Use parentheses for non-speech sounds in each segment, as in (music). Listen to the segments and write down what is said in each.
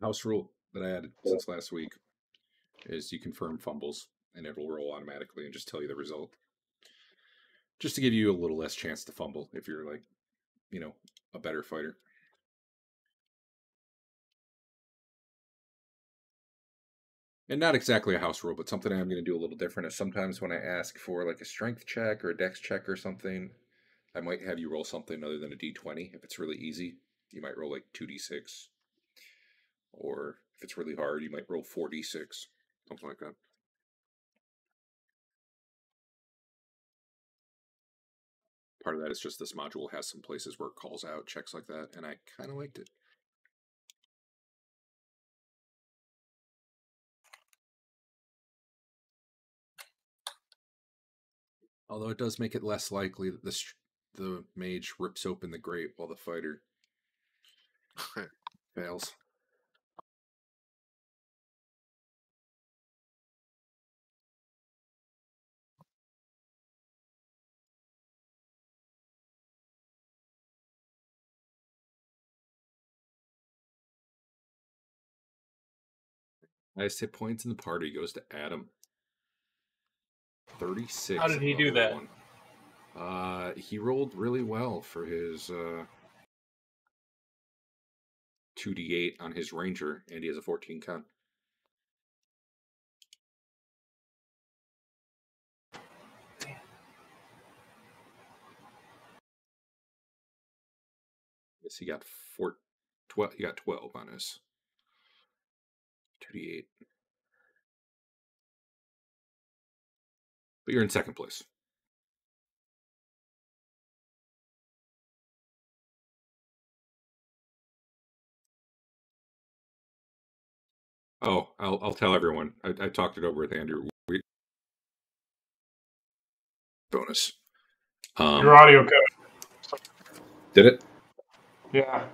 house rule that I added since last week is you confirm fumbles and it'll roll automatically and just tell you the result. Just to give you a little less chance to fumble if you're like, you know, a better fighter. And not exactly a house rule, but something I'm going to do a little different is sometimes when I ask for like a strength check or a dex check or something, I might have you roll something other than a d20. If it's really easy, you might roll like 2d6. Or if it's really hard, you might roll 4d6, something like that. Part of that is just this module has some places where it calls out checks like that, and I kind of liked it. Although it does make it less likely that the the mage rips open the grate while the fighter (laughs) fails. Highest hit points in the party goes to Adam. 36. How did he do that? One. Uh, he rolled really well for his uh, 2d8 on his ranger, and he has a 14 con. Yes, he got four, 12, he got 12 on his 2d8. But you're in second place. Oh, I'll I'll tell everyone. I, I talked it over with Andrew. We, bonus. Um, Your audio code. Did it? Yeah.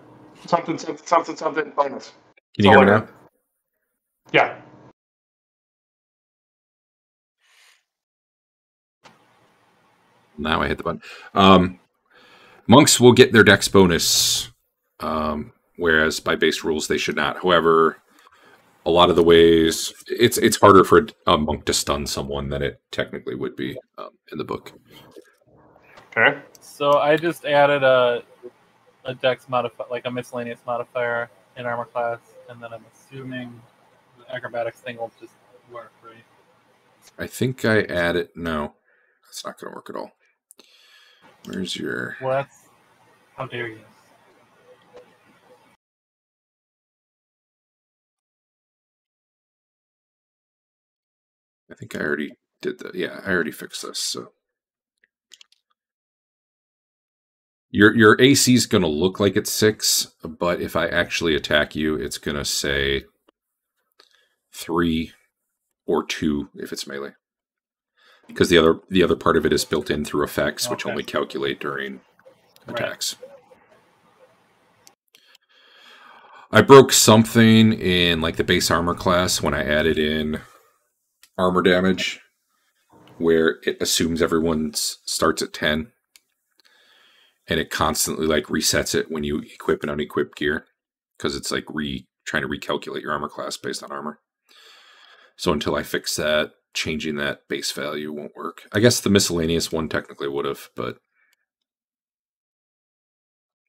Something something something something bonus. Can you hear me now? Yeah. Now I hit the button. Um, monks will get their dex bonus, um, whereas by base rules they should not. However, a lot of the ways it's it's harder for a monk to stun someone than it technically would be um, in the book. Okay. So I just added a a dex modifier, like a miscellaneous modifier in armor class, and then I'm assuming the acrobatics thing will just work, right? I think I added. No, that's not going to work at all. Where's your? Well, that's how dare you. I think I already did that. Yeah, I already fixed this. So your your AC is going to look like it's six, but if I actually attack you, it's going to say three or two if it's melee. Because the other the other part of it is built in through effects, okay. which only calculate during attacks. Right. I broke something in like the base armor class when I added in armor damage where it assumes everyone starts at 10 and it constantly like resets it when you equip and unequip gear because it's like re trying to recalculate your armor class based on armor. So until I fix that, changing that base value won't work. I guess the miscellaneous one technically would have, but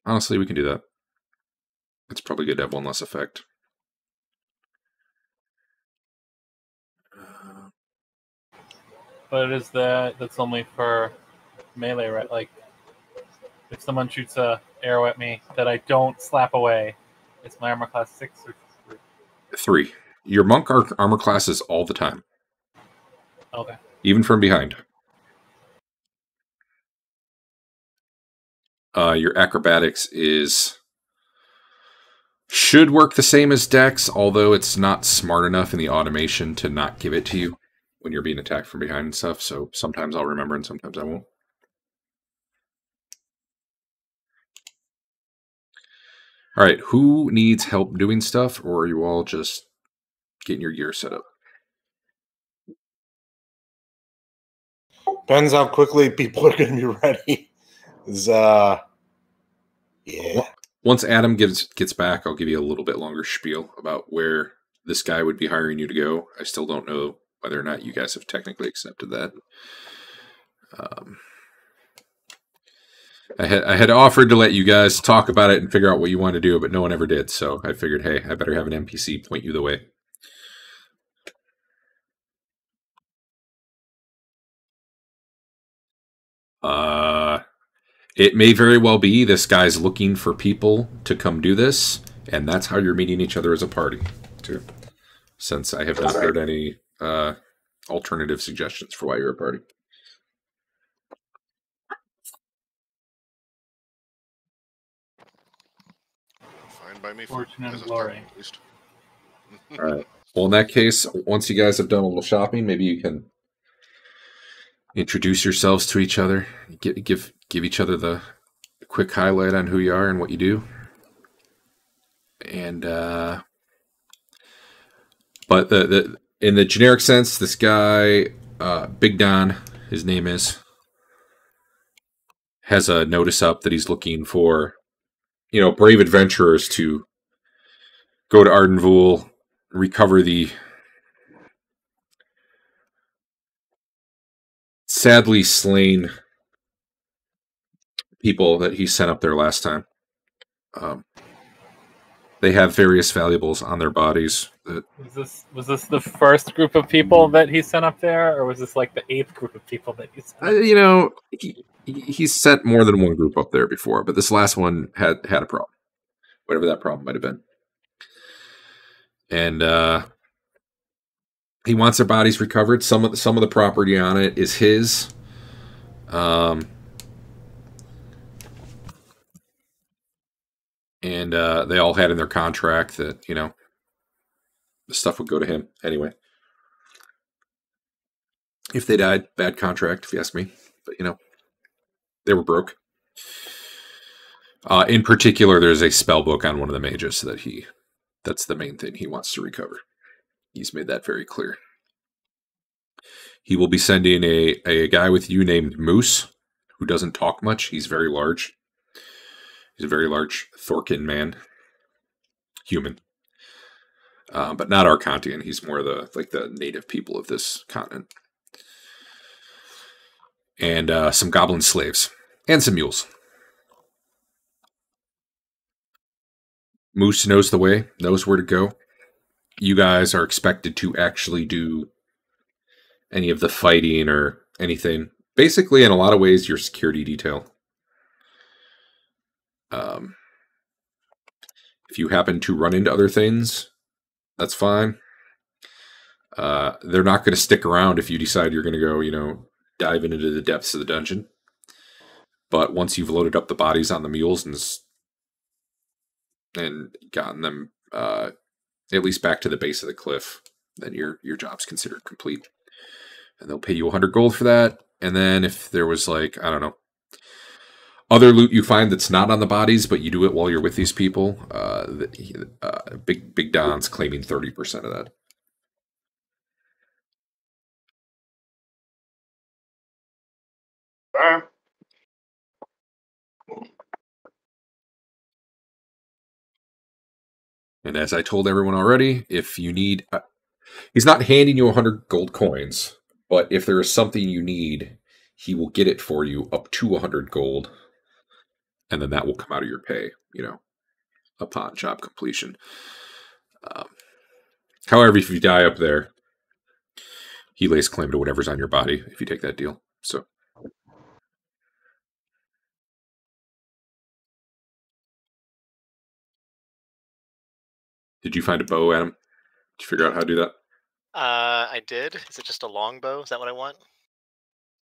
honestly, we can do that. It's probably good to have one less effect. But it is that that's only for melee, right? Like if someone shoots a arrow at me that I don't slap away, it's my armor class six or three. Three. Your monk armor classes all the time. Okay. Even from behind. Uh, your acrobatics is should work the same as Dex, although it's not smart enough in the automation to not give it to you when you're being attacked from behind and stuff. So sometimes I'll remember and sometimes I won't. All right, who needs help doing stuff, or are you all just getting your gear set up? Depends how quickly people (laughs) are going to be ready. Is uh, yeah. once Adam gets gets back, I'll give you a little bit longer spiel about where this guy would be hiring you to go. I still don't know whether or not you guys have technically accepted that. Um, I had I had offered to let you guys talk about it and figure out what you want to do, but no one ever did. So I figured, hey, I better have an NPC point you the way. Uh, it may very well be this guy's looking for people to come do this, and that's how you're meeting each other as a party, too. Since I have not heard any uh, alternative suggestions for why you're a party. Fine by me. Fortune and as of glory. now, at least. (laughs) All right. Well, in that case, once you guys have done a little shopping, maybe you can introduce yourselves to each other, give give give each other the quick highlight on who you are and what you do. And uh but the, the in the generic sense, this guy, uh, Big Don, his name is, has a notice up that he's looking for, you know, brave adventurers to go to Arden Vul, recover the sadly slain people that he sent up there last time. Um, they have various valuables on their bodies that Was this was this the first group of people that he sent up there, or was this like the eighth group of people that he sent? uh, you know he, he- sent more than one group up there before, but this last one had had a problem, whatever that problem might have been, and uh, he wants their bodies recovered. Some of the, some of the property on it is his. Um, and uh, they all had in their contract that you know the stuff would go to him anyway. If they died, bad contract, if you ask me. But you know, they were broke. Uh, in particular, there's a spell book on one of the mages that he that's the main thing he wants to recover. He's made that very clear. He will be sending a, a guy with you named Moose, who doesn't talk much. He's very large. He's a very large Thorkin man. Human. Uh, but not Arcantian. He's more the like the native people of this continent. And uh, some goblin slaves. And some mules. Moose knows the way, knows where to go. You guys are expected to actually do any of the fighting or anything. Basically, in a lot of ways, your security detail. Um, if you happen to run into other things, that's fine. Uh, they're not going to stick around if you decide you're going to go, you know, dive into the depths of the dungeon. But once you've loaded up the bodies on the mules and and gotten them uh, at least back to the base of the cliff, then your your job's considered complete. And they'll pay you 100 gold for that. And then if there was like I don't know other loot you find that's not on the bodies, but you do it while you're with these people, uh, the, uh, Big Big Don's claiming 30% of that. And as I told everyone already, if you need, uh, he's not handing you 100 gold coins, but if there is something you need, he will get it for you up to 100 gold. And then that will come out of your pay, you know, upon job completion. Um, however, if you die up there, he lays claim to whatever's on your body if you take that deal. So, did you find a bow, Adam? Did you figure out how to do that? Uh, I did. Is it just a long bow? Is that what I want?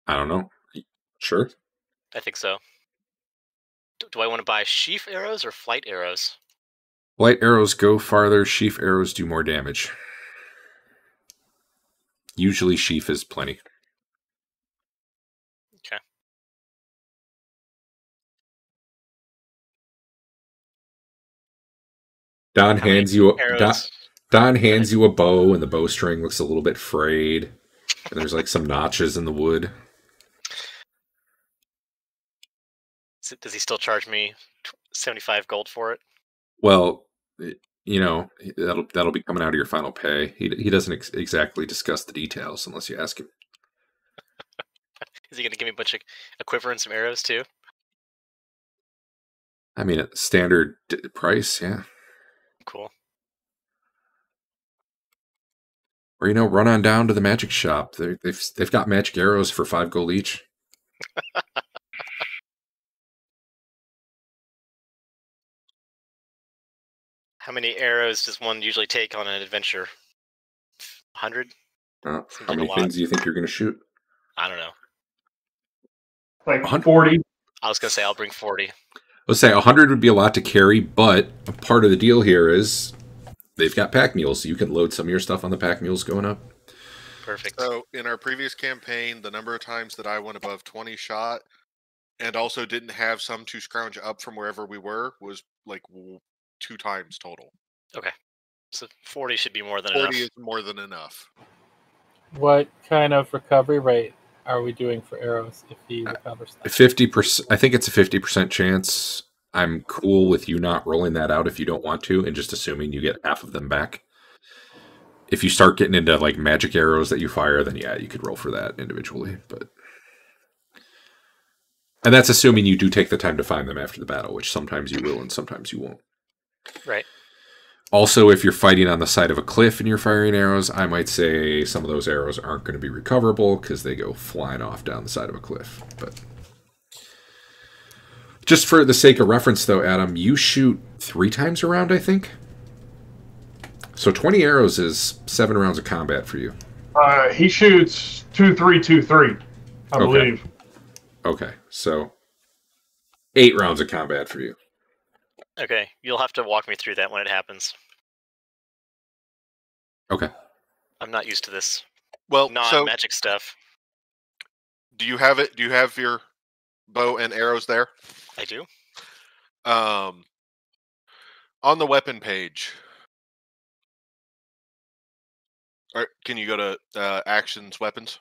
I don't know. Sure. I think so. Do, do I want to buy sheaf arrows or flight arrows? Flight arrows go farther, sheaf arrows do more damage. Usually, sheaf is plenty. Don How hands you a, Don, Don hands you a bow, and the bowstring looks a little bit frayed, and there's like some notches in the wood. Does he still charge me 75 gold for it. Well, you know that'll that'll be coming out of your final pay. He he doesn't ex- exactly discuss the details unless you ask him. (laughs) Is he going to give me a bunch of a quiver and some arrows too? I mean, at standard d- price, yeah. Cool. Or you know, run on down to the magic shop. They, they've they've got magic arrows for five gold each. (laughs) How many arrows does one usually take on an adventure? 100? Uh, how like many lot. things do you think you're going to shoot? I don't know. Like 100. 40. I was going to say I'll bring 40. Let's say 100 would be a lot to carry, but a part of the deal here is they've got pack mules, so you can load some of your stuff on the pack mules going up. Perfect. So in our previous campaign, the number of times that I went above twenty shot, and also didn't have some to scrounge up from wherever we were, was like two times total. Okay. So 40 should be more than Forty enough. is more than enough. What kind of recovery rate are we doing for arrows if he recovers? Fifty percent. I think it's a fifty percent chance. I'm cool with you not rolling that out if you don't want to, and just assuming you get half of them back. If you start getting into like magic arrows that you fire, then yeah, you could roll for that individually. But and that's assuming you do take the time to find them after the battle, which sometimes you will and sometimes you won't. Right. Also, if you're fighting on the side of a cliff and you're firing arrows, I might say some of those arrows aren't going to be recoverable because they go flying off down the side of a cliff. But just for the sake of reference, though, Adam, you shoot three times around, I think. So 20 arrows is seven rounds of combat for you. Uh, he shoots two, three, two, three. I Okay. believe. Okay, so eight rounds of combat for you. Okay. You'll have to walk me through that when it happens. Okay. I'm not used to this Well, non so magic stuff. do you have it? Do you have your bow and arrows there? I do. Um, on the weapon page. Or can you go to uh, actions, weapons?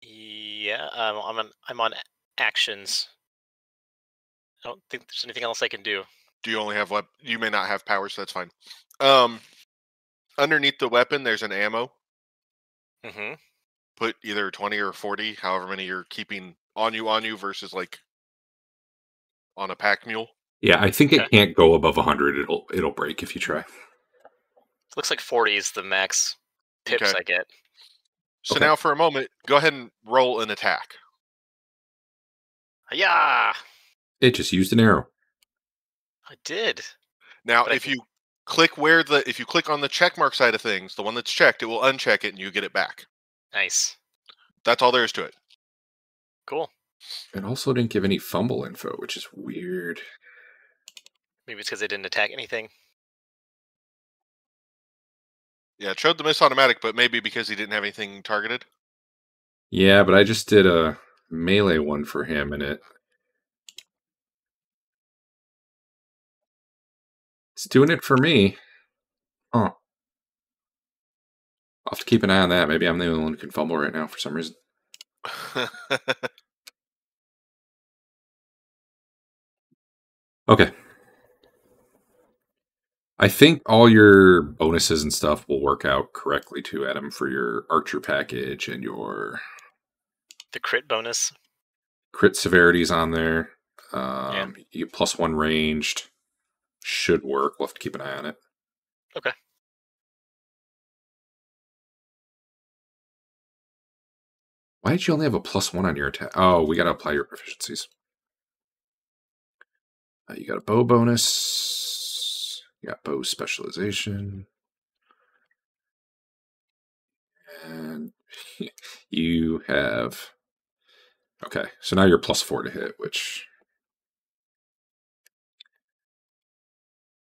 Yeah. Um, I'm on. I'm on actions. I don't think there's anything else I can do. Do you only have wep? You may not have powers. So that's fine. Um, underneath the weapon, there's an ammo. hmm Put either twenty or forty, however many you're keeping on you on you versus like on a pack mule. Yeah, I think it can't go above 100. It'll it'll break if you try. Looks like 40 is the max pips Okay. I get. So Okay. now, for a moment, go ahead and roll an attack. Yeah, It just used an arrow. I did. Now, But if can- you click where the if you click on the check mark side of things, the one that's checked, it will uncheck it and you get it back. Nice. That's all there is to it. Cool. It also didn't give any fumble info, which is weird. Maybe it's because I didn't attack anything. Yeah, it showed the miss automatic, but maybe because he didn't have anything targeted. Yeah, but I just did a melee one for him, and it it's doing it for me. Huh. I'll have to keep an eye on that. Maybe I'm the only one who can fumble right now for some reason. (laughs) Okay. I think all your bonuses and stuff will work out correctly too, Adam, for your archer package and your The crit bonus. crit severities on there. Um, You get plus one ranged. Should work. We'll have to keep an eye on it. Okay. Why did you only have a plus one on your attack? Oh, we got to apply your proficiencies. Uh, you got a bow bonus. You got bow specialization. And (laughs) you have. Okay, so now you're plus four to hit, which.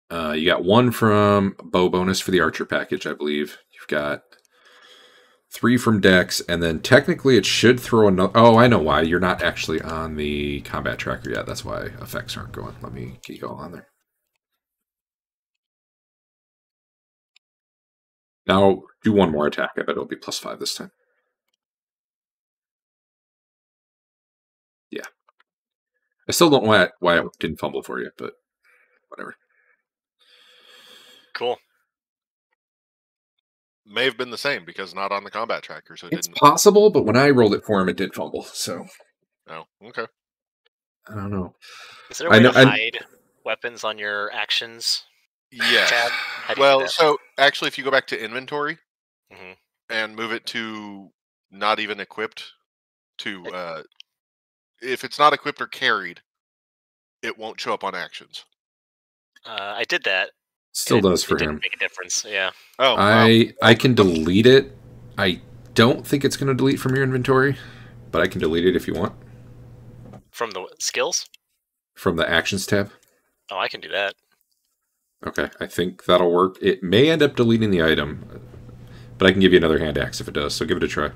Uh, you got one from bow bonus for the archer package, I believe. You've got three from Dex, and then technically it should throw another. Oh, I know why. You're not actually on the combat tracker yet. That's why effects aren't going. Let me get you all on there. Now do one more attack. I bet it'll be plus five this time. Yeah. I still don't know why why it didn't fumble for you, but whatever. Cool. May have been the same because not on the combat tracker, so it It's didn't. possible, but when I rolled it for him, it did fumble. So Oh, okay. I don't know. Is there a I way know- to I- hide weapons on your actions Yeah. tab? How do you do Well, so actually, if you go back to inventory Mhm. and move it to not even equipped, to uh, if it's not equipped or carried, it won't show up on actions. uh, I did that. Still it- does for didn't him. Make a difference. Yeah. Oh, wow. I I can delete it. I don't think it's going to delete from your inventory, but I can delete it if you want From the skills. from the actions tab. Oh, I can do that. Okay, I think that'll work. It may end up deleting the item, but I can give you another hand axe if it does. So give it a try.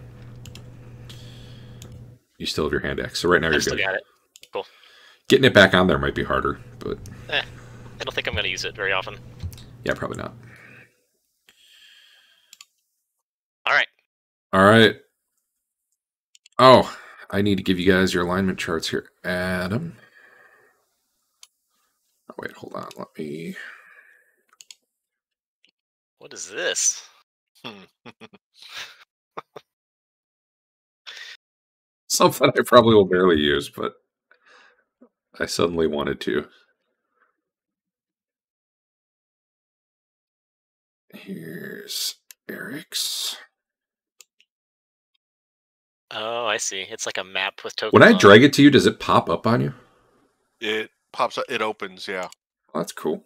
You still have your hand axe, so right now I you're still good. got it. Cool. Getting it back on there might be harder, but eh, I don't think I'm going to use it very often. Yeah, probably not. All right. All right. Oh, I need to give you guys your alignment charts here, Adam. Oh, wait, hold on. Let me. What is this? Hmm. (laughs) Something I probably will barely use, but I suddenly wanted to. Here's Eric's. Oh, I see. It's like a map with tokens. When I drag it to you, does it pop up on you? It pops up. It opens. Yeah. Oh, that's cool.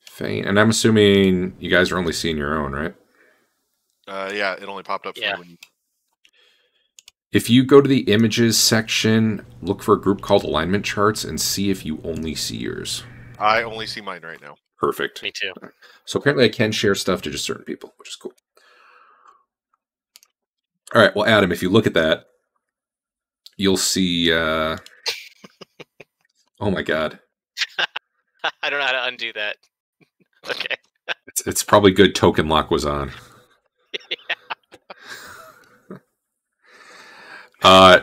Faint. And I'm assuming you guys are only seeing your own, right? Uh, yeah. It only popped up. for me Yeah. when you- If you go to the images section, look for a group called alignment charts and see if you only see yours. I only see mine right now. Perfect. Me too. So apparently I can share stuff to just certain people, which is cool. All right. Well, Adam, if you look at that, you'll see. Uh... oh my God, (laughs) I don't know how to undo that. (laughs) Okay. it's, it's probably good. Token lock was on. (laughs) uh,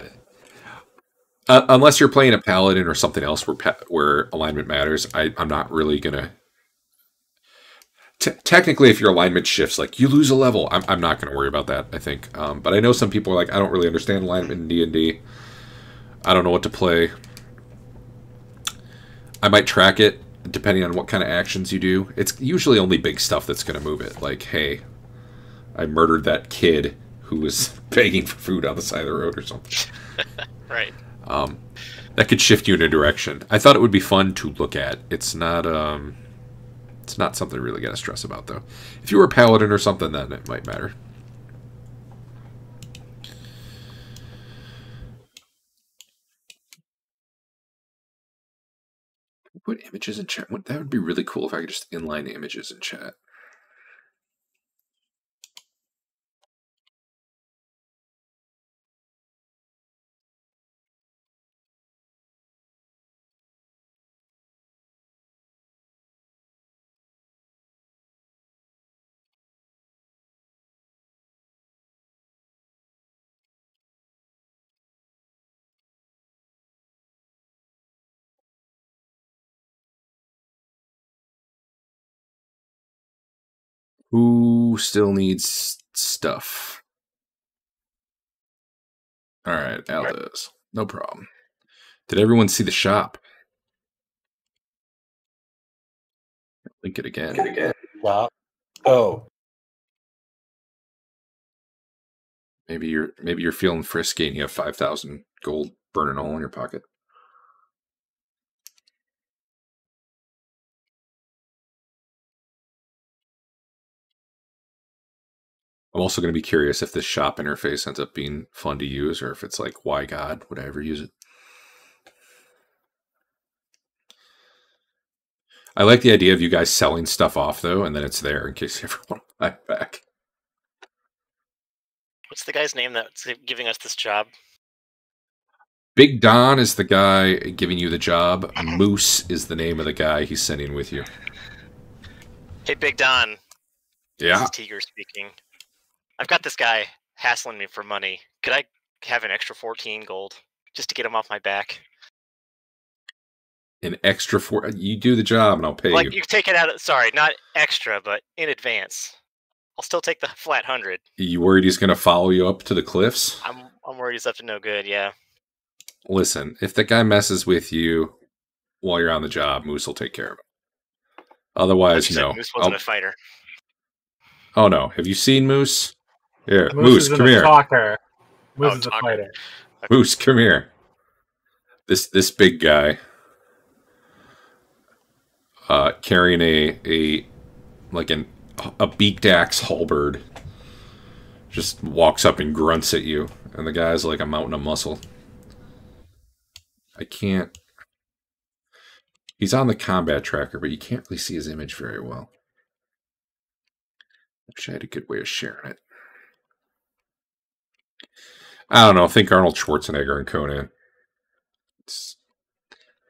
uh, unless you're playing a paladin or something else where pa- where alignment matters, I, I'm not really gonna. Te- technically, if your alignment shifts, like you lose a level, I'm, I'm not going to worry about that. I think, um, but I know some people are like, I don't really understand alignment in D and D. I don't know what to play. I might track it depending on what kind of actions you do. It's usually only big stuff that's going to move it. Like, hey, I murdered that kid who was (laughs) begging for food on the side of the road or something. (laughs) Right. Um, that could shift you in a direction. I thought it would be fun to look at. It's not. Um, it's not something really to stress about, though. If you were a paladin or something, then it might matter. Put images in chat. That would be really cool if I could just inline images in chat. Who still needs stuff? All right, Al does. No problem. Did everyone see the shop? Link it again. Wow. Oh, Maybe you're maybe you're feeling frisky and you have five thousand gold burning a hole in your pocket. I'm also going to be curious if this shop interface ends up being fun to use, or if it's like, why God would I ever use it? I like the idea of you guys selling stuff off though, and then it's there in case (laughs) you ever want to buy it back. What's the guy's name that's giving us this job? Big Don is the guy giving you the job. Moose is the name of the guy he's sending with you. Hey, Big Don. Yeah. This is Tiger speaking. I've got this guy hassling me for money. Could I have an extra 14 gold just to get him off my back? an extra four. Uh, you do the job, and I'll pay Like you. you take it out. Of, sorry, not extra, but in advance. I'll still take the flat hundred. You worried he's going to follow you up to the cliffs? I'm I'm worried he's up to no good. Yeah. Listen, if that guy messes with you while you're on the job, Moose will take care of it. Otherwise, no. Moose wasn't I'll- a fighter. oh no, have you seen Moose? Here, Moose, Moose, isn't come here. talker. Moose Oh, is a talker. fighter. Moose, come here. This this big guy, uh, carrying a a like an a beaked axe halberd, just walks up and grunts at you, and the guy's like a mountain of muscle. I can't. He's on the combat tracker, but you can't really see his image very well. Wish I had a good way of sharing it. I don't know. Think Arnold Schwarzenegger and Conan. It's,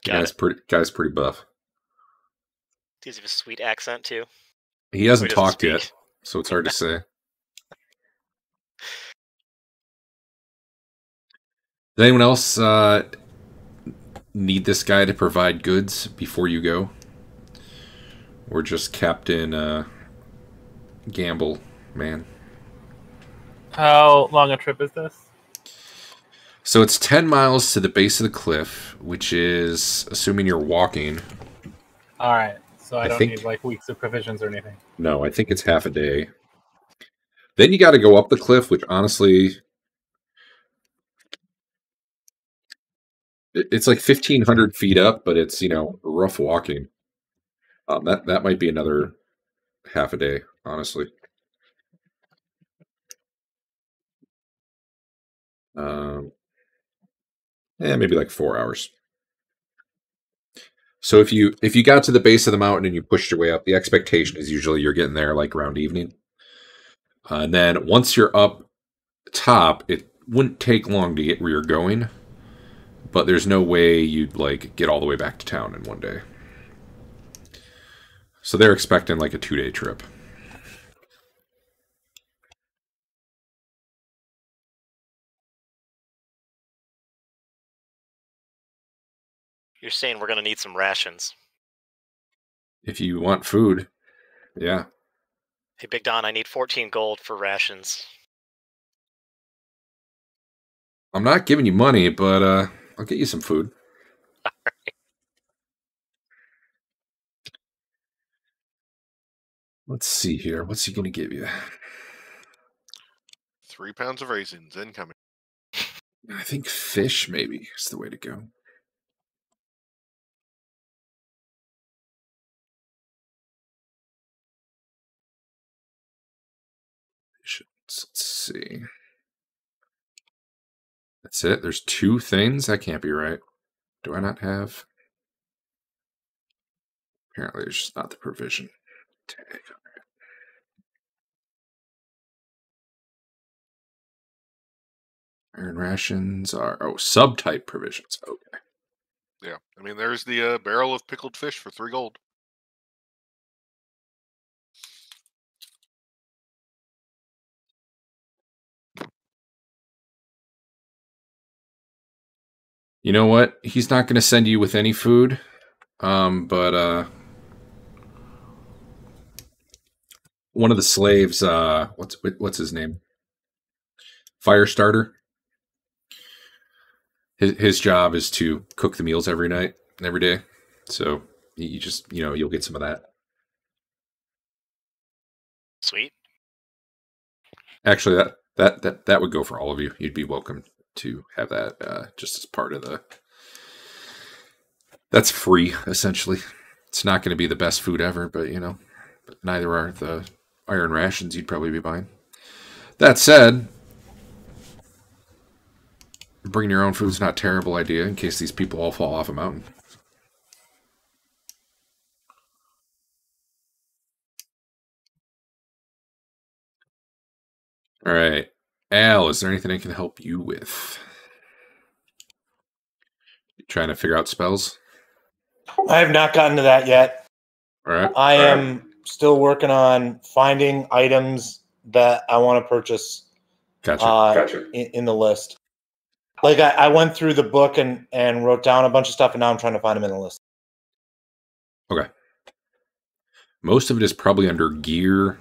Got guy's pretty. Guy's pretty buff. Does he have a sweet accent too? He hasn't He doesn't talked yet, so it's hard to say. (laughs) Does anyone else uh, need this guy to provide goods before you go, or just Captain uh, Gamble, man? How long a trip is this? So it's ten miles to the base of the cliff, which is assuming you're walking. All right. So I, I don't think- need like weeks of provisions or anything. No, I think it's half a day. Then you got to go up the cliff, which honestly, it's like fifteen hundred feet up, but it's you know rough walking. Um, that that might be another half a day, honestly. Um, yeah, maybe like four hours. So if you if you got to the base of the mountain and you pushed your way up, the expectation is usually you're getting there like around evening. Uh, and then once you're up top, it wouldn't take long to get where you're going, but there's no way you'd like get all the way back to town in one day. So they're expecting like a two day trip. You're saying we're gonna need some rations. If you want food, yeah. Hey, Big Don, I need 14 gold for rations. I'm not giving you money, but uh, I'll get you some food. All right. (laughs) Let's see here. What's he going to give you? Three pounds of raisins incoming. I think fish maybe is the way to go. Let's see. That's it. There's two things. That can't be right. Do I not have? Apparently, it's just not the provision tag. Iron rations are oh subtype provisions. Okay. Yeah, I mean, there's the uh, barrel of pickled fish for three gold. You know what? He's not going to send you with any food. Um, but uh, one of the slaves, uh, what's what's his name? Firestarter. His his job is to cook the meals every night, and every day. So you you just you know you'll get some of that. Sweet. Actually, that that that that would go for all of you. You'd be welcome to have that uh, just as part of the. That's free, essentially. It's not going to be the best food ever, but you know, but neither are the iron rations you'd probably be buying. That said, bringing your own food is not a terrible idea in case these people all fall off a mountain. All right. Al, is there anything I can help you with? You trying to figure out spells? I have not gotten to that yet. All right. I all right. am still working on finding items that I want to purchase Gotcha. uh, gotcha. in, in the list. Like I, I went through the book and and wrote down a bunch of stuff, and now I'm trying to find them in the list. Okay. Most of it is probably under gear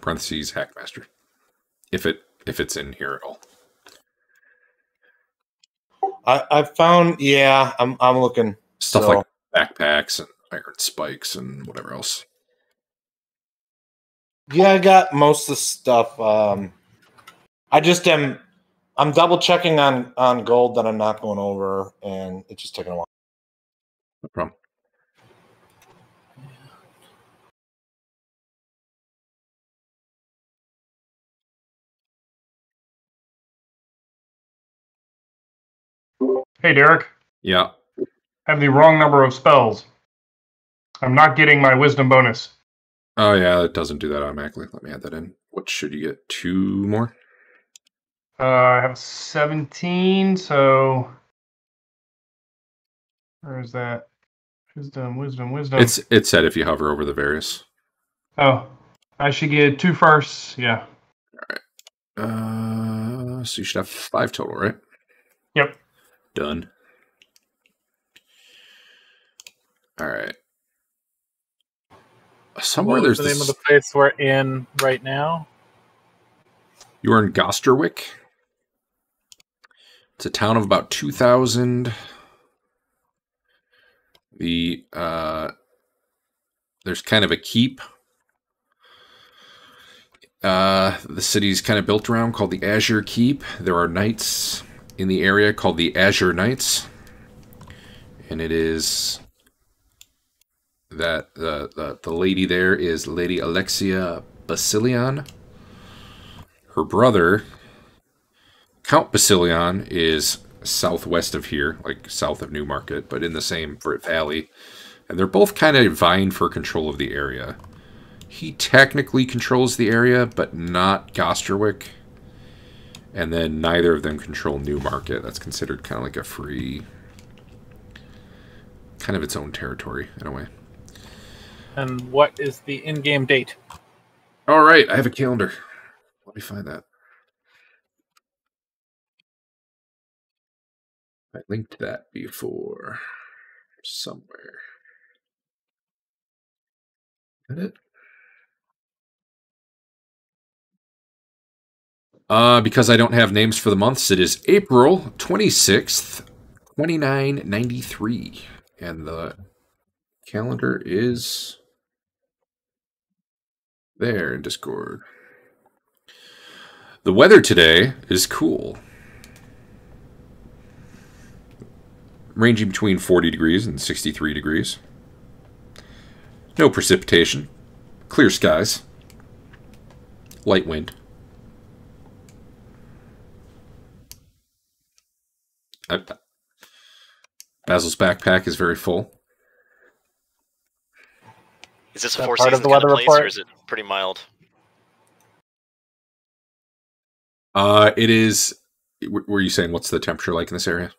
parentheses hackmaster. If it if it's in here at all. I, I found. Yeah, I'm. I'm looking. Stuff So- like backpacks and iron spikes and whatever else. Yeah, I got most of the stuff. Um, I just am. I'm double checking on on gold that I'm not going over, and it's just taking a while. No problem. Hey, Derek. Yeah. I have the wrong number of spells. I'm not getting my wisdom bonus. Oh yeah, it doesn't do that automatically. Let me add that in. What should you get? Two more? Uh, I have 17, so. Where is that? Wisdom, wisdom, wisdom. It's it said if you hover over the various. Oh, I should get two firsts. Yeah. Uh so you should have five total, right? Yep. Done. All right. Somewhere there's the name of the place we're in right now. you are in Gosterwick. It's a town of about two thousand. The uh, there's kind of a keep. Uh, the city's kind of built around called the Azure Keep. There are knights in the area called the Azure Knights, and it is that the the, the lady there is Lady Alexia Basilion. Her brother, Count Basilion, is southwest of here, like south of Newmarket, but in the same valley. And they're both kind of vying for control of the area. He technically controls the area, but not Gosterwick. And then neither of them control New Market. That's considered kind of like a free, kind of its own territory in a way. And what is the in-game date? All right, I have a calendar. Let me find that. I linked that before somewhere. Got it? Uh, because I don't have names for the months, it is April 26th, 2993. And the calendar is there in Discord. The weather today is cool. Ranging between 40 degrees and 63 degrees. No precipitation. Clear skies. Light wind. I, Basil's backpack is very full. Is this a four part of the kind of weather place, or is it pretty mild? Uh, it is. Were you saying what's the temperature like in this area?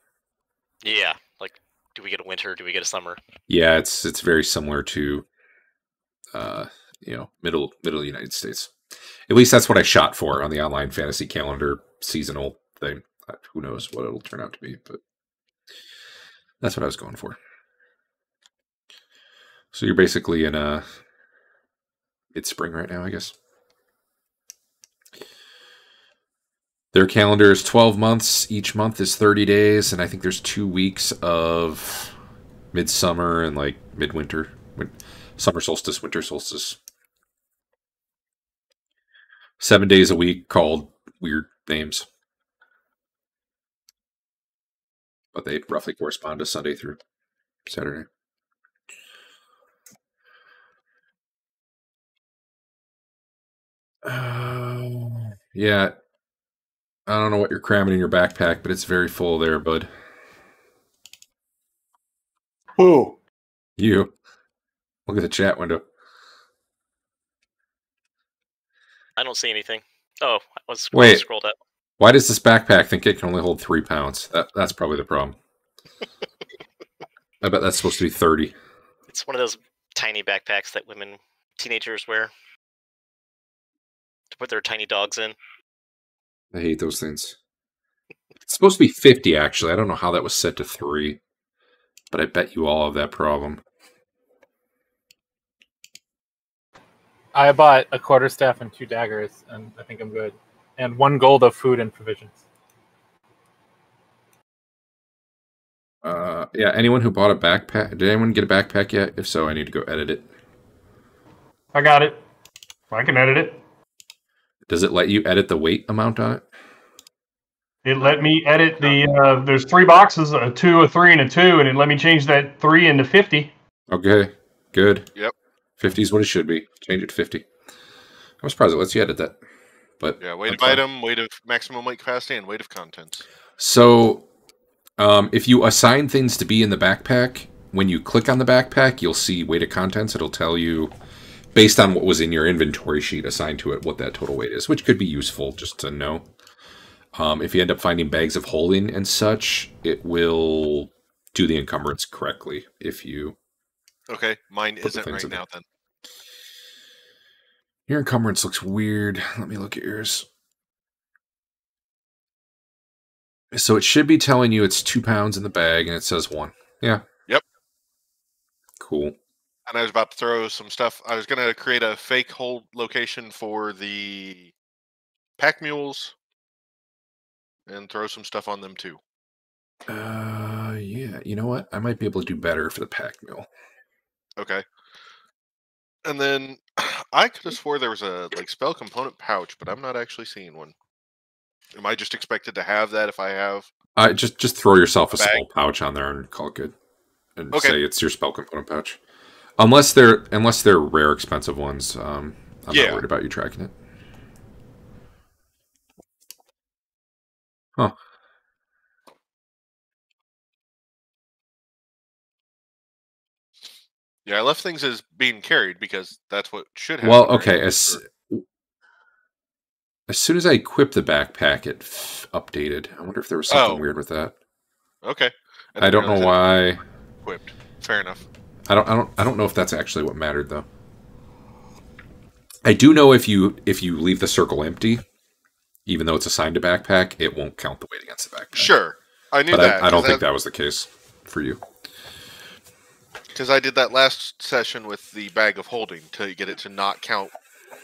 Yeah. Like, do we get a winter? Do we get a summer? Yeah, it's it's very similar to, uh, you know, middle middle United States. At least that's what I shot for on the online fantasy calendar seasonal thing. Who knows what it'll turn out to be, but that's what I was going for. So you're basically in a it's spring right now, I guess. Their calendar is 12 months. Each month is 30 days, and I think there's two weeks of midsummer and like midwinter, win- summer solstice, winter solstice. Seven days a week called weird names. But they roughly correspond to Sunday through Saturday. Uh, yeah. I don't know what you're cramming in your backpack, but it's very full there, bud. Who? You. Look at the chat window. I don't see anything. Oh, I was Wait. scrolled up. Why does this backpack think it can only hold three pounds? That that's probably the problem. (laughs) I bet that's supposed to be thirty. It's one of those tiny backpacks that women, teenagers wear to put their tiny dogs in. I hate those things. It's supposed to be fifty, actually. I don't know how that was set to three, but I bet you all have that problem. I bought a quarter staff and two daggers, and I think I'm good. And one gold of food and provisions. Uh, yeah. Anyone who bought a backpack? Did anyone get a backpack yet? If so, I need to go edit it. I got it. I can edit it. Does it let you edit the weight amount on it? It let me edit the. Uh, there's three boxes: a two, a three, and a two, and it let me change that three into fifty. Okay, good. Yep. 50 is what it should be. Change it to 50. I'm surprised it lets you edit that. But Yeah, weight of fine. item, weight of maximum weight capacity, and weight of contents. So, um, if you assign things to be in the backpack, when you click on the backpack, you'll see weight of contents. It'll tell you, based on what was in your inventory sheet assigned to it, what that total weight is, which could be useful just to know. Um, if you end up finding bags of holding and such, it will do the encumbrance correctly if you Okay, mine isn't right in there. now. Then Your encumbrance looks weird. Let me look at yours. So it should be telling you it's two pounds in the bag, and it says one. Yeah. Yep. Cool. and I was about to throw some stuff. I was gonna create a fake hold location for the pack mules, and throw some stuff on them too. Uh, yeah. You know what? I might be able to do better for the pack mule. Okay. And then I could have swore there was a like spell component pouch, but I'm not actually seeing one. Am I just expected to have that if I have? I just just throw yourself a Bag. small pouch on there and call it good, and Okay. say it's your spell component pouch. Unless they're unless they're rare, expensive ones. Um, I'm Yeah. not worried about you tracking it. Huh. Yeah, I left things as being carried because that's what should happen. Well, okay. As as soon as I equipped the backpack, it f- updated. I wonder if there was something Oh. weird with that. Okay. I don't know why. Equipped. Fair enough. I don't. I don't. I don't know if that's actually what mattered though. I do know if you if you leave the circle empty, even though it's assigned to backpack, it won't count the weight against the backpack. Sure, I knew but that. I, I don't think that was the case for you. Because I did that last session with the bag of holding to get it to not count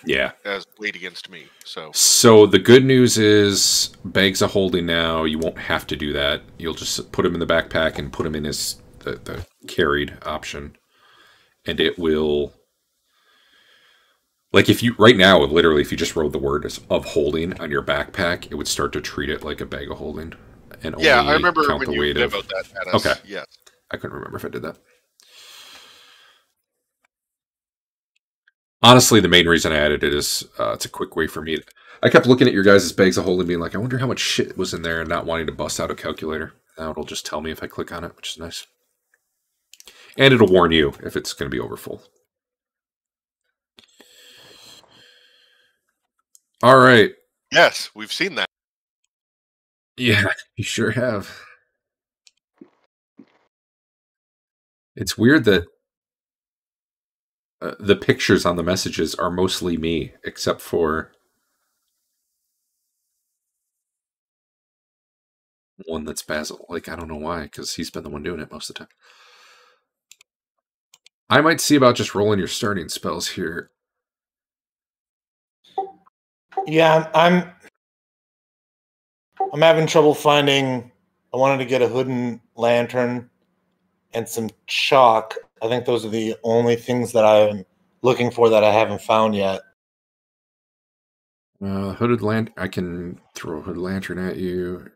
Yeah. as weight against me. So So the good news is bags of holding now. You won't have to do that. You'll just put them in the backpack and put them in as the, the carried option, and it will. Like if you right now, literally, if you just wrote the word as- of holding on your backpack, it would start to treat it like a bag of holding, and only yeah, I remember count when the you weight of. that at us. Okay. Yes. I couldn't remember if I did that. Honestly, the main reason I added it is uh, it's a quick way for me. To, I kept looking at your guys' bags of holding, being like, I wonder how much shit was in there, and not wanting to bust out a calculator. Now it'll just tell me if I click on it, which is nice. And it'll warn you if it's going to be overfull. All right. Yes, we've seen that. Yeah, (laughs) you sure have. It's weird that uh, the pictures on the messages are mostly me, except for one that's Basil. Like, I don't know why, because he's been the one doing it most of the time. I might see about just rolling your starting spells here. Yeah, I'm. I'm having trouble finding. I wanted to get a hooded lantern and some chalk. I think those are the only things that I'm looking for that I haven't found yet. Uh, hooded lantern. I can throw a hooded lantern at you.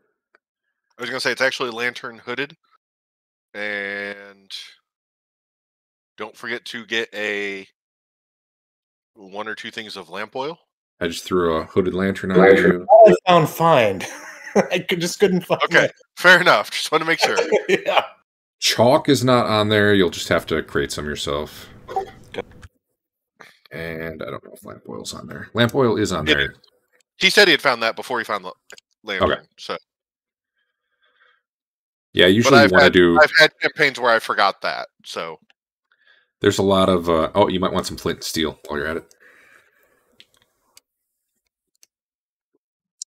I was gonna say it's actually lantern hooded, and don't forget to get a one or two things of lamp oil. I just threw a hooded lantern at Lantern. you. I found find. I could, just couldn't find. Okay, fair enough. Just want to make sure. (laughs) yeah. Chalk is not on there. You'll just have to create some yourself. And I don't know if lamp oil's on there. Lamp oil is on It there. He said he had found that before he found the lantern. So, Yeah, usually you I've want to do. I've had campaigns where I forgot that. So There's a lot of. Uh, oh, you might want some flint and steel while you're at it.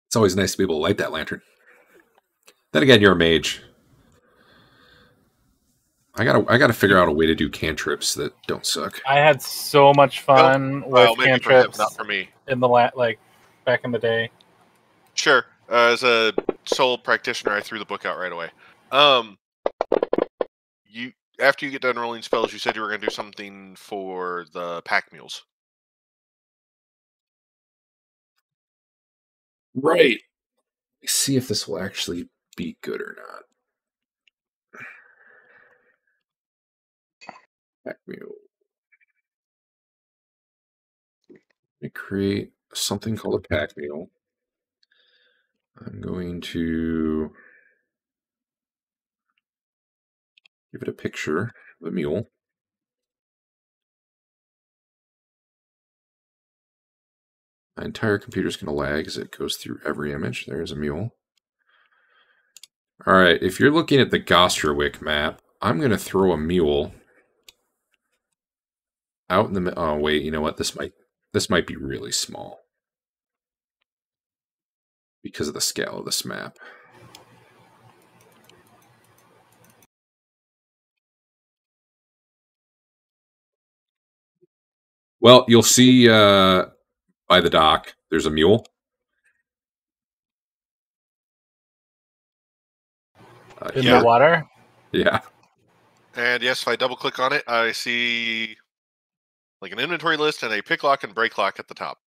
It's always nice to be able to light that lantern. Then again, you're a mage. I gotta I gotta figure out a way to do cantrips that don't suck. I had so much fun Well, with maybe for him, cantrips not for me. in the la- like back in the day. Sure. Uh, as a sole practitioner, I threw the book out right away. Um, you after you get done rolling spells, you said you were going to do something for the pack mules. Right. Let's see if this will actually be good or not. Pack mule. Let me create something called a pack mule. I'm going to give it a picture of a mule. My entire computer's going to lag as it goes through every image. There's a mule. All right, if you're looking at the Gosterwick map, I'm going to throw a mule out in the. Oh wait, you know what? This might this might be really small because of the scale of this map. Well, you'll see uh, by the dock. There's a mule. Uh, In Yeah. the water. yeah. And yes, if I double click on it, I see like an inventory list and a pick lock and break lock at the top.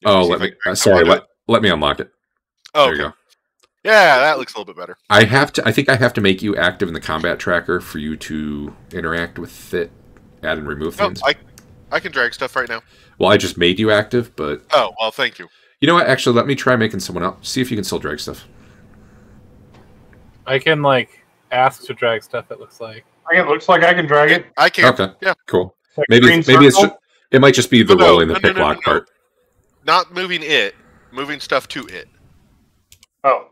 You Oh, let me. Uh, sorry, let, let me unlock it. Oh, there you okay. go. Yeah, that looks a little bit better. I have to. I think I have to make you active in the combat tracker for you to interact with it, add and remove No, things. I I can drag stuff right now. well, I just made you active, but Oh, well, thank you. you know what? Actually, let me try making someone else. See if you can still drag stuff. I can like ask to drag stuff. It looks like. It looks like I can drag it. I can. Okay. Yeah. Cool. Like Maybe green maybe it's just, it might just be the No, no, rolling the no, no, pick no, no, lock no. part. Not moving it, moving stuff to it. Oh,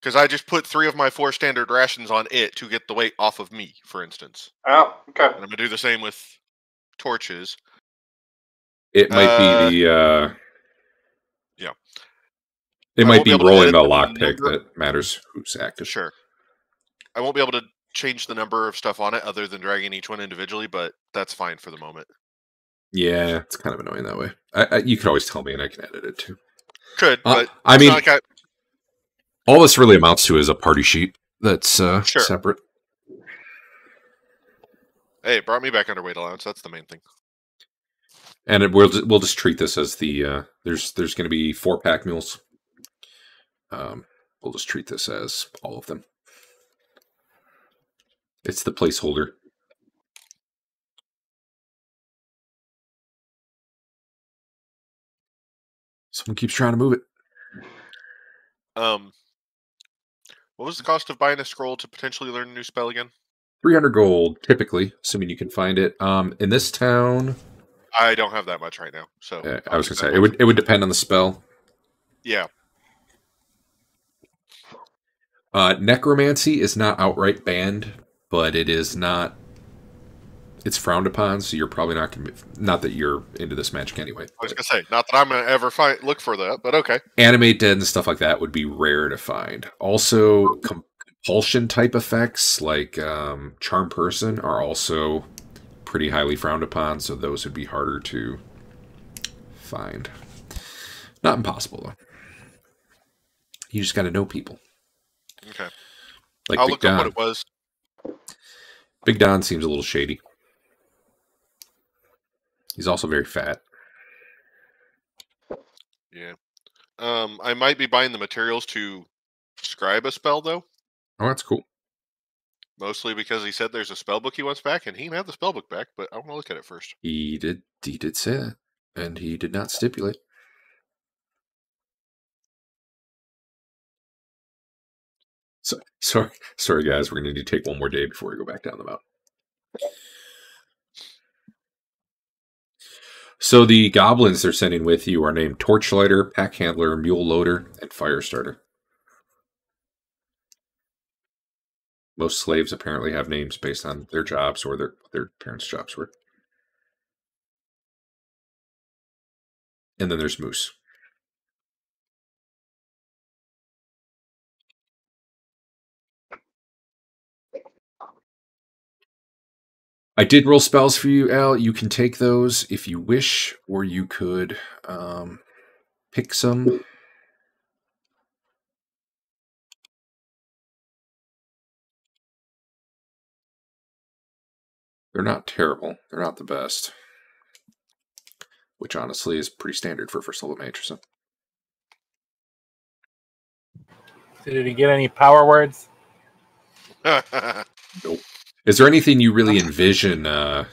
Because I just put three of my four standard rations on it to get the weight off of me, for instance. oh, okay. And I'm gonna do the same with torches. It might Uh, be the. uh yeah. It I might be be rolling edit the the lockpick that matters who's active. Sure. I won't be able to change the number of stuff on it other than dragging each one individually, but that's fine for the moment. Yeah, it's kind of annoying that way. I, I, you could always tell me, and I can edit it too. Could, Uh, but I mean, like I, all this really amounts to is a party sheet that's uh, Sure. separate. hey, it brought me back under weight allowance. That's the main thing. And it, we'll we'll just treat this as the uh, there's there's going to be four pack mules. Um, we'll just treat this as all of them. It's the placeholder. Someone keeps trying to move it. Um, what was the cost of buying a scroll to potentially learn a new spell again? 300 gold, typically, assuming you can find it. Um, in this town, I don't have that much right now, so uh, I was gonna say it would it would depend on the spell. Yeah, Uh, necromancy is not outright banned, but it is not. It's frowned upon, so you're probably not gonna. Be, not that you're into this magic anyway. I was gonna say not that I'm gonna ever find look for that, but okay. animate dead and stuff like that would be rare to find. Also, compulsion type effects like um, charm person are also pretty highly frowned upon, so those would be harder to find. Not impossible though. You just got to know people. Okay, Like I'll Big look up what it was. Big Don seems a little shady. He's also very fat. Yeah, um, I might be buying the materials to scribe a spell though, Oh, that's cool. mostly because he said there's a spell book he wants back, and he have the spell book back, but I want to look at it first. He did. He did say that, and he did not stipulate. So, (laughs) sorry, sorry, guys. We're going to need to take one more day before we go back down the mountain. So the goblins they're sending with you are named Torchlighter, Pack Handler, Mule Loader, and Firestarter. Most slaves apparently have names based on their jobs or their their parents' jobs were. And then there's Moose. I did roll spells for you, Al. You can take those if you wish, or you could um, pick some. They're not terrible. They're not the best. Which honestly is pretty standard for first level mage. So Did he get any power words? (laughs) Is there anything you really envision uh,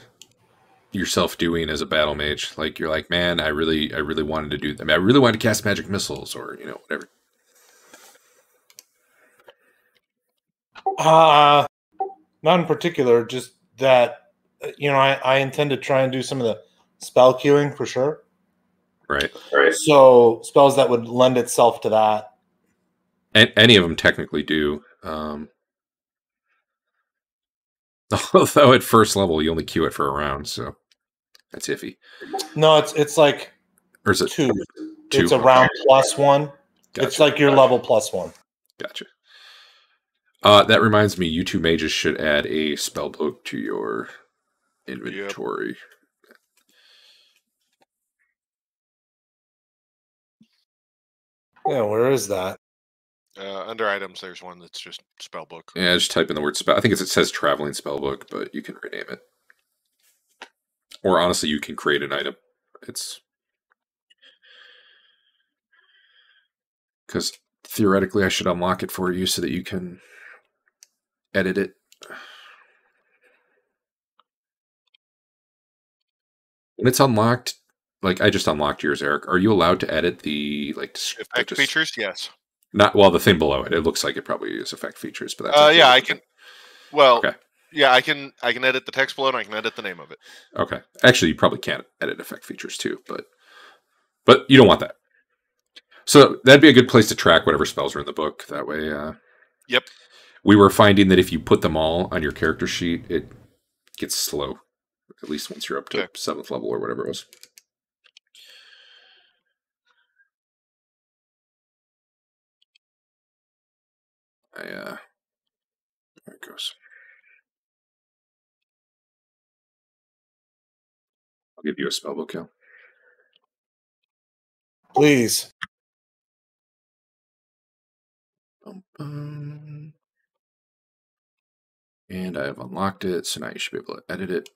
yourself doing as a battle mage? Like you're like, man, I really, I really wanted to do. I mean, I really wanted to cast magic missiles, or you know, whatever. Uh not in particular, just that uh, you know, I, I intend to try and do some of the spell queuing for sure. Right. Right. So spells that would lend itself to that. And any of them technically do. Um, (laughs) although at first level you only queue it for a round, so that's iffy. No, it's it's like Or is it two. two? It's a round plus one. Gotcha. It's like your level plus one. Gotcha. Uh, that reminds me, you two mages should add a spell book to your inventory. Yeah, where is that? Uh, under items, there's one that's just spell book. Yeah, just type in the word spell. I think it's, it says traveling spell book, but you can rename it. Or honestly, you can create an item. It's because theoretically, I should unlock it for you so that you can edit it. When it's unlocked, like I just unlocked yours, Eric. Are you allowed to edit the like Effect features, yes. Not well, the thing below it. It looks like it probably is effect features, but that's Uh, yeah. I can. Well, Okay. yeah, I can. I can edit the text below, and I can edit the name of it. Okay. Actually, you probably can't edit effect features too, but but you don't want that. So that'd be a good place to track whatever spells are in the book. That way, uh, Yep. we were finding that if you put them all on your character sheet, it gets slow. At least once you're up to Okay. seventh level or whatever it was. I uh, there it goes. I'll give you a spell book, Please. And I have unlocked it, so now you should be able to edit it.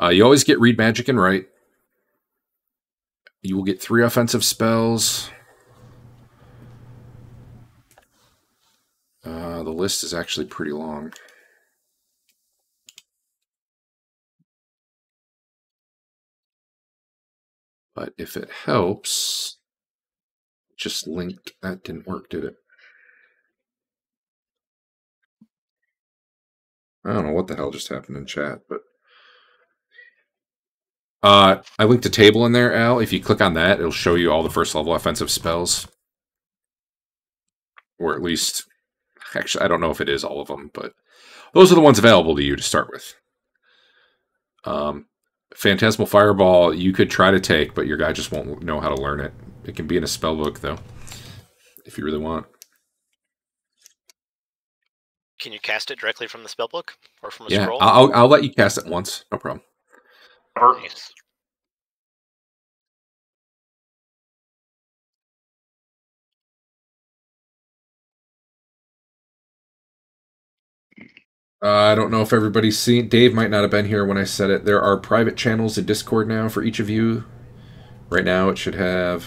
Uh, you always get read magic and write. You will get three offensive spells. Uh, the list is actually pretty long. But if it helps, just linked. That didn't work, did it? I don't know what the hell just happened in chat, but uh, I linked a table in there, Al. If you click on that, it'll show you all the first level offensive spells, or at least, actually, I don't know if it is all of them, but those are the ones available to you to start with. Um, Phantasmal Fireball, you could try to take, but your guy just won't know how to learn it. It can be in a spell book, though, if you really want. Can you cast it directly from the spell book or from a Yeah, scroll? I'll, I'll let you cast it once. No problem. Nice. Uh, I don't know if everybody's seen. Dave might not have been here when I said it. There are private channels in Discord now for each of you. Right now, it should have.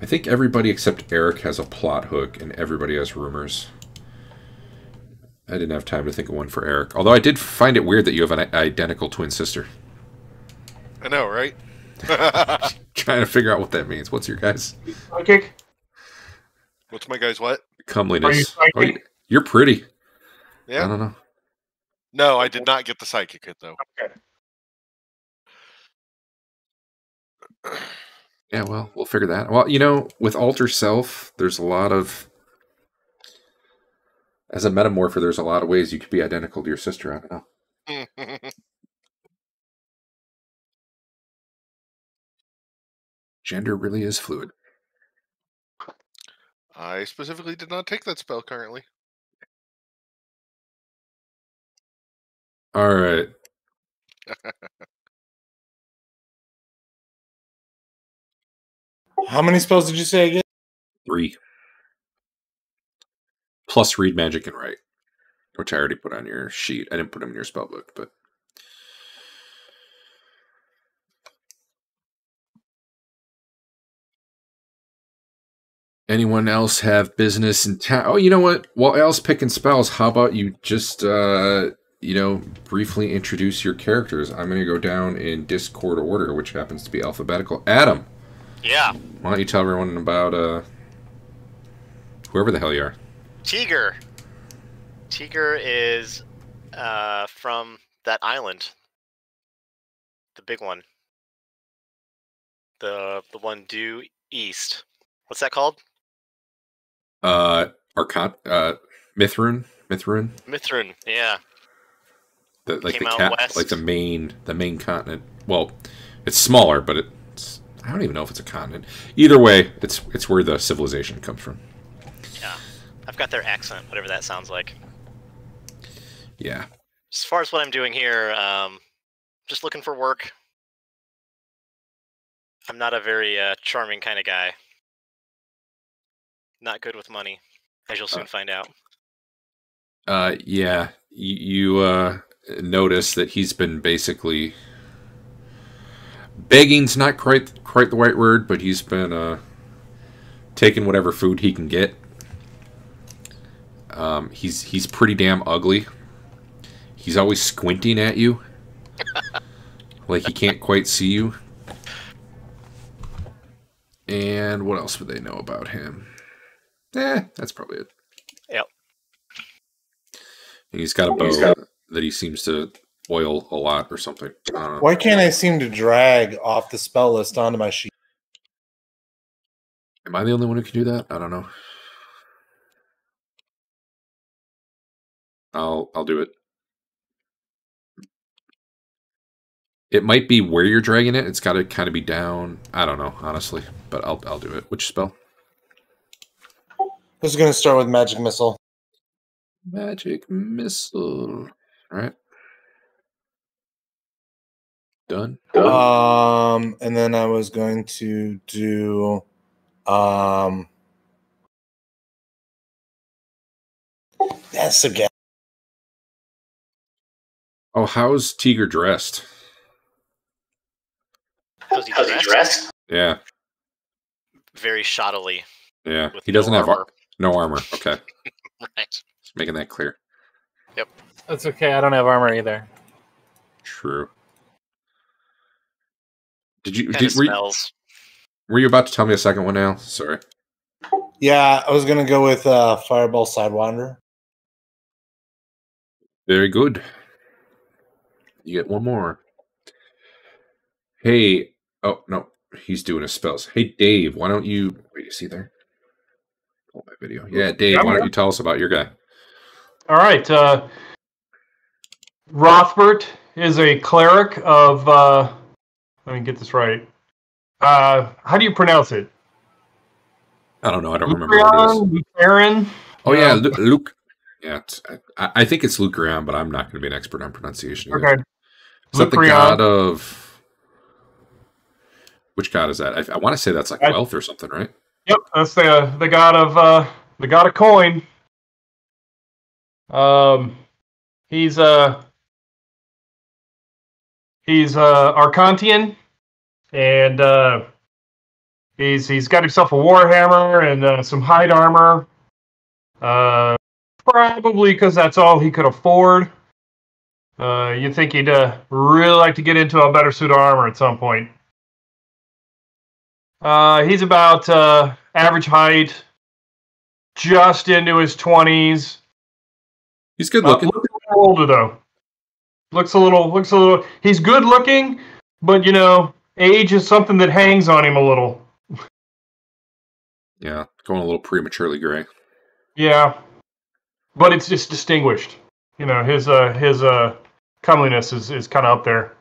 I think everybody except Eric has a plot hook, and everybody has rumors. I didn't have time to think of one for Eric. Although I did find it weird that you have an identical twin sister. I know, right? (laughs) Trying to figure out what that means. What's your guys' Psychic? What's my guy's what? comeliness? psychic? Oh, you're pretty. I don't know. No, I did not get the psychic hit though. Okay. (clears throat) Yeah, well, we'll figure that. Out. Well, you know, with alter self, there's a lot of as a metamorpher, there's a lot of ways you could be identical to your sister. I don't know. (laughs) Gender really is fluid. I specifically did not take that spell currently. All right. How many spells did you say again? Three. Plus read magic and write, which I already put on your sheet. I didn't put them in your spell book, but anyone else have business in town? Oh, you know what? While Al's picking spells, how about you just uh you know briefly introduce your characters? I'm going to go down in Discord order, which happens to be alphabetical. Adam, Yeah, why don't you tell everyone about uh whoever the hell you are? Tiger. Tiger is uh, from that island, the big one, the the one due east. What's that called? Uh, Arcon, uh, Mithrun, Mithrun, Mithrin. Yeah. The, like the cat, west. like the main, the main continent. Well, it's smaller, but it's I don't even know if it's a continent. Either way, it's it's where the civilization comes from. Yeah, I've got their accent, whatever that sounds like. Yeah, As far as what I'm doing here, um, just looking for work. I'm not a very uh, charming kind of guy. Not good with money, as you'll soon Uh, find out. uh, yeah. You, you uh notice that he's been basically begging's not quite quite the right word, but he's been uh taking whatever food he can get. Um, he's he's pretty damn ugly. He's always squinting at you, (laughs) like he can't quite see you. And what else would they know about him? Eh, that's probably it. Yep. And he's got a bow that he seems to oil a lot or something. Why can't I seem to drag off the spell list onto my sheet? Am I the only one who can do that? I don't know. I'll I'll do it. It might be where you're dragging it. It's got to kind of be down. I don't know, honestly, but I'll I'll do it. Which spell? This is going to start with magic missile. Magic missile. All right. Done. Um, and then I was going to do um that's again. Oh, how's Tiger dressed? How's he dressed? Yeah, Very shoddily. yeah. He doesn't no have ar- no armor. Okay, (laughs) Right. just making that clear. That's okay. I don't have armor either. True. Did you, did, were, you were you about to tell me a second one now? Sorry. Yeah, I was going to go with uh Fireball Sidewinder. Very good. You get one more. Hey, oh no, he's doing his spells. Hey, Dave, why don't you wait? Is he there? Pull my video. Yeah, Dave, why don't you tell us about your guy? All right. Uh, Rothbert is a cleric of. Uh, let me get this right. Uh, how do you pronounce it? I don't know. I don't remember it is. Lucaron? Lucaron? Oh yeah, Um, Lu- Luke. Yeah, it's, I, I think it's Luke Graham, but I'm not going to be an expert on pronunciation. Either. Okay. Is that the god of? Which god is that? I, I want to say that's like I- wealth or something, right? Yep, that's the the god of uh, the god of coin. Um, he's uh he's uh Arcantian, and uh, he's he's got himself a warhammer and uh, some hide armor. Uh, probably because that's all he could afford. Uh, you think he'd uh, really like to get into a better suit of armor at some point. Uh, he's about uh, average height, just into his twenties. He's good Uh, looking. little older though. Looks a little. Looks a little. He's good looking, but you know, age is something that hangs on him a little. (laughs) Yeah, going a little prematurely gray. Yeah, but it's just distinguished. You know, his uh his uh comeliness is is kind of up there.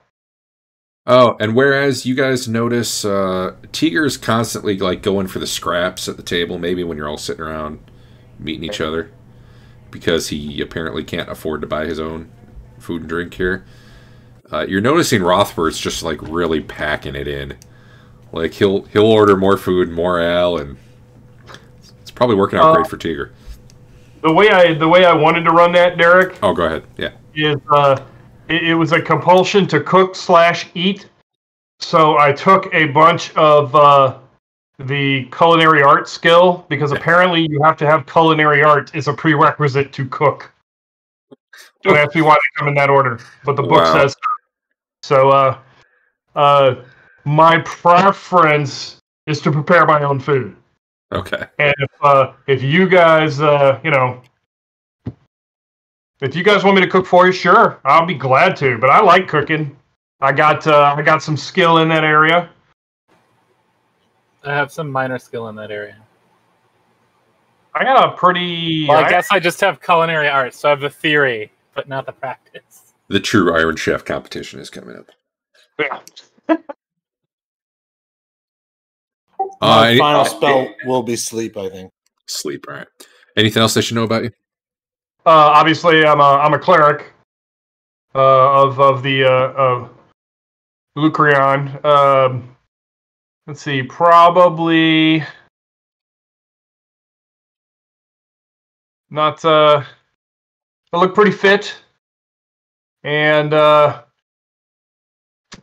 Oh, and whereas you guys notice uh Tiger's constantly like going for the scraps at the table, maybe when you're all sitting around meeting each other, because he apparently can't afford to buy his own food and drink here. Uh, you're noticing Rothbert's just like really packing it in. Like he'll he'll order more food, more ale, and it's probably working out Uh, great for Tiger. The way I the way I wanted to run that, Derek, Oh, go ahead. Yeah. is uh, it, it was a compulsion to cook slash eat. So I took a bunch of uh, the culinary art skill because apparently you have to have culinary art is a prerequisite to cook. Don't ask me why they come in that order, but the book Wow. says so. So, uh, uh, my preference is to prepare my own food. Okay. And if uh, if you guys, uh, you know, if you guys want me to cook for you, sure, I'll be glad to. But I like cooking. I got uh, I got some skill in that area. I have some minor skill in that area. I got a pretty. Well, I I- guess I just have culinary arts, so I have the theory, but not the practice. The true Iron Chef competition is coming up. yeah. (laughs) Uh, My any- final spell will be sleep. I think. sleep. All right. Anything else I should know about you? Uh, obviously, I'm a I'm a cleric uh, of of the uh, of Lucreon. Um, let's see, probably not. Uh, I look pretty fit, and uh,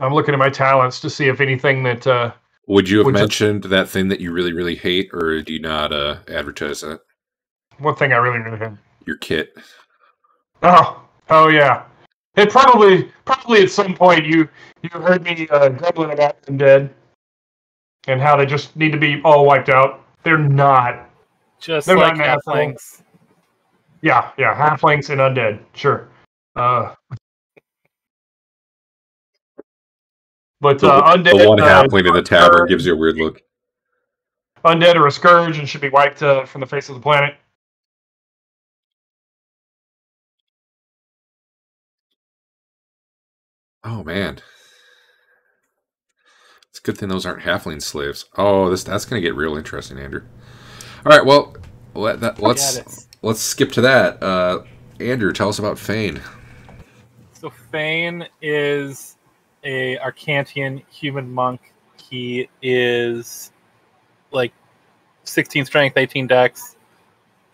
I'm looking at my talents to see if anything that. Uh, Would you have Would you- mentioned that thing that you really, really hate, or do you not uh, advertise that? one thing I really really hate. Your kit. Oh, oh yeah. It probably, probably at some point you you heard me uh, grumbling about them dead, and how they just need to be all wiped out. They're not. Just They're like not natural. halflings. Yeah, yeah. Halflings and undead. Sure. Uh, but The, uh, the undead, one uh, halfling in the tavern gives you a weird look. undead are a scourge and should be wiped uh, from the face of the planet. Oh man, it's a good thing those aren't halfling slaves. Oh, this that's going to get real interesting, Andrew. All right, well, let that, let's Yeah, it's- let's skip to that. Uh, Andrew, tell us about Fain. So Fain is a Arcantian human monk. He is like 16 strength, 18 dex,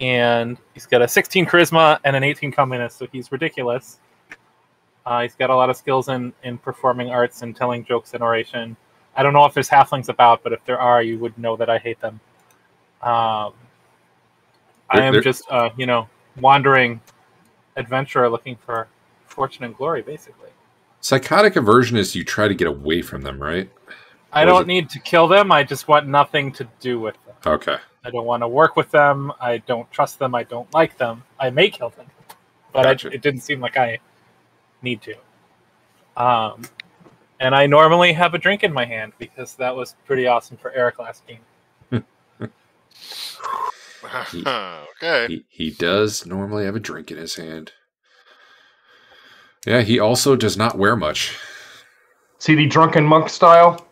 and he's got a 16 charisma and an 18 comeliness, so he's ridiculous. Uh, he's got a lot of skills in, in performing arts and telling jokes and oration. I don't know if there's halflings about, but if there are, you would know that I hate them. Um, I am just, uh, you know, wandering adventurer looking for fortune and glory, basically. Psychotic aversion is you try to get away from them, right? I is don't need to kill them. I just want nothing to do with them. Okay. I don't want to work with them. I don't trust them. I don't like them. I may kill them, but I, it didn't seem like I need to. Um, and I normally have a drink in my hand because that was pretty awesome for Eric last game. (laughs) (laughs) okay. He he does normally have a drink in his hand. Yeah, he also does not wear much. See the drunken monk style.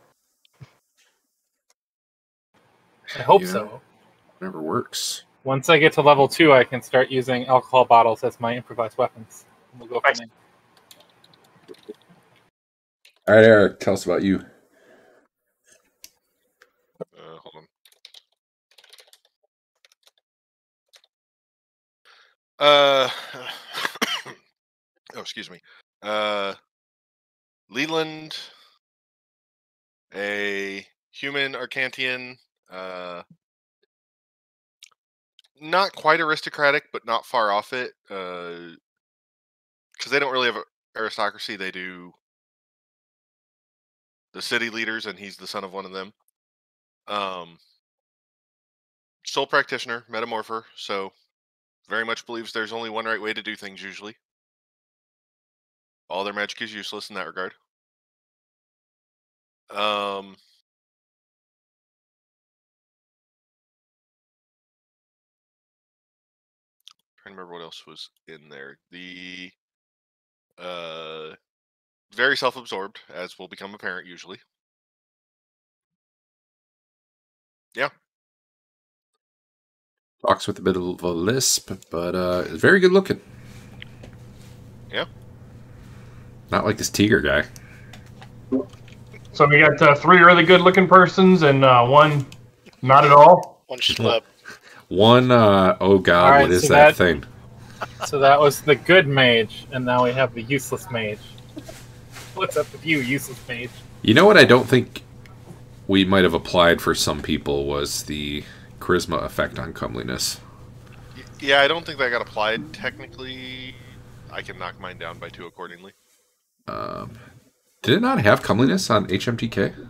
I hope Yeah. so. Never works. Once I get to level two, I can start using alcohol bottles as my improvised weapons. We'll go from Nice. there. All right, Eric, tell us about you. Uh, hold on. Uh, (coughs) oh, excuse me. Uh, Leland, a human Arcantian, uh, not quite aristocratic, but not far off it. Uh, because they don't really have aristocracy. They do the city leaders, and he's the son of one of them. Um, sole practitioner, metamorpher, so very much believes there's only one right way to do things usually. All their magic is useless in that regard. Um trying to remember what else was in there. The uh very self-absorbed, as will become apparent usually. Talks with a bit of a lisp, but uh, very good looking. Yeah. Not like this Tiger guy. So we got uh, three really good-looking persons and uh, one not at all. One schlub. (laughs) One, uh, oh god, All right, what is so that, that- thing? So that was the good mage, and now we have the useless mage. What's up with you, useless mage? You know what I don't think we might have applied for some people was the charisma effect on comeliness. Yeah, I don't think that got applied technically. I can knock mine down by two accordingly. Um, did it not have comeliness on HMTK?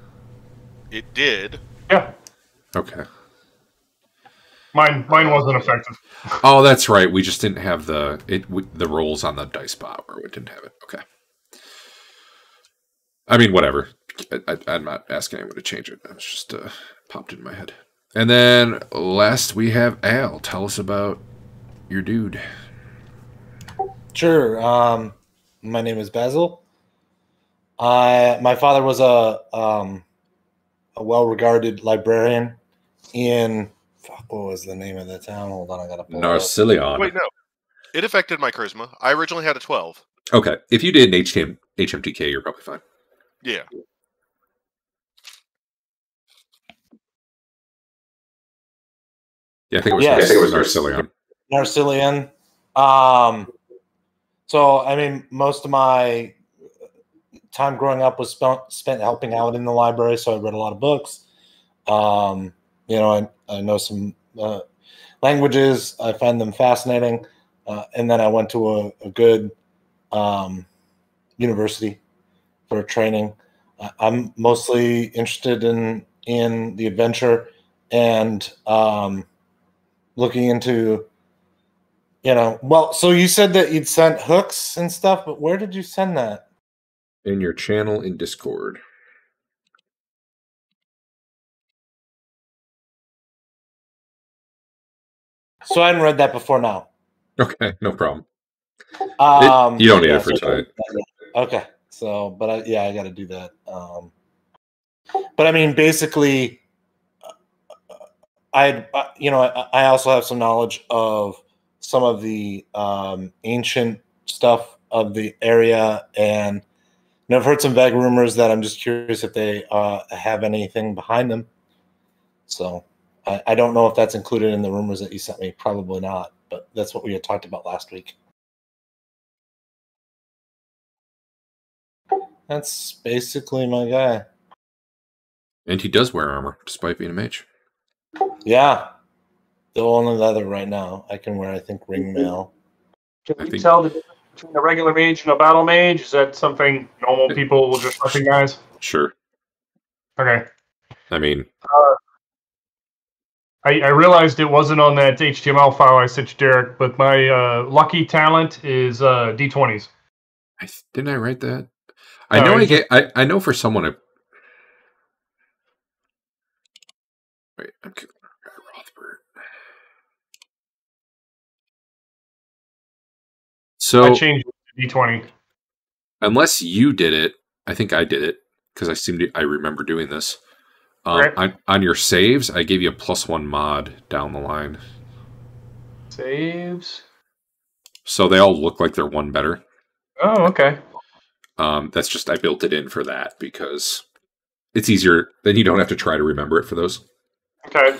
It did. Yeah, Okay. mine mine wasn't effective. (laughs) Oh, that's right. We just didn't have the it w- the rolls on the dice bot where we didn't have it. Okay. I mean, whatever. I, I, I'm not asking anyone to change it. It was just uh, popped in my head. And then last we have Al. Tell us about your dude. Sure. Um, my name is Basil. I my father was a um, a well-regarded librarian in fuck. What was the name of the town? Hold on, I gotta pull it. Narcillion. Wait, no. It affected my charisma. I originally had a 12. Okay. If you did an HTM, HMTK, you're probably fine. Yeah. Yeah, I think it was, Yes. I think it was Narcillion. Narcillion. Um, so I mean, most of my time growing up was spent spent helping out in the library. So I read a lot of books. Um, you know, I, I know some uh, languages. I find them fascinating. Uh, and then I went to a, a good um, university for training. I- I'm mostly interested in in the adventure and um, looking into you know well so you said that you'd sent hooks and stuff but where did you send that In your channel in Discord. so i hadn't read that before now Okay, no problem. um you don't need yeah, it for so- tonight. okay so but I, yeah i got to do that um but i mean basically i uh, you know I, I also have some knowledge of some of the um ancient stuff of the area and I've heard some vague rumors that I'm just curious if they uh, have anything behind them. So I, I don't know if that's included in the rumors that you sent me. Probably not, but that's what we had talked about last week. That's basically my guy. And he does wear armor, despite being a mage. Yeah. The only leather right now. I can wear, I think, ring mail. Can you think- tell the difference between a regular mage and a battle mage? Is that something normal people will just recognize? Sure. Okay. I mean, I, I realized it wasn't on that HTML file I sent you, Derek, but my uh, lucky talent is uh, D20s. I th- didn't I write that? I No, know I get. I, I know for someone. I, wait, I'm Googling Rothbard. So I changed it to D20. unless you did it, I think I did it because I seem to. I remember doing this. Um, Right. on, on your saves, I gave you a plus one mod down the line, Saves. so they all look like they're one better. Oh, okay. Um, that's just I built it in for that because it's easier. Then you don't have to try to remember it for those. Okay.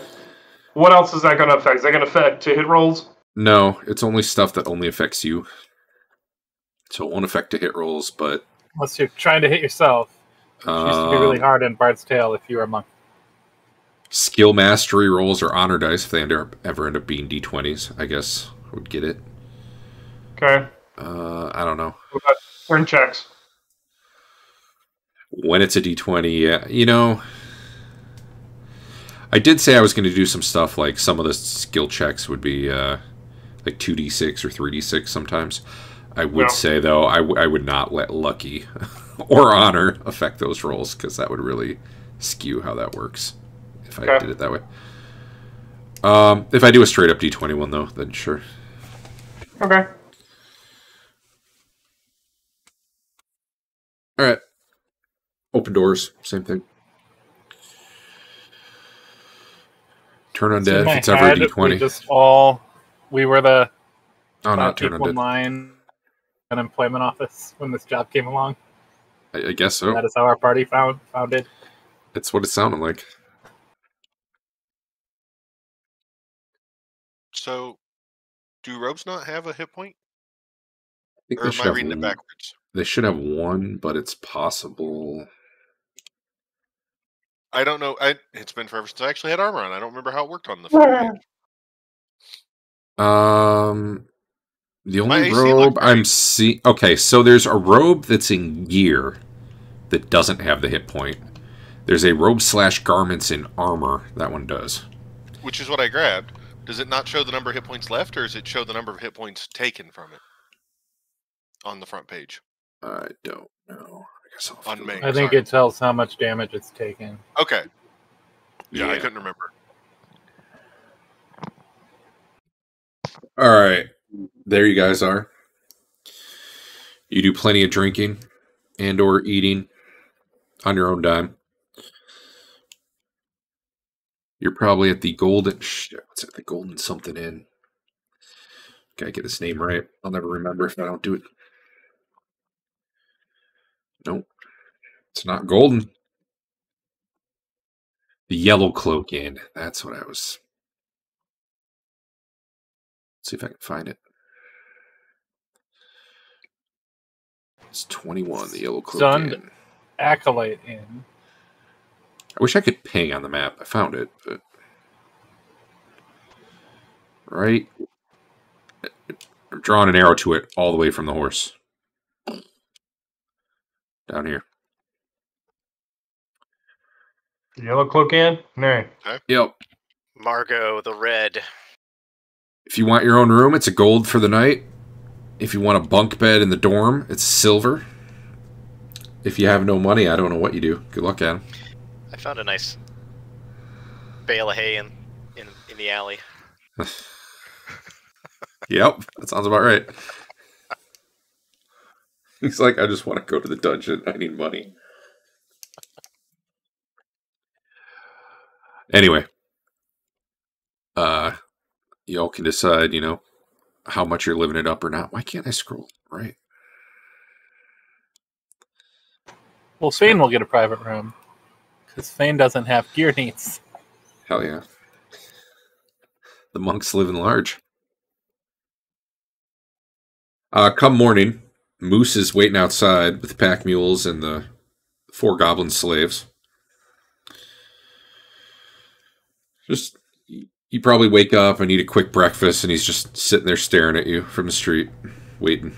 What else is that going to affect? Is that going to affect to hit rolls? No, it's only stuff that only affects you. So it won't affect to hit rolls, but Unless you're trying to hit yourself. Which used to be really um, hard in Bard's Tale if you were a monk. skill mastery rolls or honor dice, if they end up, ever end up being d20s, I guess would get it. Okay. Uh, I don't know. What about turn checks? When it's a d20, yeah, you know. I did say I was going to do some stuff like some of the skill checks would be uh, like 2d6 or 3d6 sometimes. I would Yeah. say, though, I, w- I would not let lucky (laughs) or honor affect those rolls because that would really skew how that works if I did it that way. Um, if I do a straight up d20 one, though, then sure. Okay. All right. Open doors, same thing. Turn So in undead if it's ever d twenty. just all we were the Oh, uh, not turn equal undead. line. unemployment office when this job came along. I, I guess so. That is how our party found founded. That's what it sounded like. So, do robes not have a hit point, I think or they am I have, reading it backwards? they should have one, but it's possible. I don't know. I, it's been forever since I actually had armor on. I don't remember how it worked on the front page. (laughs) Um, the only robe I'm great. see. Okay, so there's a robe that's in gear that doesn't have the hit point. There's a robe slash garments in armor. That one does. which is what I grabbed. Does it not show the number of hit points left, or does it show the number of hit points taken from it on the front page? I don't know. I guess I'll have to On look. main. I think Sorry. it tells how much damage it's taken. Okay. Yeah, I couldn't remember. All right, there you guys are. You do plenty of drinking and or eating on your own dime. You're probably at the golden. What's it? The golden something inn. Gotta get his name right. I'll never remember if I don't do it. Nope, it's not golden. The yellow cloak inn. That's what I was. see if I can find it. It's 21, the yellow cloak Stunned. inn. Acolyte inn. I wish I could ping on the map. I found it, but right. I'm drawing an arrow to it all the way from the horse. Down here. Yellow cloak inn? No. Yep. Margot the Red. If you want your own room, it's a gold for the night. If you want a bunk bed in the dorm, it's silver. If you have no money, I don't know what you do. Good luck, Adam. I found a nice bale of hay in, in, in the alley. (sighs) Yep, that sounds about right. (laughs) He's like, I just want to go to the dungeon. I need money. Anyway, uh, y'all can decide, you know, how much you're living it up or not. Why can't I scroll? Right. Well, Fain will get a private room because Fain doesn't have gear needs. Hell yeah. The monks live in large. Uh, come morning, Moose is waiting outside with the pack mules and the four goblin slaves. Just, you probably wake up and eat a quick breakfast, and he's just sitting there staring at you from the street, waiting,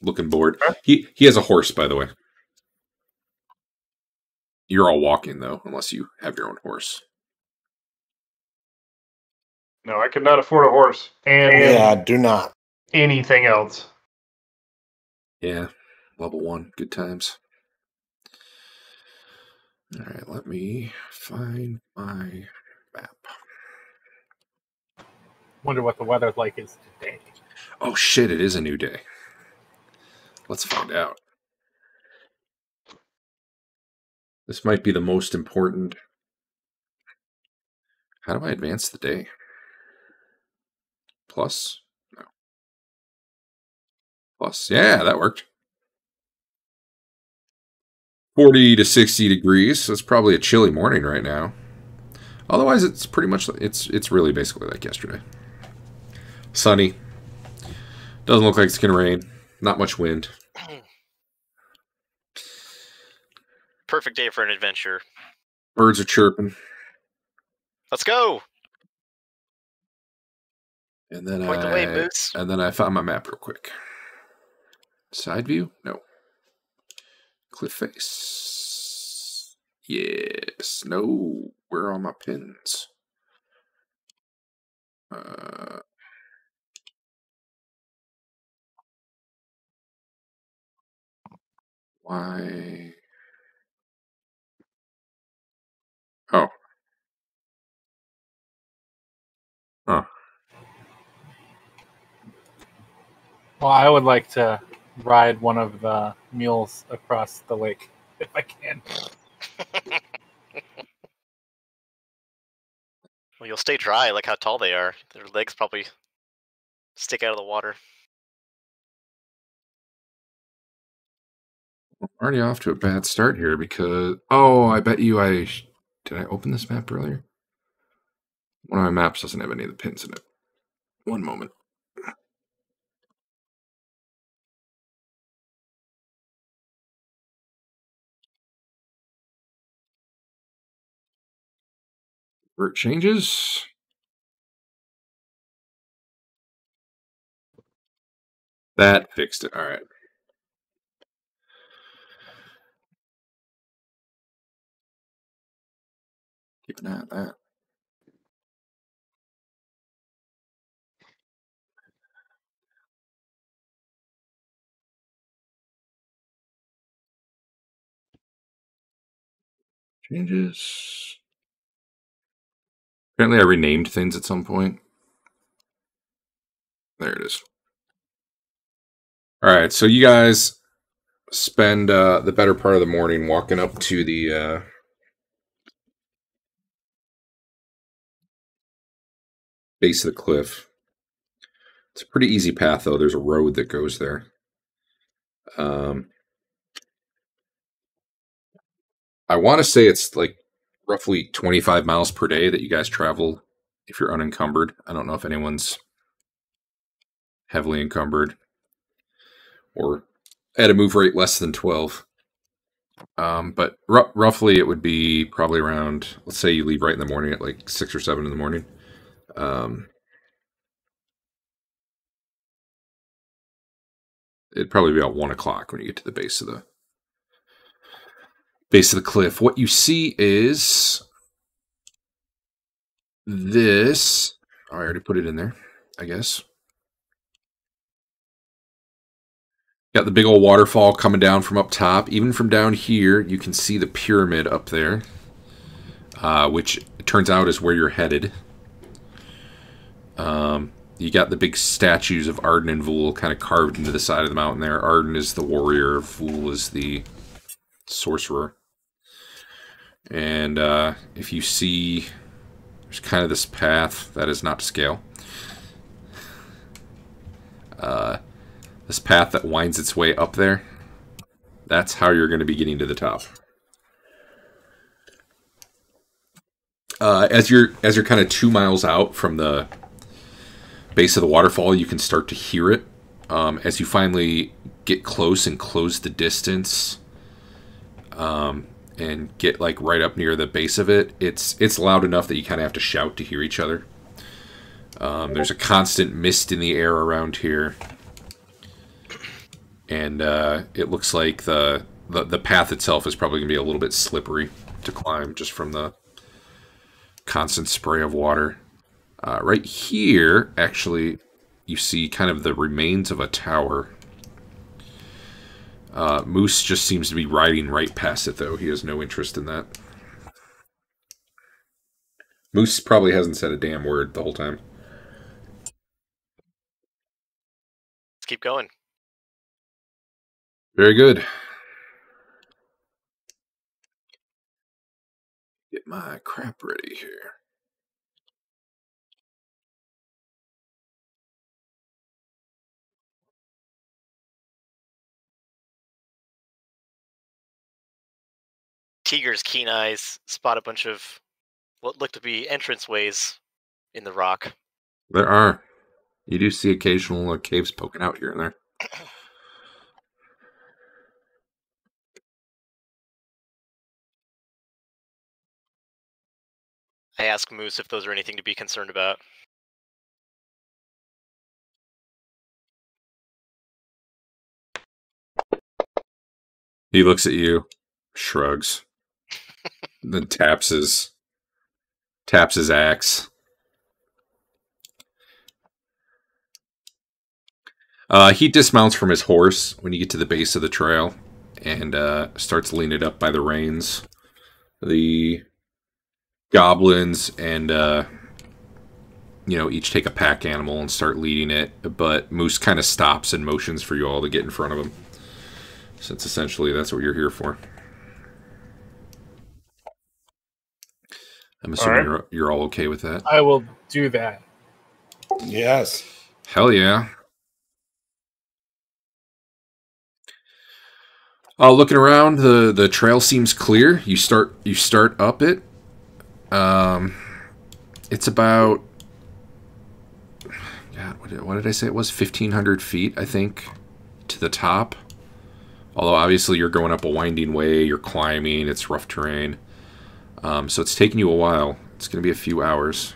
looking bored. He he has a horse, by the way. You're all walking though, unless you have your own horse. No, I could not afford a horse and Yeah, do not. Anything else. Yeah, level one, good times. All right, let me find my map. Wonder what the weather like is today. Oh shit, it is a new day. Let's find out. This might be the most important. How do I advance the day? Plus? Plus. Yeah, that worked. 40 to 60 degrees. So it's probably a chilly morning right now. Otherwise, it's pretty much it's it's really basically like yesterday. Sunny. Doesn't look like it's gonna rain. Not much wind. (clears throat) Perfect day for an adventure. Birds are chirping. Let's go! And then Point the I way, Moose. and then I found my map real quick. Side view? No. Cliff face. Yes. No. Where are my pins? Uh why Oh. Huh. Well, I would like to ride one of the mules across the lake (laughs) if I can. (laughs) Well, you'll stay dry. Like how tall they are. Their legs probably stick out of the water. Already off to a bad start here because oh, I bet you I did I open this map earlier. One of my maps doesn't have any of the pins in it. One moment. Vert changes. That fixed it. All right. Keep an eye on that. Changes. Apparently, I renamed things at some point. There it is. All right, so you guys spend uh, the better part of the morning walking up to the uh, base of the cliff. It's a pretty easy path, though. There's a road that goes there. Um, I want to say it's like roughly 25 miles per day that you guys travel if you're unencumbered. I don't know if anyone's heavily encumbered or at a move rate less than 12. Um, but r- roughly it would be probably around, let's say you leave right in the morning at like six or seven in the morning. Um, it'd probably be about one o'clock when you get to the base of the base of the cliff. What you see is this. Oh, I already put it in there, I guess. Got the big old waterfall coming down from up top. Even from down here, you can see the pyramid up there, uh, which turns out is where you're headed. Um, you got the big statues of Arden and Vul kind of carved into the side of the mountain there. Arden is the warrior, Vul is the sorcerer. And uh, if you see, there's kind of this path that is not to scale. Uh, this path that winds its way up there. That's how you're going to be getting to the top. Uh, as you're as you're kind of two miles out from the base of the waterfall, you can start to hear it. Um, as you finally get close and close the distance, um, and get like right up near the base of it, it's it's loud enough that you kind of have to shout to hear each other. Um, there's a constant mist in the air around here, and uh, it looks like the, the the path itself is probably gonna be a little bit slippery to climb just from the constant spray of water. Uh, right here, actually, you see kind of the remains of a tower. Uh, Moose just seems to be riding right past it, though. He has no interest in that. Moose probably hasn't said a damn word the whole time. Let's keep going. Very good. Get my crap ready here. Tiger's keen eyes spot a bunch of what look to be entranceways in the rock. There are. You do see occasional uh, caves poking out here and there. (clears throat) I ask Moose if those are anything to be concerned about. He looks at you, shrugs, then taps his taps his axe. Uh, he dismounts from his horse when you get to the base of the trail and uh, starts leaning it up by the reins. The goblins and uh, you know each take a pack animal and start leading it, but Moose kind of stops and motions for you all to get in front of him. Since essentially that's what you're here for. I'm assuming right. you're you're all okay with that. I will do that. Yes. Hell yeah. Uh, looking around, the the trail seems clear. You start you start up it. Um, it's about. God, what did, what did I say? It was fifteen hundred feet, I think, to the top. Although obviously you're going up a winding way, you're climbing, it's rough terrain. Um, so it's taking you a while. It's going to be a few hours.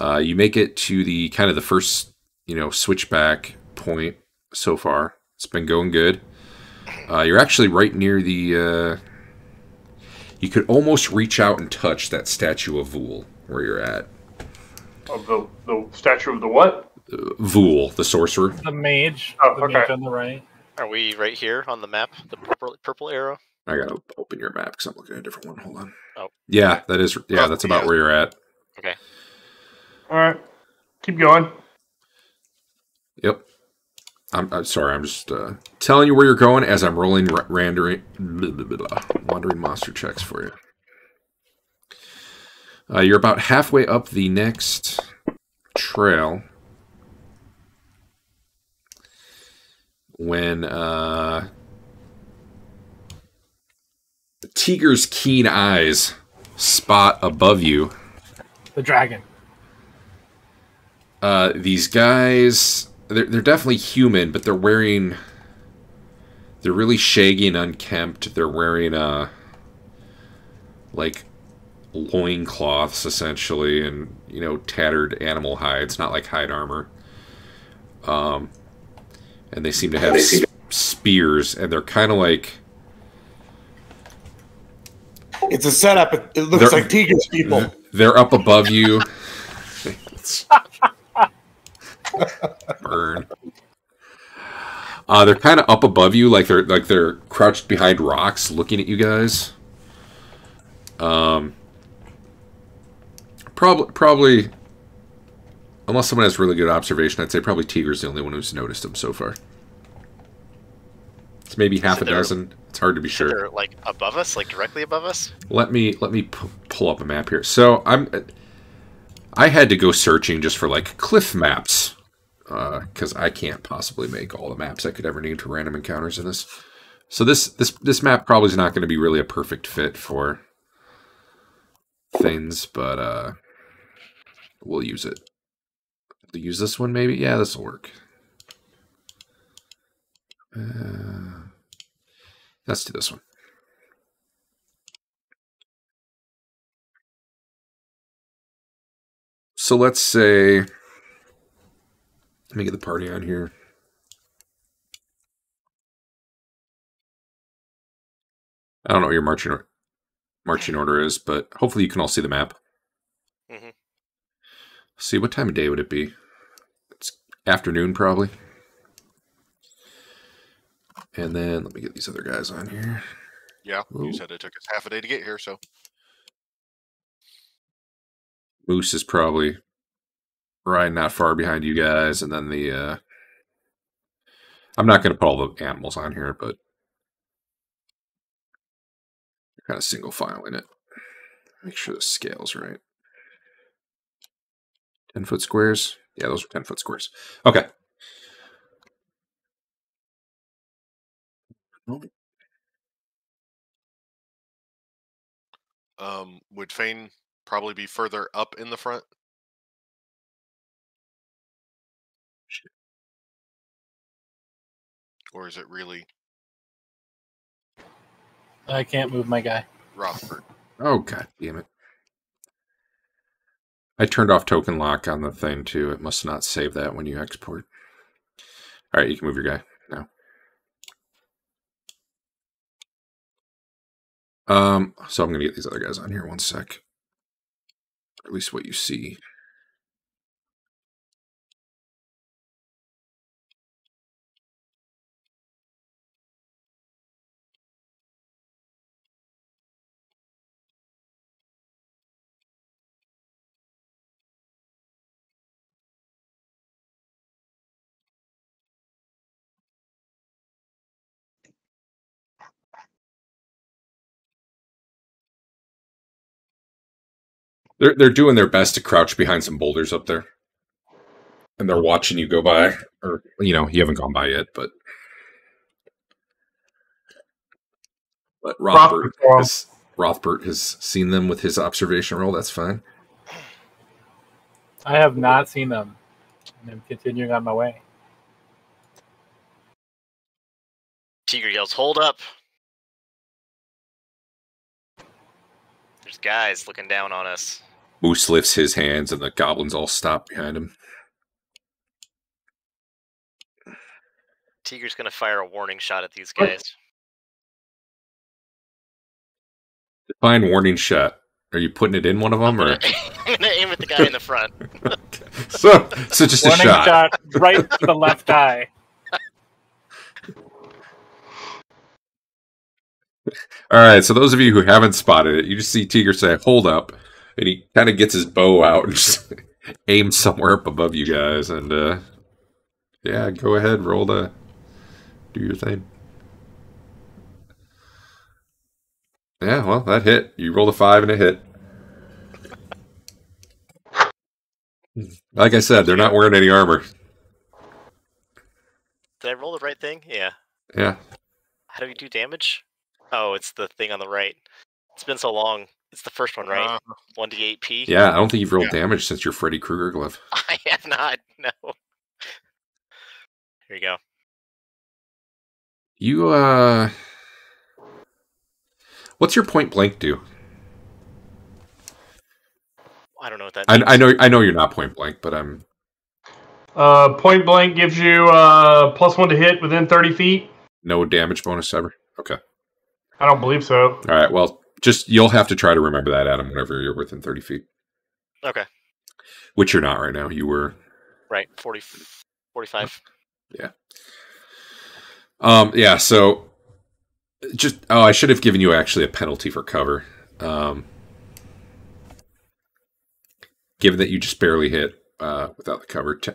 Uh, you make it to the kind of the first, you know, switchback point so far. It's been going good. Uh, you're actually right near the. Uh, you could almost reach out and touch that statue of Vul where you're at. Of the the statue of the what? Vul, the sorcerer. The mage. Oh, the okay. mage on the right. Are we right here on the map? The purple, purple arrow. I gotta open your map because I'm looking at a different one. Hold on. Oh. Yeah, that is. Yeah, Oh, that's about yeah. where you're at. Okay. All right, keep going. Yep. I'm, I'm sorry. I'm just uh, telling you where you're going as I'm rolling ra- randering, blah, blah, blah, blah, wandering monster checks for you. Uh, you're about halfway up the next trail when uh, Tiger's keen eyes spot above you. The dragon. uh, these guys they're, they're definitely human but they're wearing they're really shaggy and unkempt. They're wearing uh like loincloths essentially and you know tattered animal hides not like hide armor. Um and they seem to have s- spears and they're kind of like It's a setup. It, it looks like Tigers people. They're up above you. (laughs) Burn. Uh, they're kind of up above you, like they're like they're crouched behind rocks, looking at you guys. Um, probably probably, unless someone has really good observation, I'd say probably Tiger's the only one who's noticed them so far. It's maybe half So a dozen. It's hard to be sure. They're like above us, like directly above us. Let me let me pu- pull up a map here. So I'm I had to go searching just for like cliff maps Uh, because I can't possibly make all the maps I could ever need for random encounters in this. So this this this map probably is not going to be really a perfect fit for things, but uh, we'll use it. We'll use this one maybe. Yeah, this will work. Uh, let's do this one. So let's say, let me get the party on here. I don't know what your marching marching order is, but hopefully you can all see the map. See what time of day would it be? It's afternoon probably. And then let me get these other guys on here. Yeah, Ooh. you said it took us half a day to get here, so Moose is probably riding not far behind you guys, and then the uh I'm not gonna put all the animals on here, but kind of single filing it. Make sure the scale's right. Ten foot squares? Yeah, those are ten foot squares. Okay. um, would Fain probably be further up in the front? Or is it really I can't move my guy. Rothford? Oh god damn it. I turned off token lock on the thing too. It must not save that when you export. Alright, you can move your guy now. Um, so I'm gonna get these other guys on here one sec. At least what you see. They're they're doing their best to crouch behind some boulders up there, and they're watching you go by, or you know, you haven't gone by yet, but but Rothbert Rothbert, has Rothbert has seen them with his observation roll. That's fine. I have not seen them. And I'm continuing on my way. Tiger yells, "Hold up!" There's guys looking down on us. Moose lifts his hands, and the goblins all stop behind him. Tiger's gonna fire a warning shot at these guys. Define warning shot. Are you putting it in one of them, or (laughs) I'm gonna aim at the guy in the front. (laughs) so? So just a shot. shot right to the left (laughs) eye. All right. So those of you who haven't spotted it, you just see Tiger say, "Hold up," and he kind of gets his bow out and (laughs) just aims somewhere up above you guys. And uh yeah, go ahead, roll the do your thing. Yeah, well, that hit. You rolled a five and it hit. Like I said, they're not wearing any armor. Did I roll the right thing? Yeah. Yeah. How do we do damage? Oh, it's the thing on the right. It's been so long. It's the first one, right? Uh, One d eight p. Yeah, I don't think you've rolled Yeah. damage since your Freddy Krueger glove. (laughs) I have not. (laughs) No. Here you go. You uh What's your point blank do? I don't know what that. I. I know I know you're not point blank, but I'm Uh, point blank gives you uh, plus one to hit within 30 feet. no damage bonus ever. Okay. I don't believe so. All right. Well, just you'll have to try to remember that, Adam, whenever you're within 30 feet, Okay. which you're not right now. You were. Right. 40, 45. Um. Yeah. So, just oh, I should have given you actually a penalty for cover. Um. Given that you just barely hit uh, without the cover, T-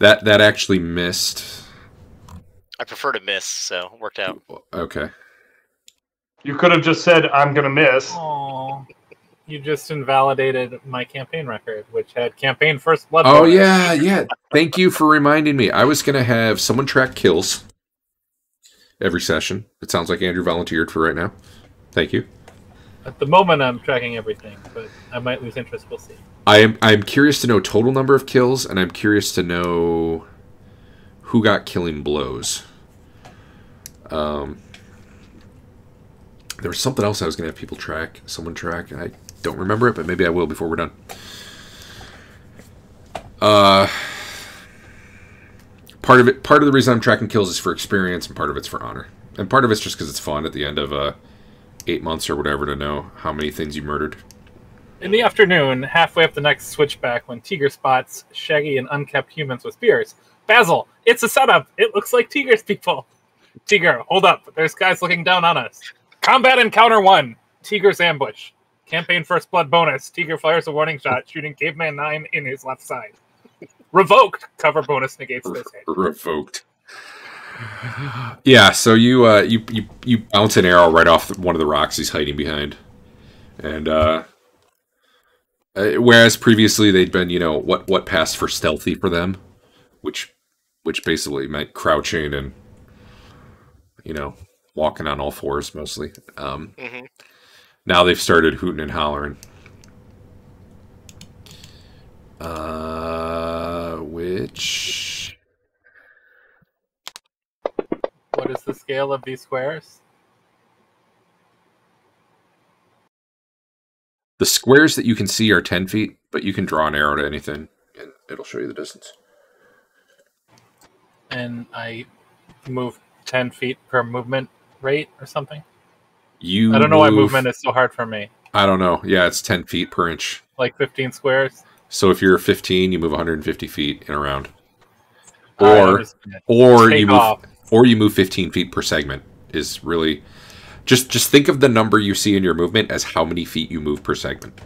that that actually missed. I prefer to miss, so it worked out. Okay. You could have just said, I'm going to miss. Oh, you just invalidated my campaign record, which had campaign first blood. Oh bonus. yeah, yeah. Thank you for reminding me. I was gonna have someone track kills every session. It sounds like Andrew volunteered for right now. Thank you. At the moment, I'm tracking everything, but I might lose interest. We'll see. I am I'm curious to know total number of kills, and I'm curious to know who got killing blows. Um, there was something else I was gonna have people track, someone track, and I don't remember it, but maybe I will before we're done. Uh, part of it, part of the reason I'm tracking kills is for experience, and part of it's for honor, and part of it's just because it's fun at the end of uh eight months or whatever to know how many things you murdered. In the afternoon, halfway up the next switchback, when Tiger spots shaggy and unkept humans with spears. Basil, it's a setup. It looks like Tiger's people. Tiger, hold up. There's guys looking down on us. Combat encounter one. Tiger's ambush. Campaign first blood bonus. Tiger fires a warning shot, shooting Caveman 9 in his left side. Revoked. Cover bonus negates this hit. revoked. Yeah, so you uh, you you you bounce an arrow right off one of the rocks he's hiding behind, and uh, uh, whereas previously they'd been you know what what passed for stealthy for them, which which basically meant crouching and you know walking on all fours mostly. Um, hmm now they've started hooting and hollering. Uh, which What is the scale of these squares? The squares that you can see are 10 feet, but you can draw an arrow to anything and it'll show you the distance. And I move 10 feet per movement rate or something? You I don't know why movement is so hard for me. I don't know. Yeah, it's 10 feet per inch. Like 15 squares? So if you're 15, you move 150 feet in a round. Or or you move off. or you move 15 feet per segment is really just just think of the number you see in your movement as how many feet you move per segment.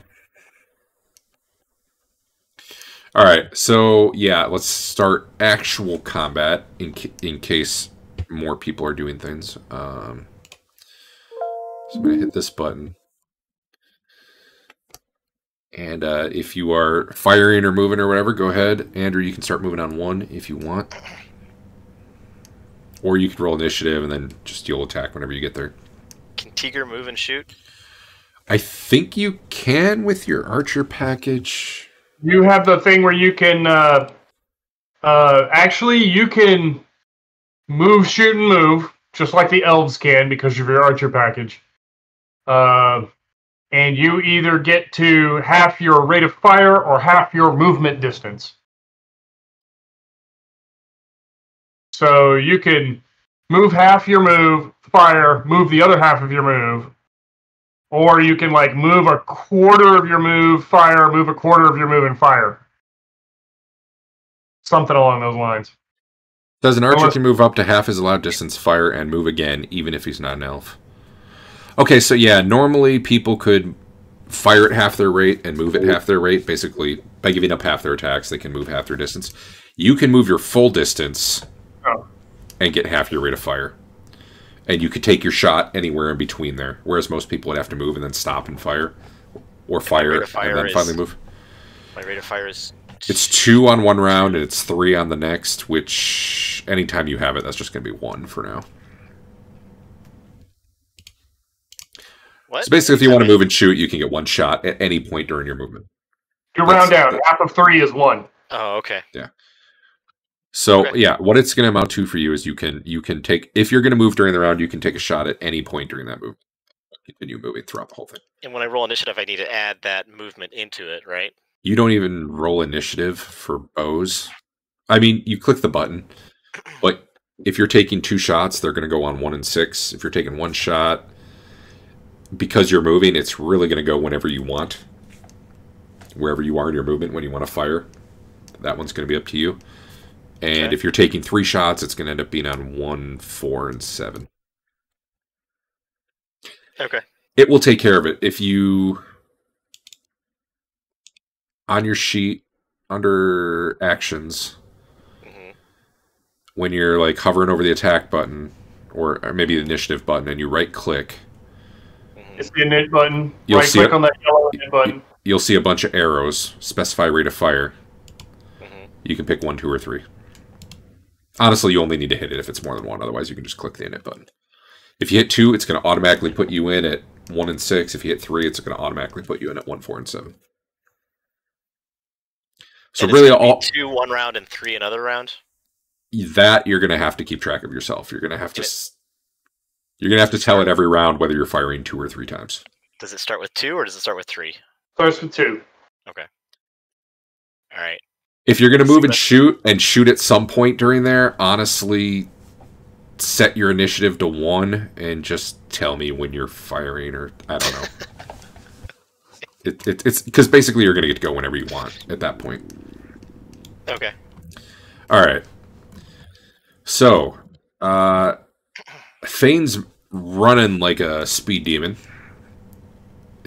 All right, so yeah, let's start actual combat in in case more people are doing things. Um, so I'm gonna hit this button, And uh, if you are firing or moving or whatever, go ahead. Andrew, you can start moving on one if you want. Or you could roll initiative and then just you'll attack whenever you get there. Can Tiger move and shoot? I think you can with your archer package. You have the thing where you can uh, uh, actually you can move, shoot, and move just like the elves can because of your archer package. Uh, and you either get to half your rate of fire or half your movement distance. So you can move half your move, fire, move the other half of your move, or you can like move a quarter of your move, fire, move a quarter of your move, and fire. Something along those lines. Does an archer can move up to half his allowed distance, fire, and move again, even if he's not an elf? Okay, so yeah, normally people could fire at half their rate and move at half their rate. Basically, by giving up half their attacks, they can move half their distance. You can move your full distance Oh. and get half your rate of fire. And you could take your shot anywhere in between there, whereas most people would have to move and then stop and fire, or fire, fire and then is- finally move. My rate of fire is. It's two on one round and it's three on the next, which anytime you have it, that's just going to be one for now. What? So basically, if you want to move and shoot, you can get one shot at any point during your movement. You That's- round down. Half of three is one. Oh, okay. Yeah. So Okay. yeah, what it's going to amount to for you is you can you can take if you're going to move during the round, you can take a shot at any point during that move. Continue moving throughout the whole thing. And when I roll initiative, I need to add that movement into it, right? You don't even roll initiative for bows. I mean, you click the button, but if you're taking two shots, they're going to go on one and six. If you're taking one shot, because you're moving, it's really going to go whenever you want, wherever you are in your movement when you want to fire. That one's going to be up to you. And Okay. if you're taking three shots, it's going to end up being on one, four, and seven. Okay. It will take care of it if you on your sheet under actions hmm when you're like hovering over the attack button or, or maybe the initiative button and you right click hmm It's the init button. You'll right see click it. on that yellow init button. you'll see a bunch of arrows. Specify rate of fire. Hmm you can pick one two or three. Honestly you only need to hit it if it's more than one. Otherwise you can just click the init button. If you hit two it's going to automatically put you in at one and six. If you hit three it's going to automatically put you in at one four and seven so And really gonna be all two one round and three another round. that you're going to have to keep track of yourself. You're going to have to s- you're going to have to tell it every round whether you're firing two or three times. Does it start with two or does it start with three? Starts with two. Okay. All right. If you're going to move and But- shoot and shoot at some point during there, honestly set your initiative to 1 and just tell me when you're firing or I don't know. (laughs) it, it, it's cuz basically you're going to get to go whenever you want at that point. Okay. All right. So, uh, Fain's running like a speed demon.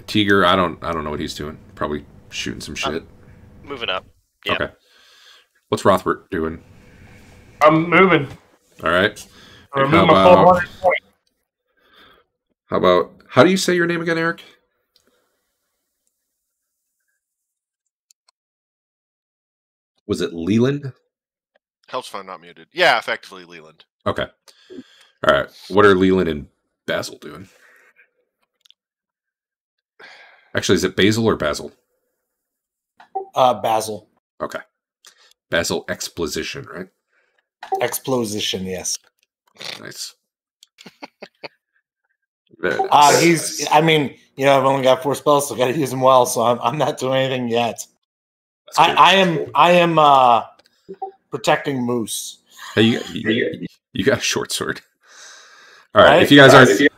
Tiger, I don't, I don't know what he's doing. Probably shooting some shit. Moving up. yeah. Okay. What's Rothbert doing? I'm moving. All right. I'm how moving my full about- 100. How about how do you say your name again, Eric? Was it Leland? Helps if I'm not muted. Yeah, effectively Leland. Okay. All right. What are Leland and Basil doing? Actually, is it Basil or Basil? Uh, Basil. Okay. Basil exposition, right? Exposition, yes. Nice. Very nice. Uh, he's, I mean, you know, I've only got four spells, so I got to use them well, so I'm, I'm not doing anything yet. That's I. I am, I am, uh, protecting Moose. Hey, you, you, you got a short sword. All right. Right? If you guys aren't,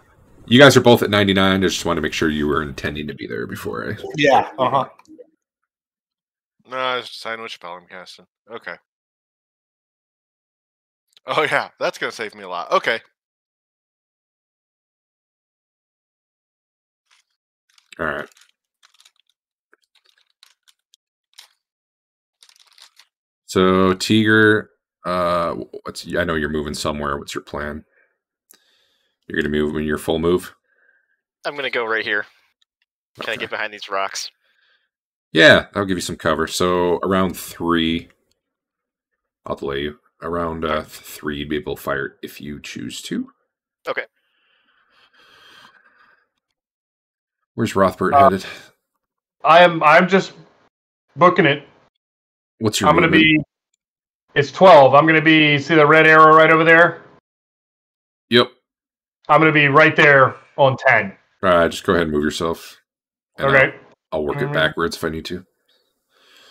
you guys are both at 99. I just want to make sure you were intending to be there before I. Yeah. Uh huh. No, I was deciding which spell I'm casting. Okay. Oh yeah, that's gonna save me a lot. Okay. All right. So Tiger, uh, what's I know you're moving somewhere. What's your plan? You're gonna move in your full move. I'm gonna go right here. Can I get behind these rocks? Yeah, that'll give you some cover. So around three, I'll delay you. Around uh, three, you'd be able to fire if you choose to. Okay. Where's Rothbert Uh, headed? I am. I'm just booking it. What's your? I'm gonna be. It's twelve. I'm gonna be. See the red arrow right over there. Yep. I'm gonna be right there on ten. All right, just go ahead and move yourself. and I'll- I'll, work it Mhm. backwards if I need to.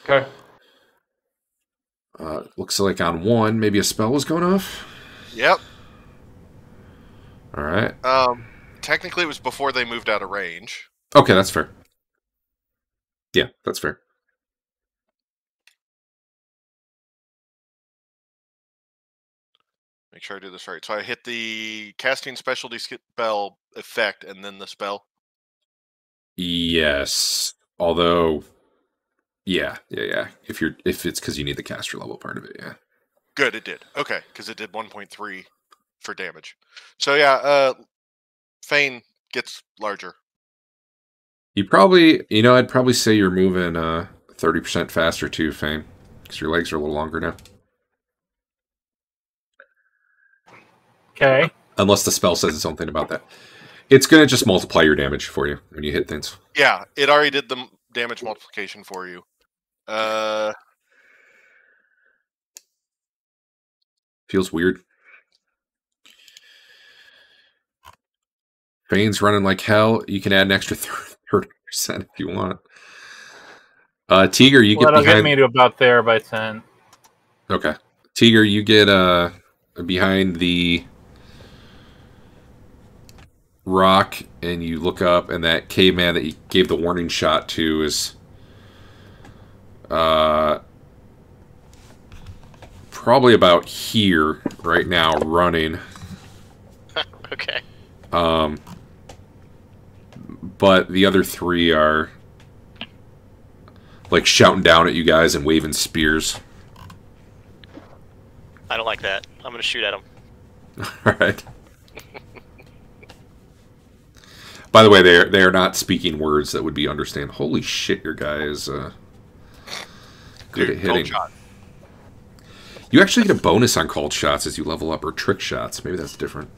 Okay. Uh, looks like on one, maybe a spell was going off. Yep. All right. Um, technically, it was before they moved out of range. Okay, that's fair. Yeah, that's fair. Make sure I do this right. So I hit the casting specialty spell effect and then the spell. Yes. Although, yeah, yeah, yeah. If you're if it's because you need the caster level part of it, yeah. Good, it did. Okay, because it did 1.3 for damage. So yeah, uh, Fain gets larger. You probably, you know, I'd probably say you're moving uh thirty percent faster too, Fain, because your legs are a little longer now. Okay. Unless the spell says something about that. It's gonna just multiply your damage for you when you hit things. Yeah, it already did the damage multiplication for you. Uh, Feels weird. Fain's running like hell. You can add an extra (laughs) thirty percent if you want. Uh, Tiger, you Well, get that'll get behind. me to about there by ten. Okay, Tiger, you get uh behind the rock, and you look up, and that caveman that you gave the warning shot to is uh probably about here right now, running. (laughs) Okay. Um, but the other three are like shouting down at you guys and waving spears. I don't like that. I'm gonna shoot at them (laughs) All right. By the way, they are they are not speaking words that would be understand. Holy shit, your guy is uh, good dude, at hitting. shot. You actually get a bonus on called shots as you level up, or trick shots. Maybe that's different.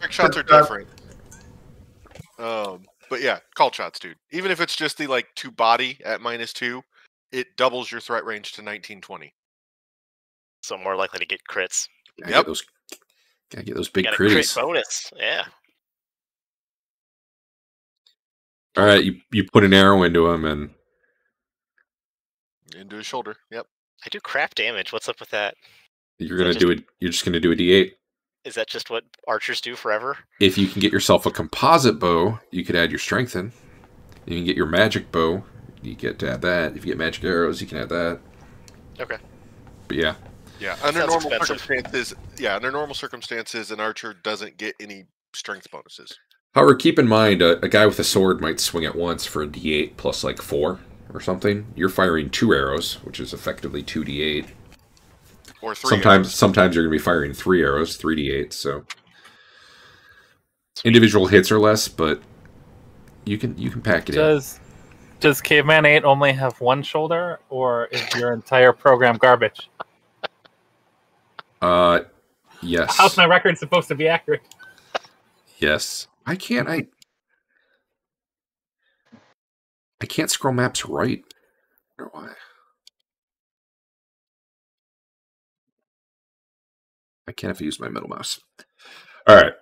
Trick shots are different. Um, but yeah, call shots, dude. Even if it's just the like two body at minus two, it doubles your threat range to 1920. So more likely to get crits. Gotta Yep. get those, gotta get those big Got a crit bonus. Yeah. All right, you you put an arrow into him, and Into his shoulder. Yep. I do crap damage. What's up with that? you're Is gonna just- do it. You're just gonna do a d8. Is that just what archers do forever? If you can get yourself a composite bow, you could add your strength in. You can get your magic bow. You get to add that. If you get magic arrows, you can add that. Okay. But yeah, Yeah. Under Sounds normal expensive. circumstances, yeah, under normal circumstances, an archer doesn't get any strength bonuses. However, keep in mind a, a guy with a sword might swing at once for a d8 plus like four or something. You're firing two arrows, which is effectively two d8. Or three. Sometimes, arrows. sometimes you're going to be firing three arrows, three d8. So individual hits are less, but you can you can pack it in. Does does Caveman Eight only have one shoulder, or is your entire program garbage? Uh, yes, How's my record supposed to be accurate? yes. I can't. I I can't scroll maps right. I why. I can't if I use my middle mouse. All right.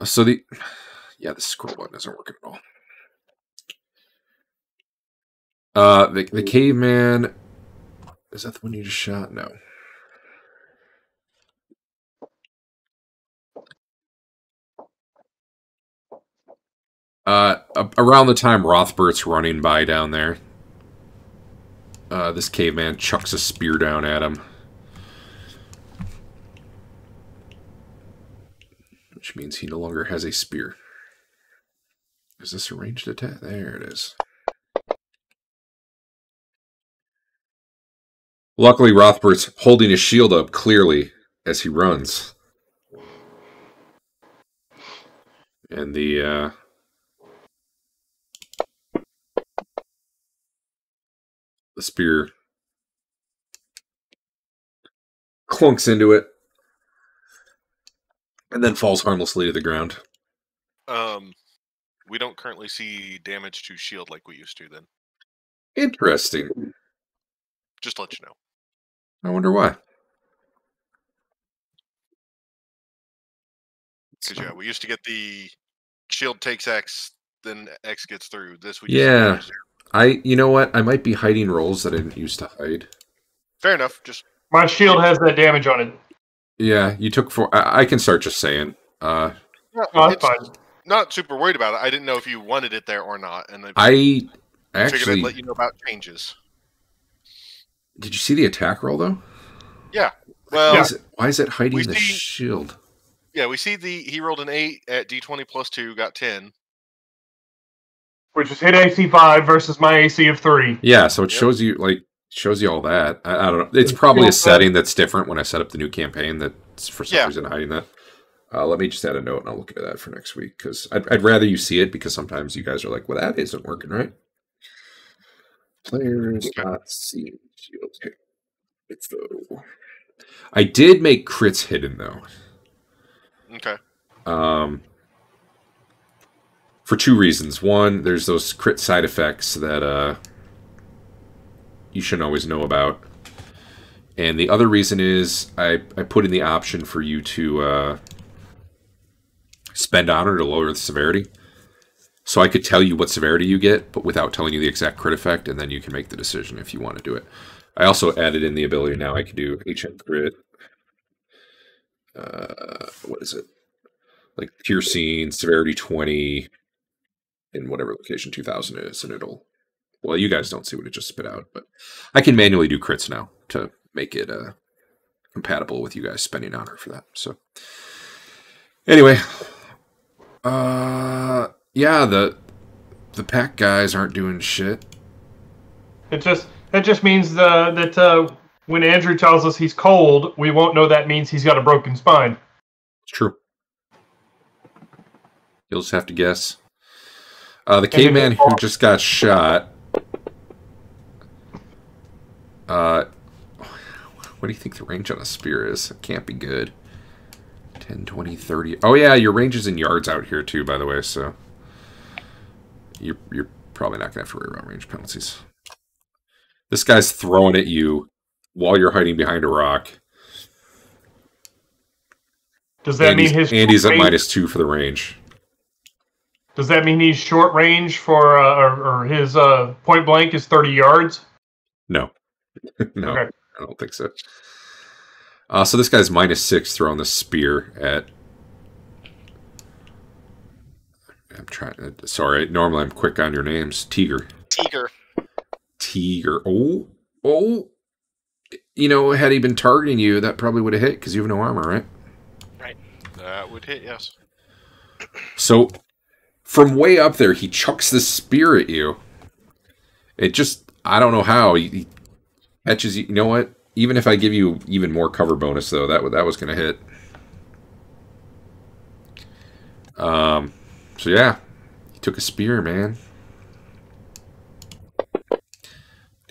Uh, So the yeah, the scroll button isn't working at all. Uh, the the caveman is that the one you just shot? No. Uh, around the time Rothbert's running by down there, uh, this caveman chucks a spear down at him. Which means he no longer has a spear. Is this a ranged attack? There it is. Luckily, Rothbert's holding his shield up clearly as he runs. And the uh, The spear clunks into it and then falls harmlessly to the ground. Um, we don't currently see damage to shield like we used to. Then, Interesting. just to let you know. I wonder why. Because yeah, we used to get the shield takes X, then X gets through. This we Yeah. Just I, you know what? I might be hiding rolls that I didn't used to hide. fair enough. Just My shield has that damage on it. Yeah, you took four. I, I can start just saying. Uh, that's it's fine. not super worried about it. I didn't know if you wanted it there or not, and I I figured actually I'd let you know about changes. did. You see the attack roll though? Well, why, yeah. is it, why is it hiding We the see- shield? Yeah, we see the he rolled an eight at D twenty plus two, got ten. Which is hit AC five versus my AC of three. Yeah, so it Yep. shows you like shows you all that. I, I don't know. It's probably a setting that's different when I set up the new campaign. That's for some Yeah. reason hiding that. Uh, let me just add a note and I'll look into that for next week because I'd, I'd rather you see it because sometimes you guys are like, well, that isn't working right. Players Okay. not seeing shield hit. It's though. I did make crits hidden though. Okay. Um, for two reasons. One, there's those crit side effects that uh, you shouldn't always know about. And the other reason is I, I put in the option for you to uh, spend honor to lower the severity. So I could tell you what severity you get, but without telling you the exact crit effect, and then you can make the decision if you want to do it. I also added in the ability now I can do HM crit. Uh, what is it? like piercing severity 20 in whatever location 2000 is and it'll well you guys don't see what it just spit out but i can manually do crits now to make it uh compatible with you guys spending honor for that so. Anyway uh yeah the the pack guys aren't doing shit. It just that just means uh, that uh, when Andrew tells us he's cold, we won't know that means he's got a broken spine. it's true. You'll just have to guess uh the caveman who just got shot uh what do you think the range on a spear is? It can't be good. 10 20 30 oh yeah your range is in yards out here too by the way so you're, you're probably not gonna have to worry about range penalties. This guy's throwing at you while you're hiding behind a rock. Does that Andy's, mean his Andy's at minus two for the range Does that mean he's short range for uh, or, or his uh, point blank is thirty yards? No, (laughs) no, Okay. I don't think so. Uh, so this guy's minus six throwing the spear at. I'm trying. To, sorry, normally I'm quick on your names. Tiger, Tiger. Tiger. Oh, oh. You know, had he been targeting you, that probably would have hit because you have no armor, right? right? That would hit, yes. So, from way up there, he chucks the spear at you. It just, I don't know how he, he catches you. You know what? Even if I give you even more cover bonus, though, that that was going to hit. Um. So yeah, he took a spear, man.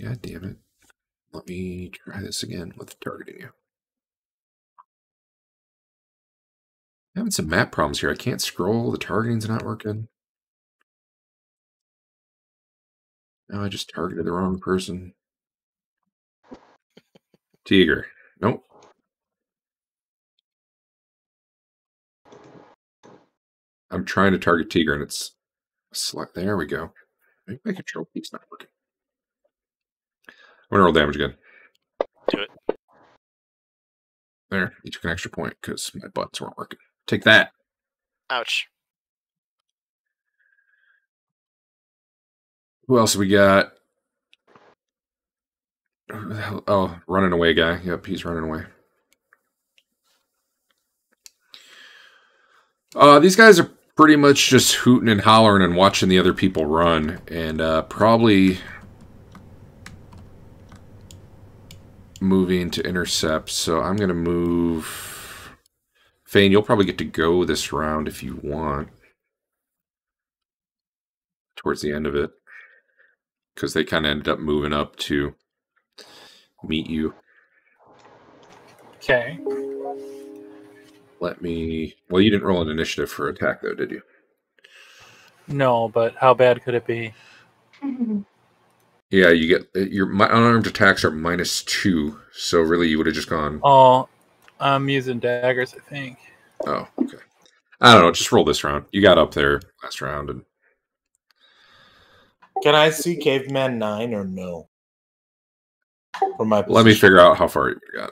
God damn it! Let me try this again with targeting you. Having some map problems here. I can't scroll. The targeting's not working. No, I just targeted the wrong person. Tiger. Nope. I'm trying to target Tiger and it's select. There we go. Maybe my control key's not working. I'm gonna roll damage again. Do it. There, you took an extra point because my buttons weren't working. Take that. Ouch. Who else we got? Who the hell- Oh, running away guy. Yep, he's running away. Uh, these guys are pretty much just hooting and hollering and watching the other people run, and uh, probably moving to intercept. So I'm gonna move. Fain, you'll probably get to go this round if you want. Towards the end of it. because they kind of ended up moving up to meet you. Okay. Let me. Well, you didn't roll an initiative for attack, though, did you? No, but how bad could it be? Yeah, you get uh, your unarmed attacks are minus two, so really you would have just gone. Oh, I'm using daggers, I think. Oh, okay. I don't know. Just roll this round. You got up there last round, and can I see Caveman Nine or no? For my let me figure out how far you got.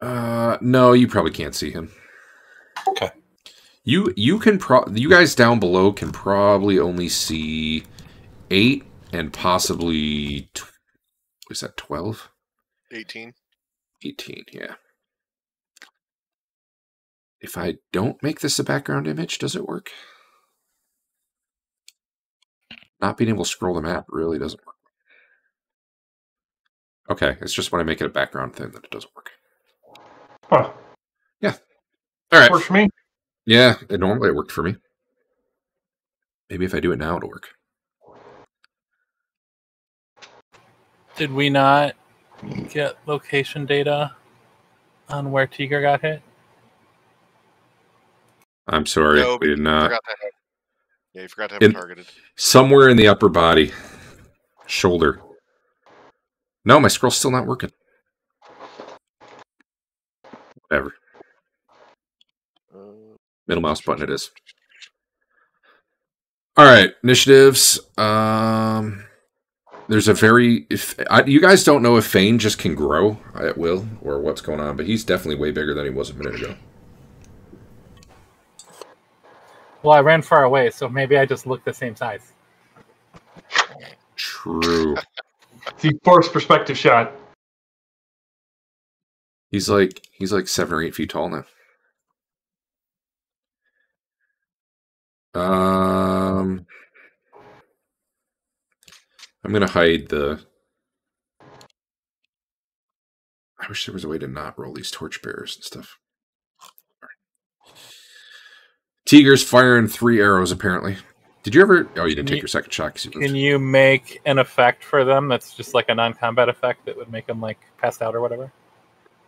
Uh, no, you probably can't see him. Okay. You you can pro you guys down below can probably only see eight and possibly was that 12? 18. 18, yeah. If I don't make this a background image, does it work? Not being able to scroll the map really doesn't work. Okay, it's just when I make it a background thing that it doesn't work. Huh. Yeah. All right. Works for me. Yeah, it normally it worked for me. Maybe if I do it now, it'll work. Did we not get location data on where Tiger got hit? I'm sorry, No, we did not. forgot to have, yeah, you forgot to have In- it targeted. Somewhere in the upper body, shoulder. No, my scroll's still not working. Whatever. Uh, Middle mouse button it is. All right, initiatives. Um, there's a very if I, you guys don't know if Fain just can grow at will or what's going on, but he's definitely way bigger than he was a minute ago. Well, I ran far away, so maybe I just look the same size. True. The forced perspective shot. he's like he's like seven or eight feet tall now. Um, I'm gonna hide the. I wish there was a way to not roll these torchbearers and stuff. Tiger's firing three arrows. Apparently, did you ever? Oh, you didn't Can take you- your second shot. you Can you make an effect for them that's just like a non-combat effect that would make them like passed out or whatever?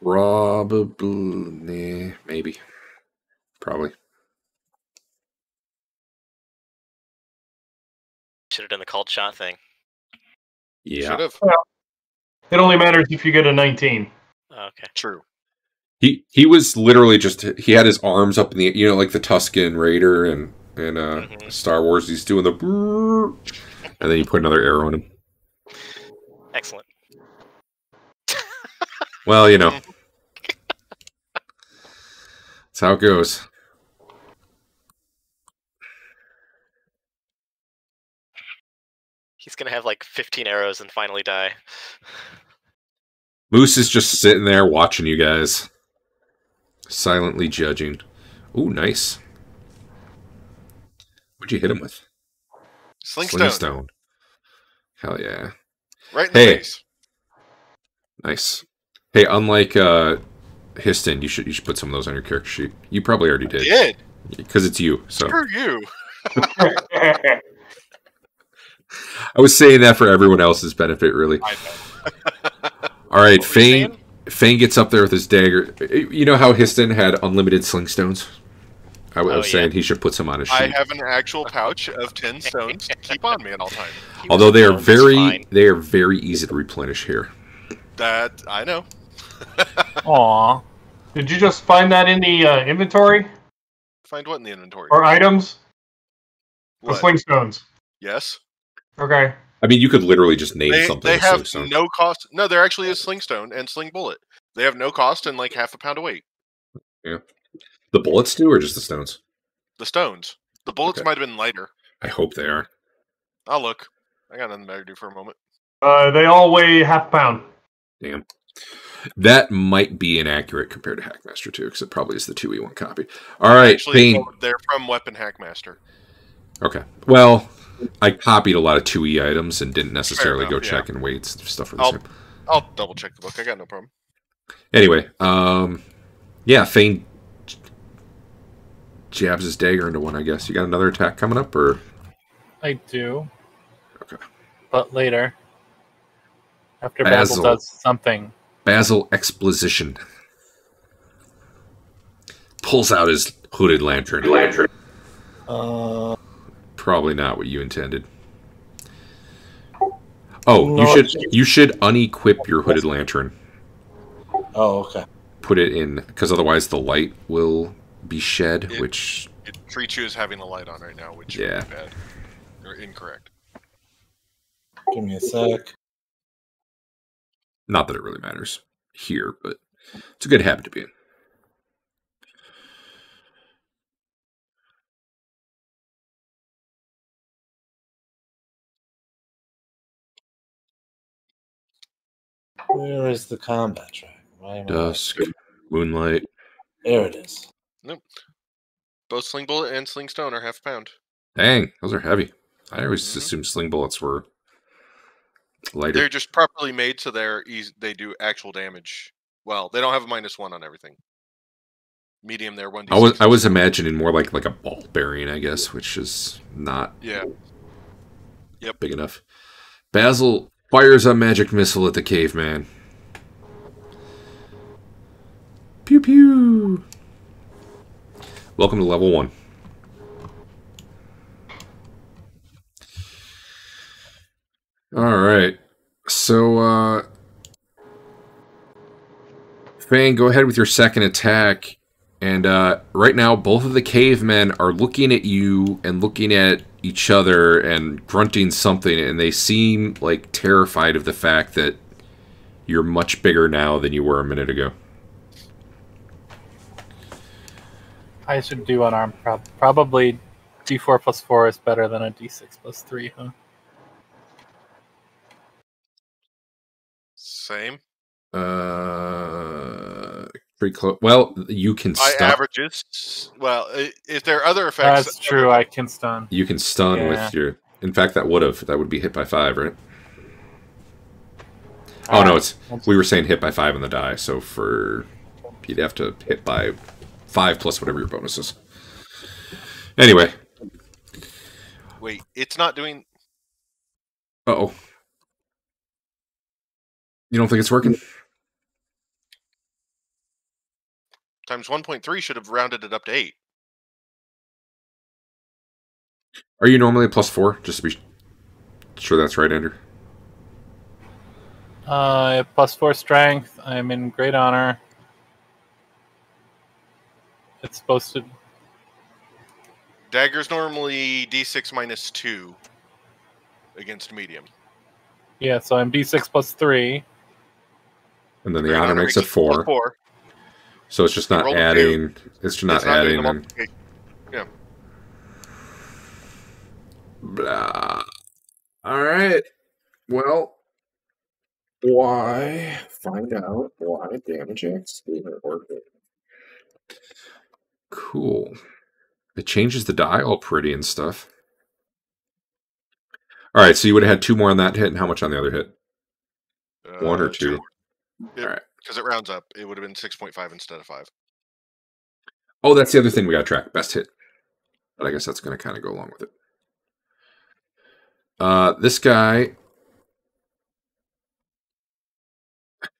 Probably, nah, maybe, probably. Should have done the called shot thing. Yeah, Should have. It only matters if you get a 19. Okay. True. He he was literally just he had his arms up in the you know like the Tusken Raider and and uh Mhm. Star Wars. He's doing the and then you put another arrow in him. Excellent. Well, you know, (laughs) that's how it goes. He's gonna have like 15 arrows and finally die. Moose is just sitting there watching you guys, silently judging. Ooh, nice. What'd you hit him with? Slingstone. Hell yeah. Right in the Hey. face. Nice. Hey, unlike uh Histon, you should you should put some of those on your character sheet. You probably already did Did. because it's you. So Screw you. (laughs) I was saying that for everyone else's benefit, really. (laughs) All right, What were Fain. Fain gets up there with his dagger. You know how Histon had unlimited slingstones. I was Oh, yeah. saying he should put some on his I sheet. have an actual pouch of 10 stones to keep on me at all times. (laughs) Although they are very they are very easy to replenish here. That, I know. (laughs) Aw. Did you just find that in the uh, inventory Find what in the inventory? or items? The What? sling stones. Yes. Okay. I mean, you could literally just name They, something. they have slingstone. no cost. No, there actually is slingstone and sling bullet. They have no cost and like half a pound of weight. Yeah. The bullets do, or just the stones? The stones. The bullets Okay. might have been lighter. I hope they are. I'll look. I got nothing better to do for a moment. Uh, they all weigh half a pound. Damn. That might be inaccurate compared to Hackmaster 2, because it probably is the 2E1 copy. All right, Actually, Fain. they're from Weapon Hackmaster. Okay. Well, I copied a lot of 2E items and didn't necessarily enough, go yeah. and weights and stuff for the I'll- same. I'll double check the book. I got no problem. Anyway, um, yeah, Fain jabs his dagger into one. I guess you got another attack coming up, or I do. Okay. But later. After Basil. Basil does something. Basil exposition pulls out his hooded lantern. Lantern. Uh, Probably not what you intended. Oh, you should you should unequip your hooded lantern. oh, okay. Put it in because otherwise the light will be shed, It- which It treats you as having a light on right now, which Yeah. is bad. Or incorrect. Give me a sec. not that it really matters here, but it's a good habit to be in. Where is the combat track? Why am I- Dusk, moonlight. There it is. Nope. Both sling bullet and sling stone are half a pound. Dang, those are heavy. I always Mhm. assumed sling bullets were lighter. They're just properly made so they're easy, they do actual damage. Well, they don't have a minus one on everything. Medium, they're one. I was I was imagining more like like a ball bearing, I guess, which is not Yeah, yep, big enough. Basil fires a magic missile at the caveman. Pew pew. Welcome to level one. All right. So, uh, Fain, go ahead with your second attack. And uh, right now, both of the cavemen are looking at you and looking at each other and grunting something, and they seem like terrified of the fact that you're much bigger now than you were a minute ago. I should do unarmed. Prob- probably D4 plus 4 is better than a D6 plus 3, huh? same. Uh, pretty close. Well, you can By stun. averages, well, i- if there are other effects, That's true. I can stun. You can stun Yeah. with your. In fact, that would have that would be hit by five, right? Oh no, it's we were saying hit by five on the die, so for you'd have to hit by five plus whatever your bonus is. Anyway, Wait, it's not doing. uh oh, you don't think it's working? Times one point three should have rounded it up to eight. Are you normally a plus four? Just to be sure that's right, Andrew. Uh, plus 4 strength. I'm in great honor. It's supposed to. Dagger's normally d6 minus two against medium. Yeah, so I'm D6 plus 3. And then the Great honor makes it plus four, Four. So it's just not Roll adding. It's just not It's adding. and- multiplication. Blah. All right. Well, why find out why damage X isn't working? Cool. It changes the die all pretty and stuff. All right, so you would have had two more on that hit, and how much on the other hit? One or Uh, two? Yeah, Alright. Because it rounds up, it would have been six point five instead of five. Oh, that's the other thing we got to track. Best hit. But I guess that's going to kind of go along with it. Uh, this guy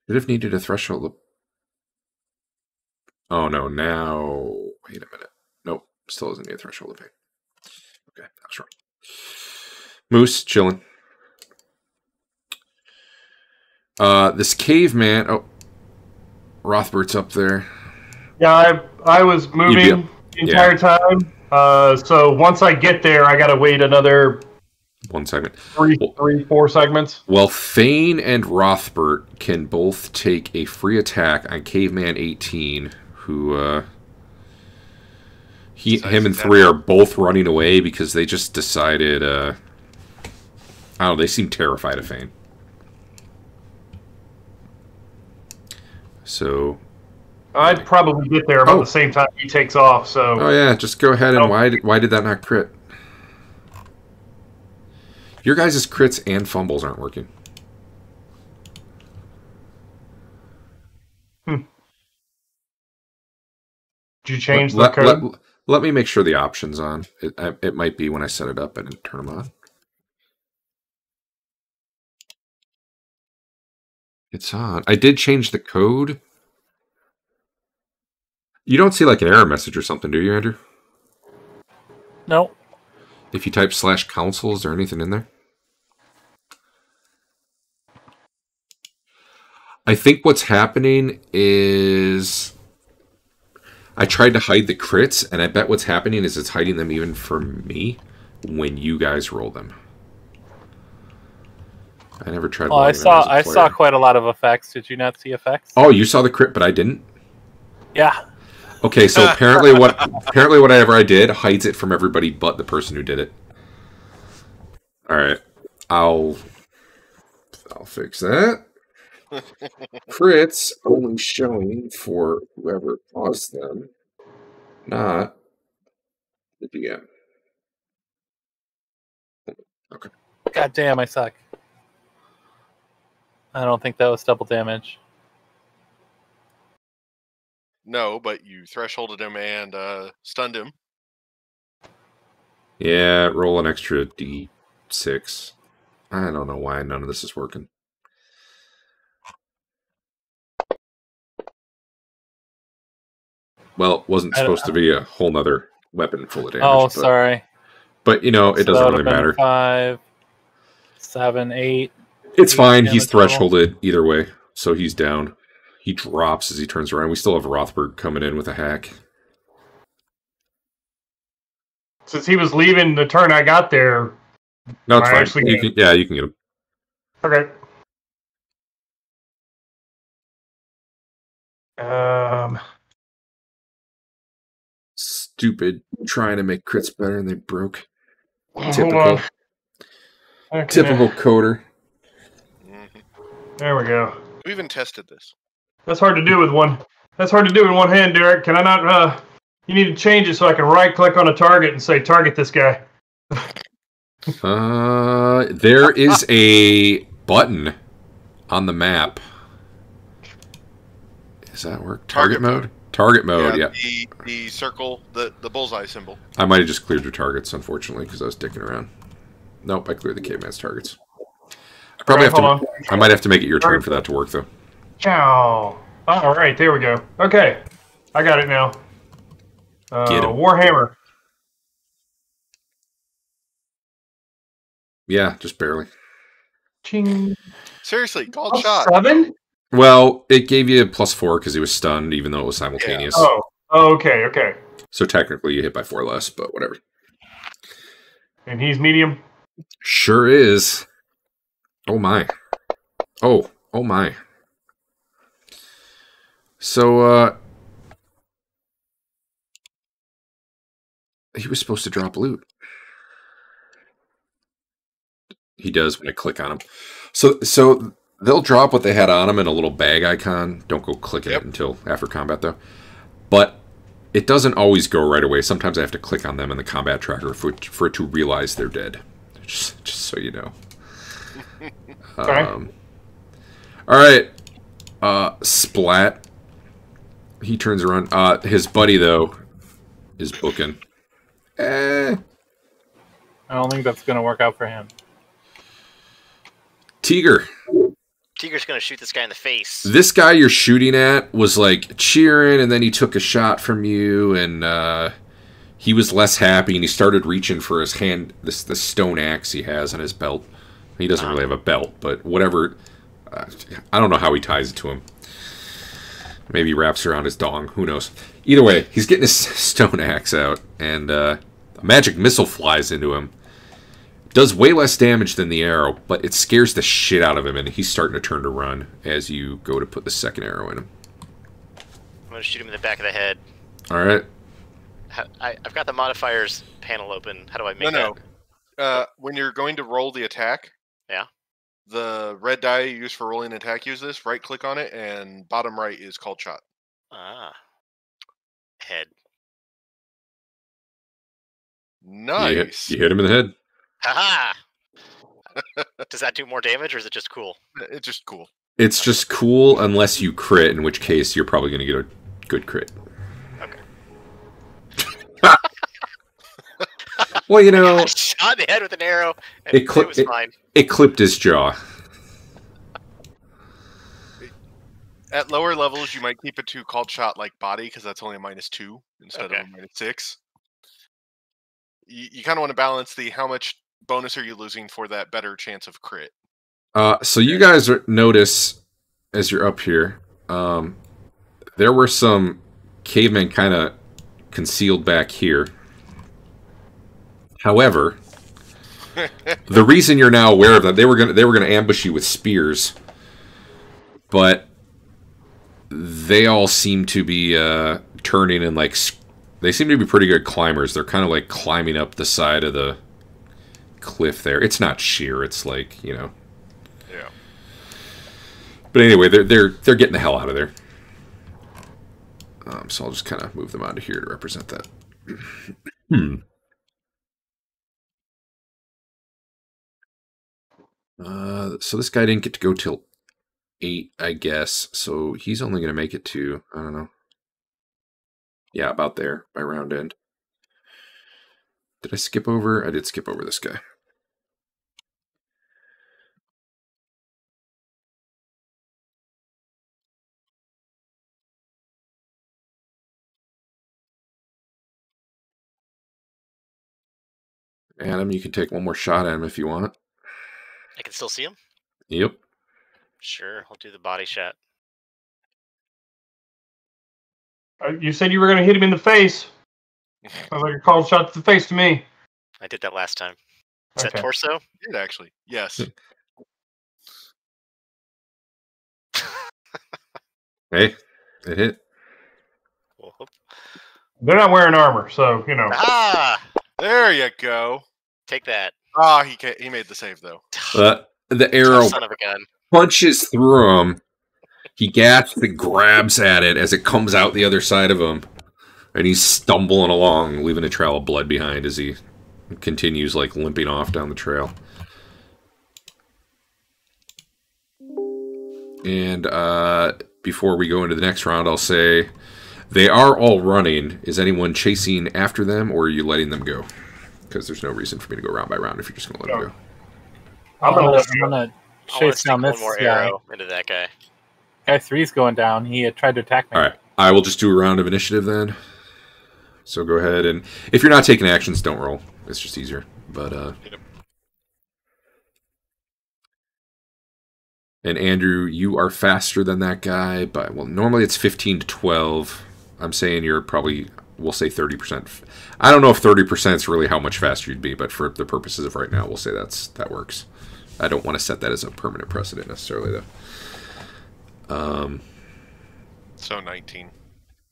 should have needed a threshold. Of... Oh no! Now wait a minute. Nope, still doesn't need a threshold of pain. Okay, that's wrong. Moose chilling. Uh, this caveman. Oh, Rothbert's up there. Yeah, I I was moving the entire time. Uh, so once I get there, I gotta wait another One segment. three, three, four segments. Well, Fain and Rothbert can both take a free attack on Caveman 18, who uh he Size him and three are both running away because they just decided uh I don't know, they seem terrified of Fain. So I'd probably get there about Oh. the same time he takes off. So Oh yeah, just go ahead and Oh. why did why did that not crit? Your guys' crits and fumbles aren't working. Hmm. did you change let, the let- code? Let me make sure the options on. It it might be when I set it up. I didn't turn them on. It's on. I did change the code. You don't see like an error message or something, do you, Andrew? No. If you type slash console, is there anything in there? I think what's happening is I tried to hide the crits, and I bet what's happening is it's hiding them even for me when you guys roll them. I never tried. Well, I saw I, a I saw quite a lot of effects. Did you not see effects? Oh, you saw the crit, but I didn't. Yeah. Okay, so (laughs) apparently what apparently whatever I did hides it from everybody but the person who did it. All right, I'll I'll fix that. (laughs) Crits only showing for whoever caused them, not the DM. Okay. God damn, I suck. I don't think that was double damage. No, but you thresholded him and uh, stunned him. Yeah, roll an extra d6. I don't know why none of this is working. Well, it wasn't supposed to be a whole nother weapon full of damage. oh, but, sorry. But you know, it So doesn't really matter. Five, seven, eight. It's fine. He's thresholded either way, so he's down. He drops as he turns around. We still have Rothbert coming in with a hack. Since he was leaving the turn I got there. No, it's I fine. actually You can, yeah, you can get him. Okay. Um. Stupid, trying to make crits better, and they broke. Hold Typical, on. Typical coder. There we go. We even tested this. That's hard to do with one. That's hard to do in one hand, Derek. Can I not? Uh, you need to change it so I can right click on a target and say target this guy. (laughs) Uh, there is a button on the map. Does that work? Target, Target mode? mode. Target mode, yeah. The the circle, the the bullseye symbol. I might have just cleared your targets, unfortunately, because I was dicking around. Nope, I cleared the caveman's targets. I probably Alright, have hold to. I might have to make it your turn for that to work, though. Ciao. All right, there we go. Okay, I got it now. Uh, Get him. Warhammer. Yeah, just barely. Ching. Seriously, called Oh, shot. Seven? Well, it gave you a plus four because he was stunned, even though it was simultaneous. Oh, oh, okay, okay. So technically, you hit by four less, but whatever. And he's medium. Sure is. Oh my. Oh, oh my. So, uh. He was supposed to drop loot. He does when I click on him. So, so they'll drop what they had on them in a little bag icon. Don't go clicking Yep. it until after combat, though. But it doesn't always go right away. Sometimes I have to click on them in the combat tracker for, for it to realize they're dead. Just, just so you know. Okay. Um, all right. Uh, Splat. He turns around. Uh, his buddy though is booking. Eh. I don't think that's going to work out for him. Tiger. Tiger's gonna shoot this guy in the face. This guy you're shooting at was like cheering, and then he took a shot from you, and uh, he was less happy, and he started reaching for his hand, this the stone axe he has on his belt. He doesn't really have a belt, but whatever. Uh, I don't know how he ties it to him. Maybe he wraps around his dong. Who knows? Either way, he's getting his (laughs) stone axe out, and uh, a magic missile flies into him. Does way less damage than the arrow, but it scares the shit out of him, and he's starting to turn to run as you go to put the second arrow in him. I'm gonna shoot him in the back of the head. All right. I, I've got the modifiers panel open. How do I No, make no. that? Uh, when you're going to roll the attack, Yeah. The red die you use for rolling attack, use this. Right click on it, and bottom right is called shot. Ah. Head. You hit, Nice. you hit him in the head. Haha! (laughs) Does that do more damage or is it just cool? It's just cool. It's just cool unless you crit, in which case you're probably going to get a good crit. Okay. (laughs) well, you (laughs) know, I shot in the head with an arrow, and It it, cli- was it- it clipped his jaw. At lower levels, you might keep it to called shot like body because that's only a minus two instead Okay. of a minus six. You, you kind of want to balance the how much bonus are you losing for that better chance of crit. Uh, so you guys are, notice as you're up here, um, there were some cavemen kind of concealed back here. However, the reason you're now aware of that they were gonna they were gonna ambush you with spears, but they all seem to be uh, turning and like they seem to be pretty good climbers. They're kind of like climbing up the side of the cliff there. It's not sheer. It's like you know. Yeah. But anyway, they're they're they're getting the hell out of there. Um, so I'll just kind of move them onto here to represent that. (clears throat) hmm. Uh, so this guy didn't get to go till eight, I guess. So he's only going to make it to I don't know. Yeah, about there by round end. Did I skip over? I did skip over this guy. Adam, you can take one more shot at him if you want. I can still see him. Yep. Sure, I'll do the body shot. Uh, You said you were going to hit him in the face. (laughs) Sounds like a called shot to the face to me. I did that last time. Is that torso? Did actually. Yes. (laughs) Hey, it hit. Well, They're not wearing armor, so you know. Ah, there you go. take that. Ah, he ca- he made the save though. Uh, the arrow son of a gun. punches through him. He gasps and grabs at it as it comes out the other side of him. And he's stumbling along, leaving a trail of blood behind as he continues like limping off down the trail. And uh, before we go into the next round, I'll say they are all running. Is anyone chasing after them, or are you letting them go? Because there's no reason for me to go round by round if you're just going to let him go. I'm gonna I'm let gonna, you I'm gonna I want chase down this more guy. arrow into that guy. Guy three's going down. He had tried to attack me. All right. I will just do a round of initiative then. So go ahead and if you're not taking actions, don't roll. It's just easier. But uh Yep. And Andrew, you are faster than that guy, but well normally it's 15 to 12. I'm saying you're probably we'll say 30%. I don't know if 30% is really how much faster you'd be, but for the purposes of right now, we'll say that's that works. I don't want to set that as a permanent precedent necessarily though. Um So 19.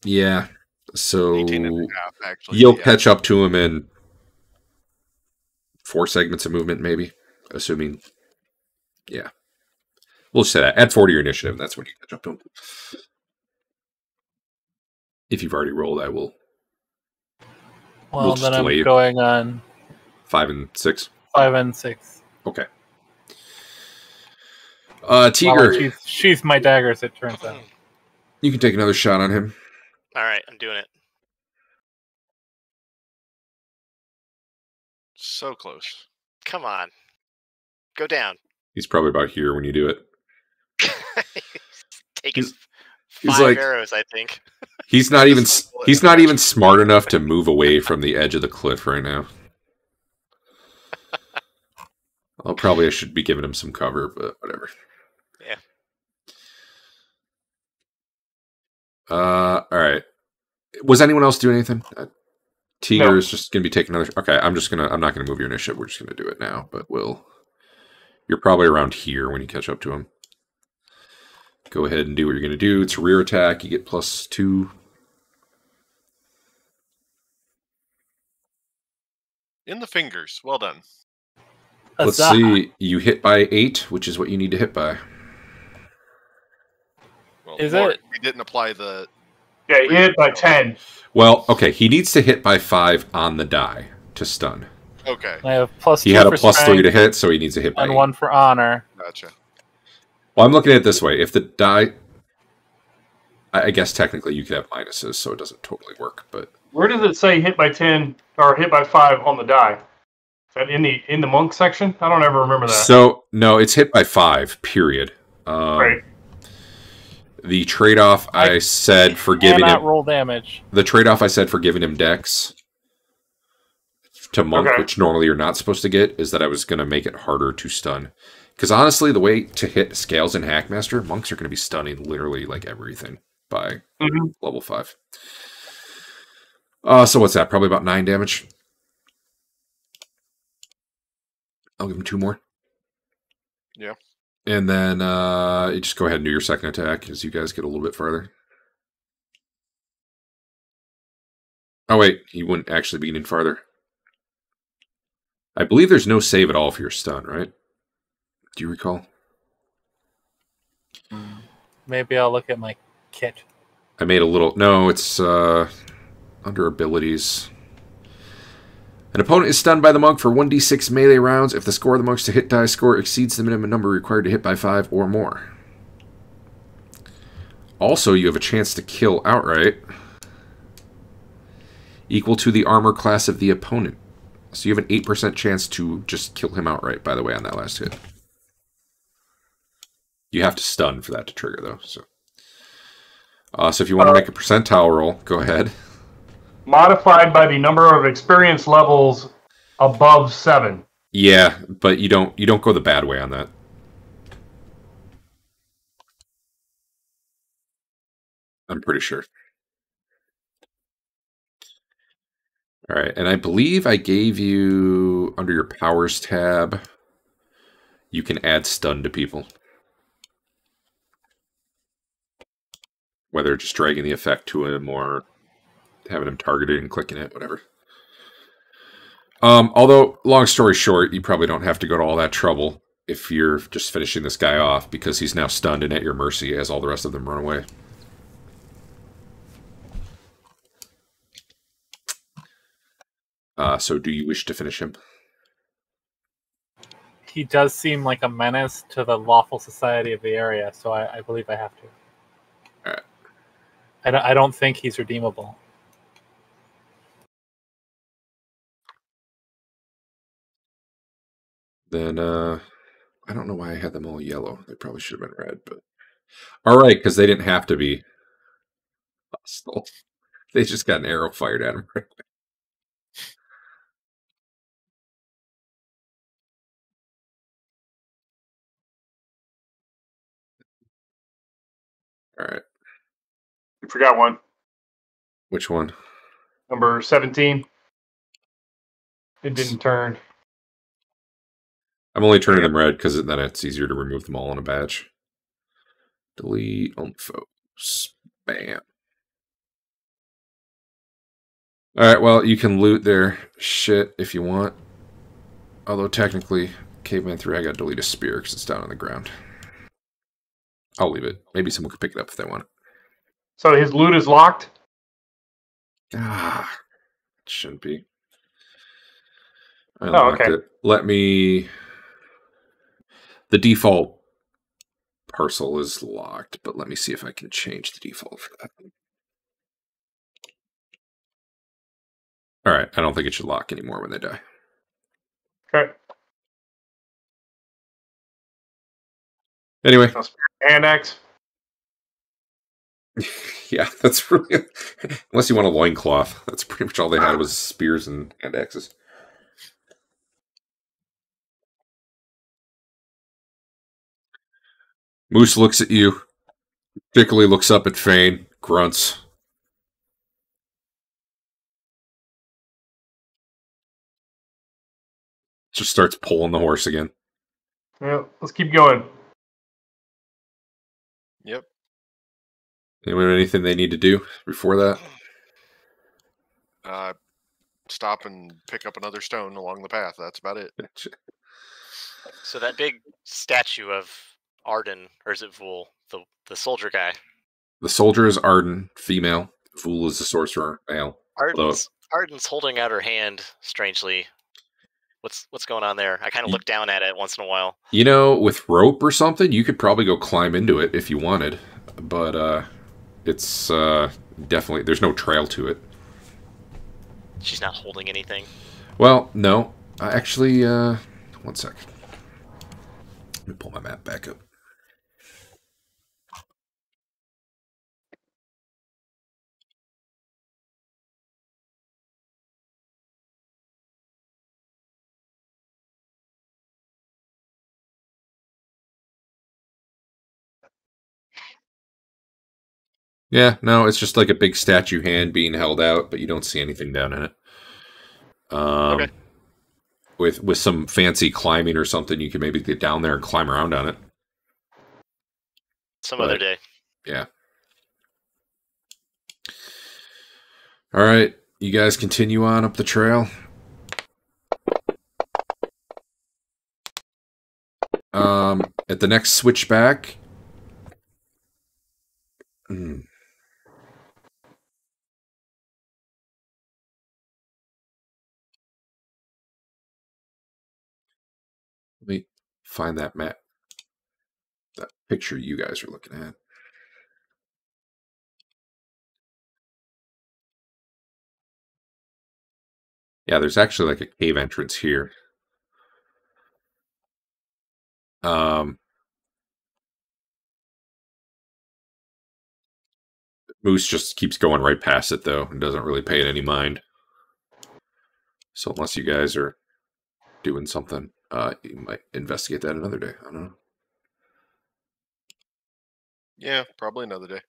yeah. So 18 and a half, actually. You'll yeah. catch up to him in four segments of movement, maybe. Assuming, yeah. We'll say that. Add four to your initiative. That's when you catch up to him. If you've already rolled, I will Well, We'll then I'm you. going on five and six. five and six. Okay. Uh, Tiger, sheath, sheath my daggers. It turns out. you can take another shot on him. All right, I'm doing it. So close. Come on, go down. He's probably about here when you do it. (laughs) Taking He's- he's five like- arrows, I think. He's not even he's not even smart enough to move away from the edge of the cliff right now. (laughs) Well, probably I should be giving him some cover, but whatever. Yeah. Uh, all right. Was anyone else doing anything? Uh, Tiger No. is just gonna be taking another. Okay, I'm just gonna. I'm not gonna move your initiative. We're just gonna do it now. But we'll. You're probably around here when you catch up to him. Go ahead and do what you're gonna do. It's a rear attack. You get plus two. In the fingers. Well done. Let's Huzzah. see. You hit by eight, which is what you need to hit by. Well, Is more- it- We didn't apply the. Yeah, he hit by ten. Well, okay. He needs to hit by five on the die to stun. Okay. I have plus He had a for plus three to hit, so he needs to hit by and eight. one for honor. Gotcha. Well, I'm looking at it this way. If the die, I, I guess technically you could have minuses, so it doesn't totally work. But Where does it say hit by ten or hit by five on the die? Is that in the in the monk section? I don't ever remember that. so no, it's hit by five. Period. Um, right. The trade off I, I said for giving him roll damage. the trade off I said for giving him Dex to monk, Okay. which normally you're not supposed to get, is that I was going to make it harder to stun. Because honestly, the way to hit scales in Hackmaster, monks are going to be stunning literally like everything by Mhm. level five. Uh, so what's that? Probably about nine damage. I'll give him two more. Yeah. And then uh, you just go ahead and do your second attack as you guys get a little bit farther. Oh wait, he wouldn't actually be getting farther. I believe there's no save at all for your stun, right? Do you recall? Maybe I'll look at my kit. I made a little. No, it's uh, under abilities. An opponent is stunned by the monk for 1d6 melee rounds if the score of the monk's to hit die score exceeds the minimum number required to hit by 5 or more. Also, you have a chance to kill outright, equal to the armor class of the opponent. So you have an 8% chance to just kill him outright, by the way, on that last hit. You have to stun for that to trigger, though. So, uh, so if you want to Uh, make a percentile roll, go ahead. Modified by the number of experience levels above seven. Yeah, but you don't you don't go the bad way on that. I'm pretty sure. All right, and I believe I gave you under your powers tab. You can add stun to people, whether just dragging the effect to him or having him targeted and clicking it, whatever. Um, although, long story short, you probably don't have to go to all that trouble if you're just finishing this guy off because he's now stunned and at your mercy as all the rest of them run away. Uh, so, do you wish to finish him? He does seem like a menace to the lawful society of the area, so I, I believe I have to. I don't, I don't think he's redeemable. Then, uh, I don't know why I had them all yellow. They probably should have been red, but all right, because they didn't have to be hostile. (laughs) They just got an arrow fired at them. (laughs) All right, You forgot one. which one? Number seventeen. It didn't turn. I'm only turning them red because then it's easier to remove them all in a batch. Delete on foes. Bam. All right. Well, you can loot their shit if you want. Although technically, Caveman Three, I got to delete a spear because it's down on the ground. I'll leave it. Maybe someone could pick it up if they want it. So his loot is locked. Ah, it shouldn't be. I Oh, okay. it. Let me. The default parcel is locked, but let me see if I can change the default for that. All right, I don't think it should lock anymore when they die. Okay. Anyway, axe. (laughs) yeah, that's really (laughs) unless you want a loincloth. That's pretty much all they had was spears and, and axes. Moose looks at you, particularly looks up at Fain, grunts. Just starts pulling the horse again. Yeah, let's keep going. Yep. Anyone have anything they need to do before that? (clears throat) Uh, stop and pick up another stone along the path. That's about it. (laughs) So that big statue of Arden, or is it Vul, the the soldier guy? The soldier is Arden, female. Vul is the sorcerer, male. Arden's Arden's holding out her hand strangely. What's what's going on there? I kind of look down at it once in a while. You know, with rope or something, you could probably go climb into it if you wanted. But uh It's uh, definitely there's no trail to it. She's not holding anything. Well, no, uh, actually, uh, one sec. Let me pull my map back up. Yeah, no, it's just like a big statue hand being held out, but you don't see anything down in it. Um, Okay. With with some fancy climbing or something, you can maybe get down there and climb around on it. Some other day. Yeah. All right, you guys continue on up the trail. Um, at the next switchback. Hmm. Find that map. That picture you guys are looking at. Yeah, there's actually like a cave entrance here. Um, Moose just keeps going right past it though and doesn't really pay it any mind. So unless you guys are doing something, uh, you might investigate that another day. I don't know. Yeah, probably another day.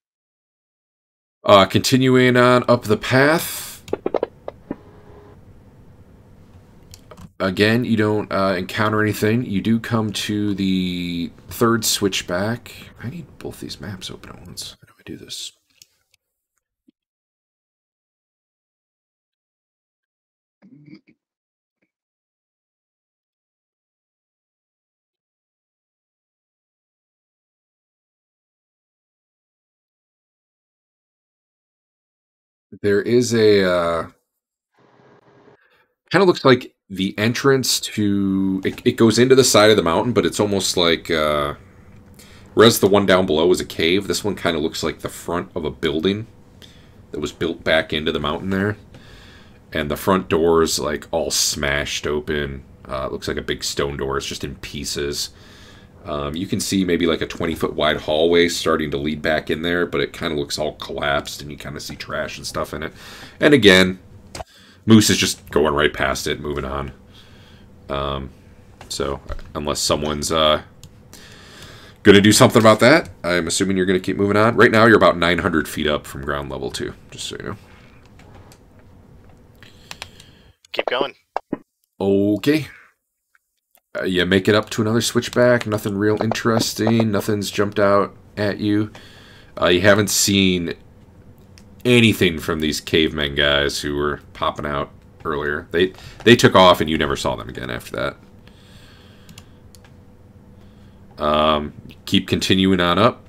Uh, continuing on up the path. Again, you don't uh, encounter anything. You do come to the third switchback. I need both these maps open at once. How do I do this? There is a uh, kind of looks like the entrance to it, it goes into the side of the mountain, but it's almost like uh, whereas the one down below is a cave. This one kind of looks like the front of a building that was built back into the mountain there, and the front doors like all smashed open. Uh, it looks like a big stone door. It's just in pieces. Um, you can see maybe like a 20 foot wide hallway starting to lead back in there, but it kind of looks all collapsed and you kind of see trash and stuff in it. And again, Moose is just going right past it, moving on. Um, so, unless someone's uh, going to do something about that, I'm assuming you're going to keep moving on. Right now, you're about 900 feet up from ground level, too, just so you know. Keep going. Okay. Uh, you make it up to another switchback. Nothing real interesting. Nothing's jumped out at you. Uh, you haven't seen anything from these cavemen guys who were popping out earlier. They they took off, and you never saw them again after that. Um, keep continuing on up.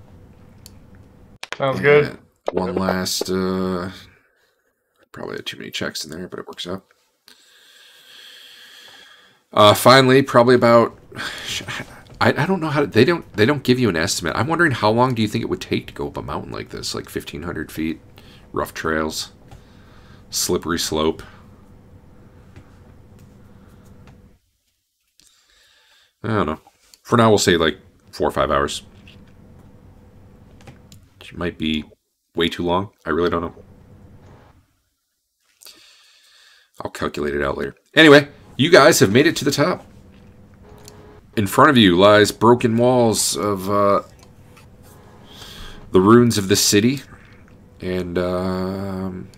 Sounds good. One last. Uh, probably had too many checks in there, but it works out. Uh, finally, probably about. (sighs) I, I don't know how to, they don't they don't give you an estimate. I'm wondering how long do you think it would take to go up a mountain like this, like 1,500 feet, rough trails, slippery slope. I don't know. For now, we'll say like four or five hours. Which might be way too long. I really don't know. I'll calculate it out later. Anyway, you guys have made it to the top. In front of you lies broken walls of uh, the ruins of the city, and um,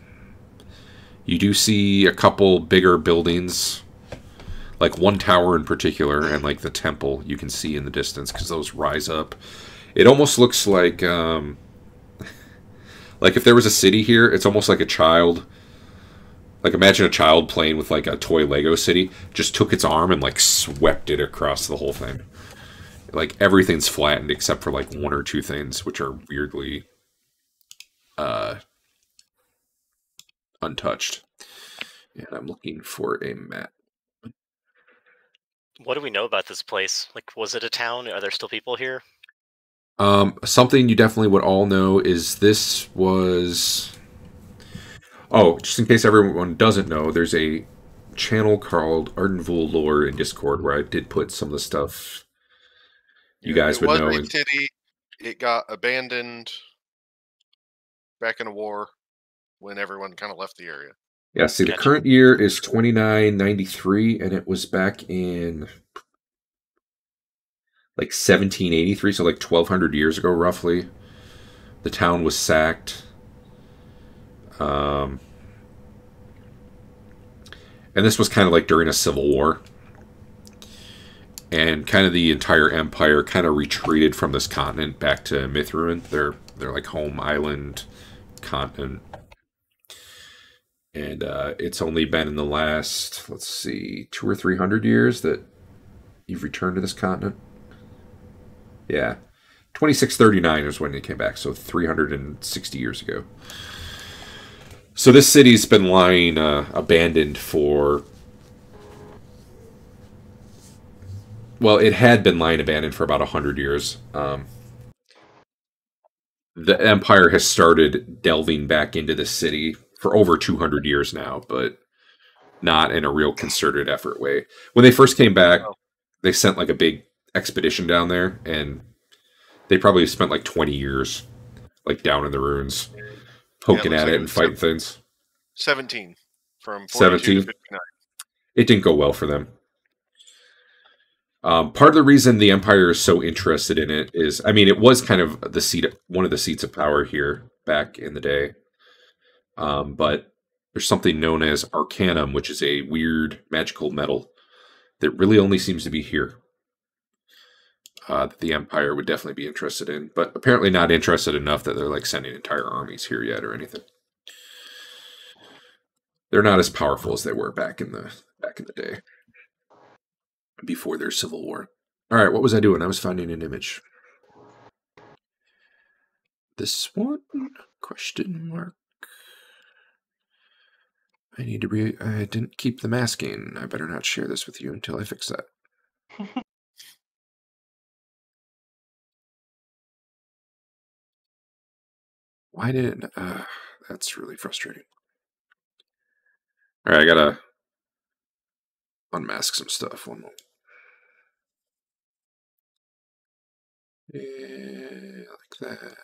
you do see a couple bigger buildings, like one tower in particular, and like the temple you can see in the distance because those rise up. It almost looks like, um, (laughs) like if there was a city here, it's almost like a child like imagine a child playing with like a toy Lego city, just took its arm and like swept it across the whole thing. Like everything's flattened except for like one or two things which are weirdly uh untouched. And I'm looking for a map. What do we know about this place? Like, was it a town? Are there still people here? Um, something you definitely would all know is this was. Oh, just in case everyone doesn't know, there's a channel called Ardenvul Lore in Discord where I did put some of the stuff you Yeah, guys it would was know. a and- city. It got abandoned back in the war when everyone kind of left the area. Yeah, see, the current year is 2993, and it was back in like 1783, so like 1200 years ago, roughly. The town was sacked. Um, and this was kind of like during a civil war. And kind of the entire empire kind of retreated from this continent back to Mithruin, their their like home island continent. And uh, it's only been in the last let's see two or three hundred years that you've returned to this continent. Yeah. 2639 is when they came back so 360 years ago so this city's been lying uh, abandoned for well it had been lying abandoned for about 100 years. Um, the empire has started delving back into the city for over 200 years now, but not in a real concerted effort way. When they first came back, they sent like a big expedition down there, and they probably spent like 20 years, like down in the ruins, poking looks at like it it and fighting things. 17 from 17? It didn't go well for them. Um, part of the reason the Empire is so interested in it is, I mean, it was kind of the seat, one of the seats of power here back in the day. Um, but there's something known as Arcanum, which is a weird magical metal that really only seems to be here. Uh, that the Empire would definitely be interested in, but apparently not interested enough that they're like sending entire armies here yet or anything. They're not as powerful as they were back in the back in the day before their civil war. All right, what was I doing? I was finding an image. This one question mark. I need to re. I didn't keep the masking. I better not share this with you until I fix that. (laughs) Why did? Uh, that's really frustrating. All right, I gotta unmask some stuff. One moment. Yeah, like that.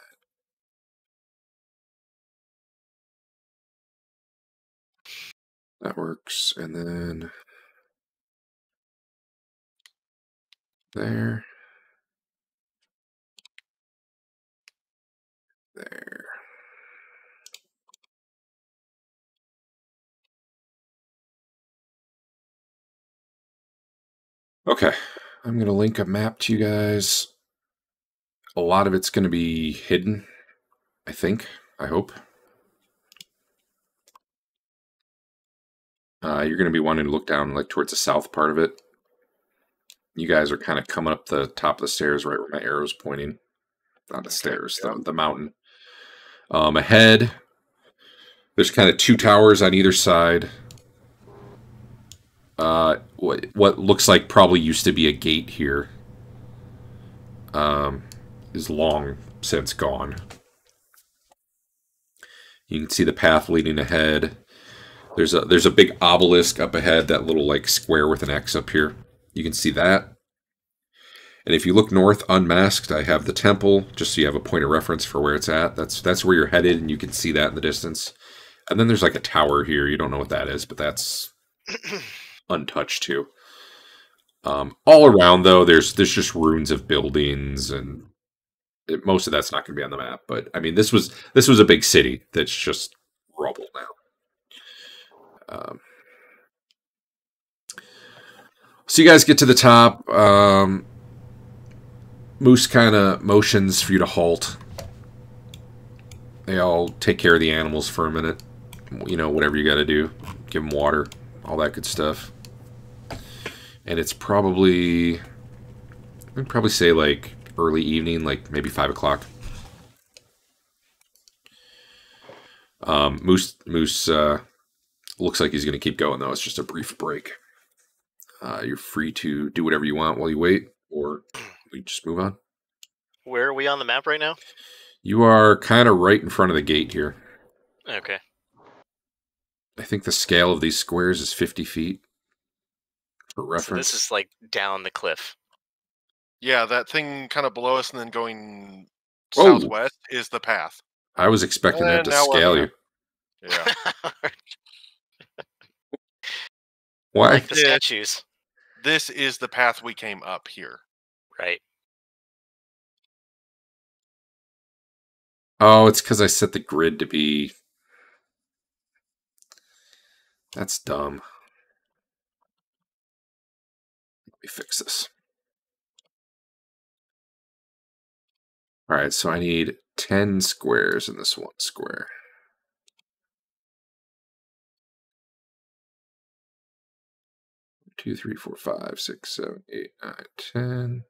That works. And then there. There. Okay. I'm going to link a map to you guys. A lot of it's going to be hidden, I think. I hope. Uh, you're going to be wanting to look down like towards the south part of it. You guys are kind of coming up the top of the stairs right where my arrow's pointing. Not the Okay, stairs, yeah. the, the mountain. Um, ahead, there's kind of two towers on either side. Uh, what what looks like probably used to be a gate here. Um, is long since gone. You can see the path leading ahead. There's a there's a big obelisk up ahead, that little like square with an X up here. You can see that. And if you look north unmasked, I have the temple, just so you have a point of reference for where it's at. That's that's where you're headed, and you can see that in the distance. And then there's like a tower here. You don't know what that is, but that's (clears throat) untouched too. Um, all around though, there's there's just ruins of buildings, and it, most of that's not going to be on the map. But I mean, this was this was a big city that's just rubble now. Um, so you guys get to the top. Um, Moose kind of motions for you to halt. They all take care of the animals for a minute. You know, whatever you got to do. Give them water, all that good stuff. And it's probably, I'd probably say like early evening, like maybe five o'clock. Um, Moose Moose uh, looks like he's going to keep going though. It's just a brief break. Uh, you're free to do whatever you want while you wait, or we just move on. Where are we on the map right now? You are kind of right in front of the gate here. Okay. I think the scale of these squares is 50 feet. For So this is like down the cliff. Yeah, that thing kind of below us and then going Whoa. southwest is the path. I was expecting that to scale you. Yeah. Why? like (laughs) the statues, this is the path we came up here. right? Oh, it's because I set the grid to be. That's dumb. Let me fix this. All right, so I need 10 squares in this one square. Two, three, four, five, six, seven, eight, nine, ten.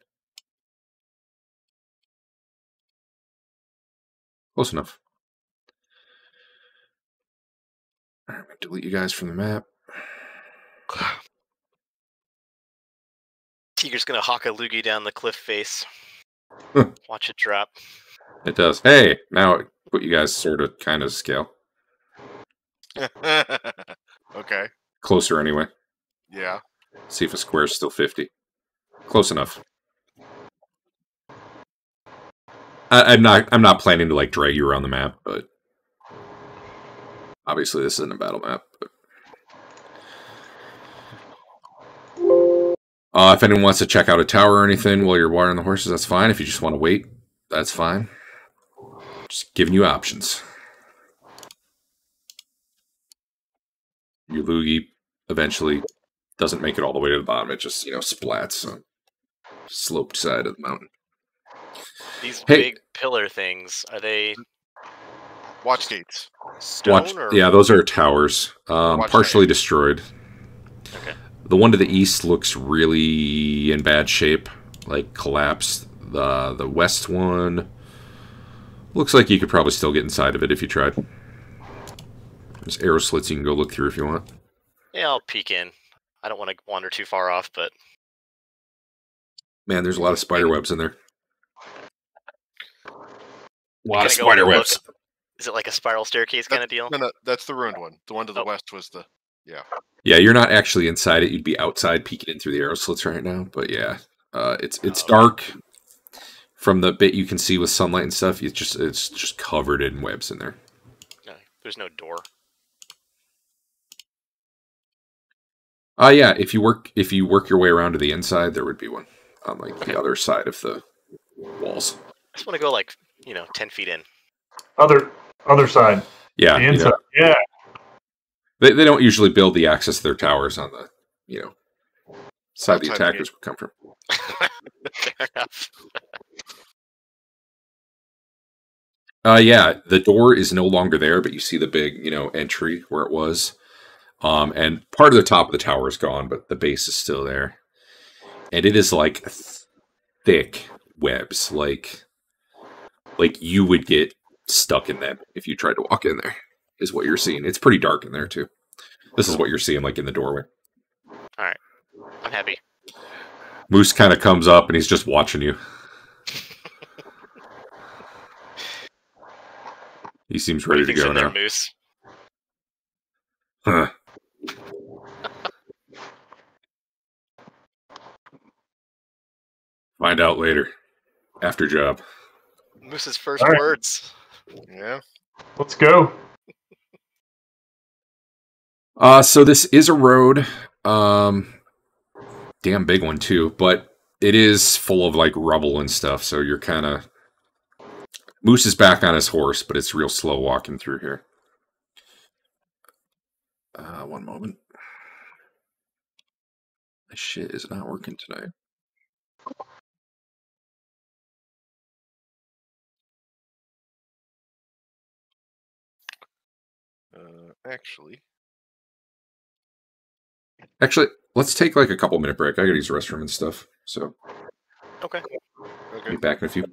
Close enough. All right, I'm gonna delete you guys from the map. Tiger's gonna hawk a loogie down the cliff face. (laughs) Watch it drop. It does. Hey, now put you guys sort of kind of scale. (laughs) okay. Closer anyway. Yeah. See if a square is still 50. Close enough. I, I'm not I'm not planning to like drag you around the map, but obviously this isn't a battle map. Uh, if anyone wants to check out a tower or anything while you're watering the horses, that's fine. If you just want to wait, that's fine. Just giving you options. Your loogie eventually doesn't make it all the way to the bottom. It just, you know, splats on sloped side of the mountain. These Hey. big pillar things are they Watch gates. stone Watch, or yeah, those are towers, um, Watch partially destroyed. Okay. The one to the east looks really in bad shape, like collapsed. The the west one looks like you could probably still get inside of it if you tried. There's arrow slits you can go look through if you want. Yeah, I'll peek in. I don't want to wander too far off, but Man, there's a lot of spider webs in there. A lot of spider webs. is it like a spiral staircase kind of deal? No, no, that's the ruined one. The one to the Oh. west was the. Yeah, Yeah, you're not actually inside it. You'd be outside peeking in through the arrow slits right now. But yeah, uh, it's it's Oh, dark from the bit you can see with sunlight and stuff. It's just it's just covered in webs in there. No, there's no door. Uh yeah, if you work if you work your way around to the inside, there would be one on like the other side of the walls. I just want to go like you know ten feet in. Other other side. Yeah, The you know. Yeah. They they don't usually build the access to their towers on the you know side the the attackers would come from. Fair enough. Uh yeah, the door is no longer there, but you see the big, you know, entry where it was. Um and part of the top of the tower is gone, but the base is still there. And it is like th- thick webs, like like you would get stuck in them if you tried to walk in there. Is what you're seeing. It's pretty dark in there too. This is what you're seeing like in the doorway. All right, I'm happy. Moose kind of comes up and he's just watching you. He seems ready to go in there, now. Moose. Huh. (laughs) Find out later. After job. Moose's first All right. words. Yeah. Let's go. Uh so this is a road. Um damn big one too, but it is full of like rubble and stuff, so you're kind of Moose is back on his horse, but it's real slow walking through here. Uh one moment. My shit is not working tonight. Uh, actually, Actually, let's take like a couple minute break. I gotta use the restroom and stuff. So Okay. okay. be back in a few.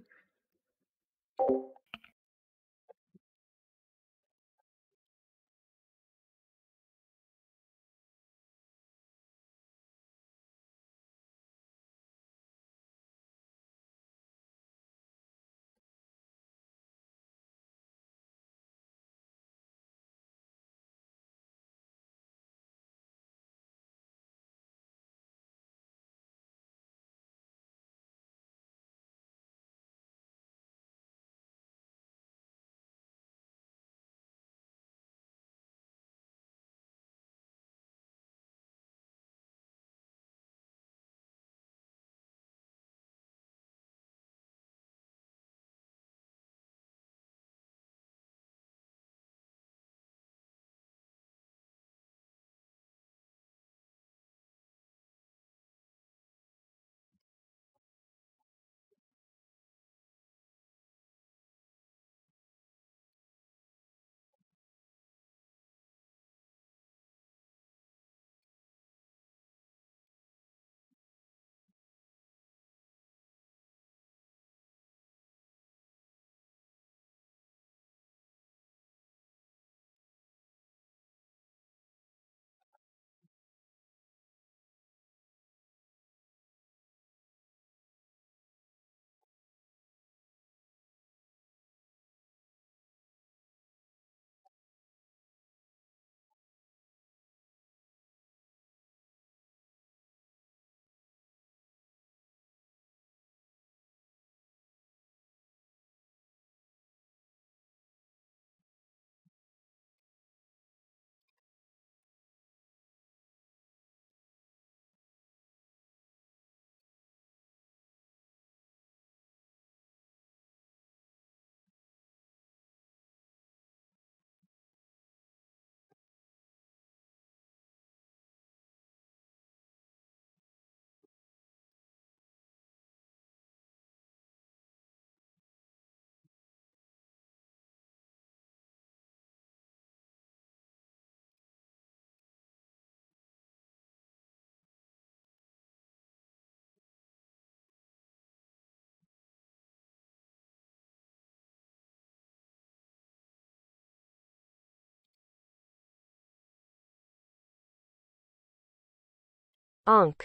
Onk.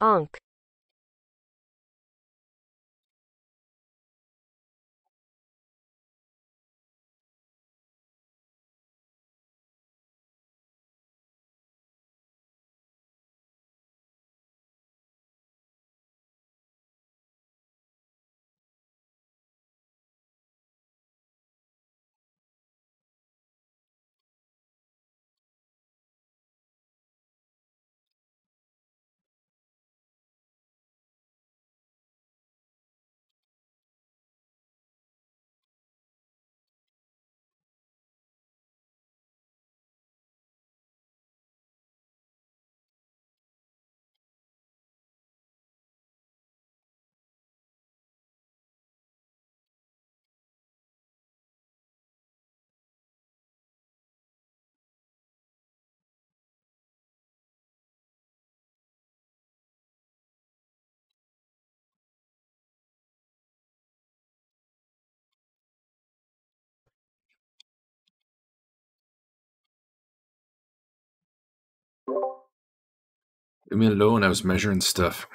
Onk. Leave me alone. I was measuring stuff.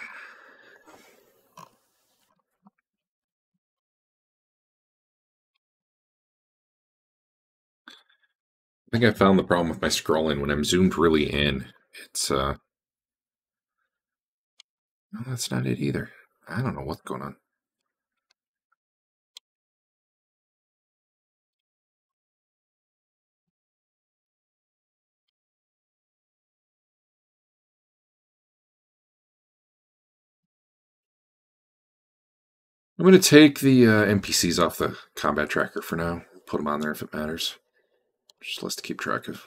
I think I found the problem with my scrolling when I'm zoomed really in. It's uh no, that's not it either. I don't know what's going on. I'm going to take the uh, NPCs off the combat tracker for now. Put them on there if it matters. Just less to keep track of.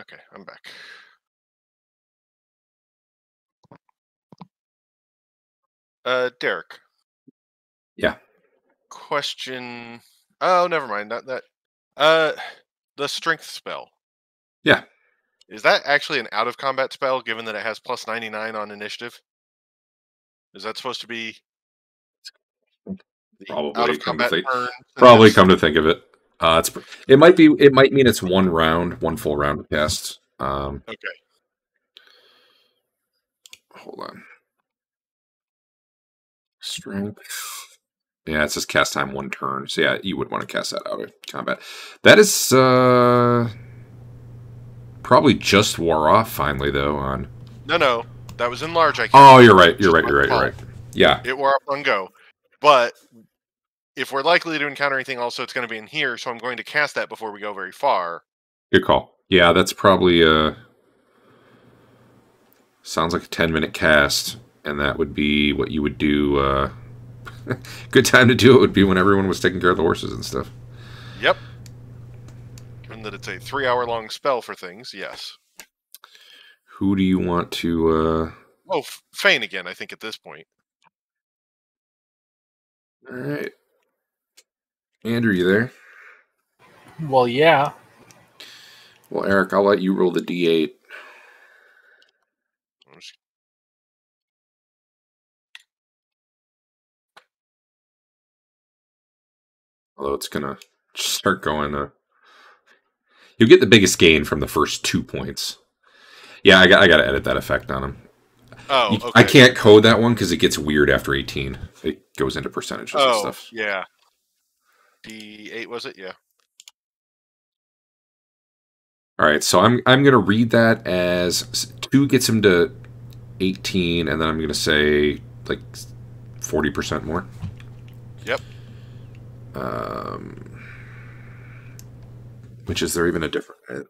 Okay, I'm back. Uh, Derek. Yeah. Question. Oh, never mind. Not that. Uh, the strength spell. Yeah. Is that actually an out of combat spell, given that it has plus ninety nine on initiative? Is that supposed to be Probably, out of combat think- Probably come to think of it. Uh, it's it might be it might mean it's one round, one full round of cast. Um, Okay. hold on. Strength. Yeah, it says cast time one turn. So yeah, you would want to cast that out of combat. That is uh probably just wore off finally though on No, no, that was enlarge. I can't. Oh, you're right. You're right. You're right. You're right. Yeah. It wore off on go, but if we're likely to encounter anything, also it's going to be in here. So I'm going to cast that before we go very far. Good call. Yeah, that's probably uh sounds like a 10 minute cast and that would be what you would do uh (laughs) good time to do it would be when everyone was taking care of the horses and stuff. Yep. Given that it's a three-hour-long spell for things, yes. Who do you want to uh Oh, F- Fain again. I think at this point. All right. Andrew, you there? Well, yeah. Well, Eric, I'll let you roll the d8. Although it's gonna start going. Uh, you'll get the biggest gain from the first two points. Yeah, I got. I got to edit that effect on him. Oh, okay. I can't code that one because it gets weird after eighteen. It goes into percentages and Oh, stuff. yeah. D8 was it? Yeah. All right, so I'm I'm gonna read that as two gets him to eighteen, and then I'm gonna say like forty percent more. Yep. Um, which is there even a different? uh,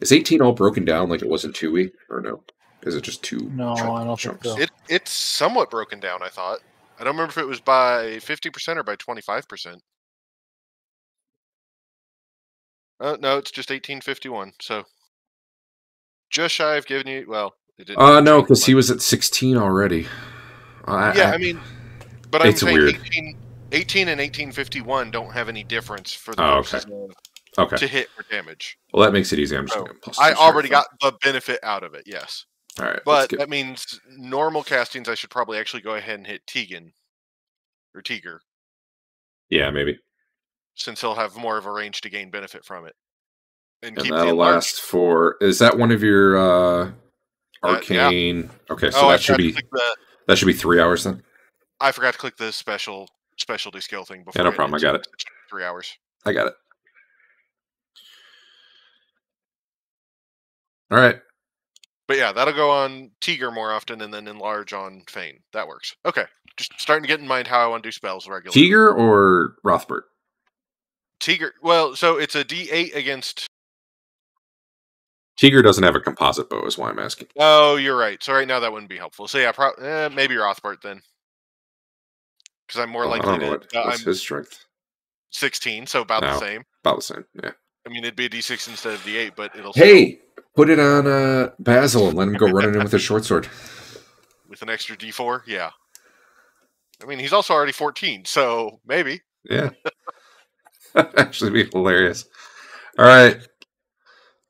Is eighteen all broken down like it was in two E or no? Is it just two? No, chunk- I don't think so. It it's somewhat broken down. I thought. I don't remember if it was by fifty percent or by twenty five percent. Uh, no, it's just eighteen fifty one. So just shy of giving you. Well, it didn't. Uh no, because he was at sixteen already. I, Yeah, I- I mean, but I'm saying weird. 18, 18 and eighteen fifty one don't have any difference for the Oh, okay. of okay. to hit or damage. Well, that makes it easy. I'm just So, I already got the benefit out of it. Yes. All right, But that means normal castings, I should probably actually go ahead and hit Tegan or Tiger, yeah, maybe. Since he'll have more of a range to gain benefit from it. And, and that'll last for is that one of your uh Uh, yeah. arcane okay so oh, I that should be the. that should be three hours then I forgot to click the special specialty skill thing before. no problem, I got it. Three hours. i got it all right But yeah, that'll go on Tiger more often, and then enlarge on Fain. That works. Okay, just starting to get in mind how I want to do spells regularly. tiger or rothbert Tiger. Well, so it's a D8 against. tiger doesn't have a composite bow is why i'm asking Oh, you're right. So right now that wouldn't be helpful. So yeah, pro- eh, maybe Rothbert then, because I'm more likely to. what, uh, his strength 16, so about the same. about the same yeah I mean, it'd be a D6 instead of D8, but it'll. hey put it on uh basil and let him go running in with his (laughs) short sword with an extra D4, yeah. I mean, he's also already 14, so maybe. yeah (laughs) actually be hilarious. All right.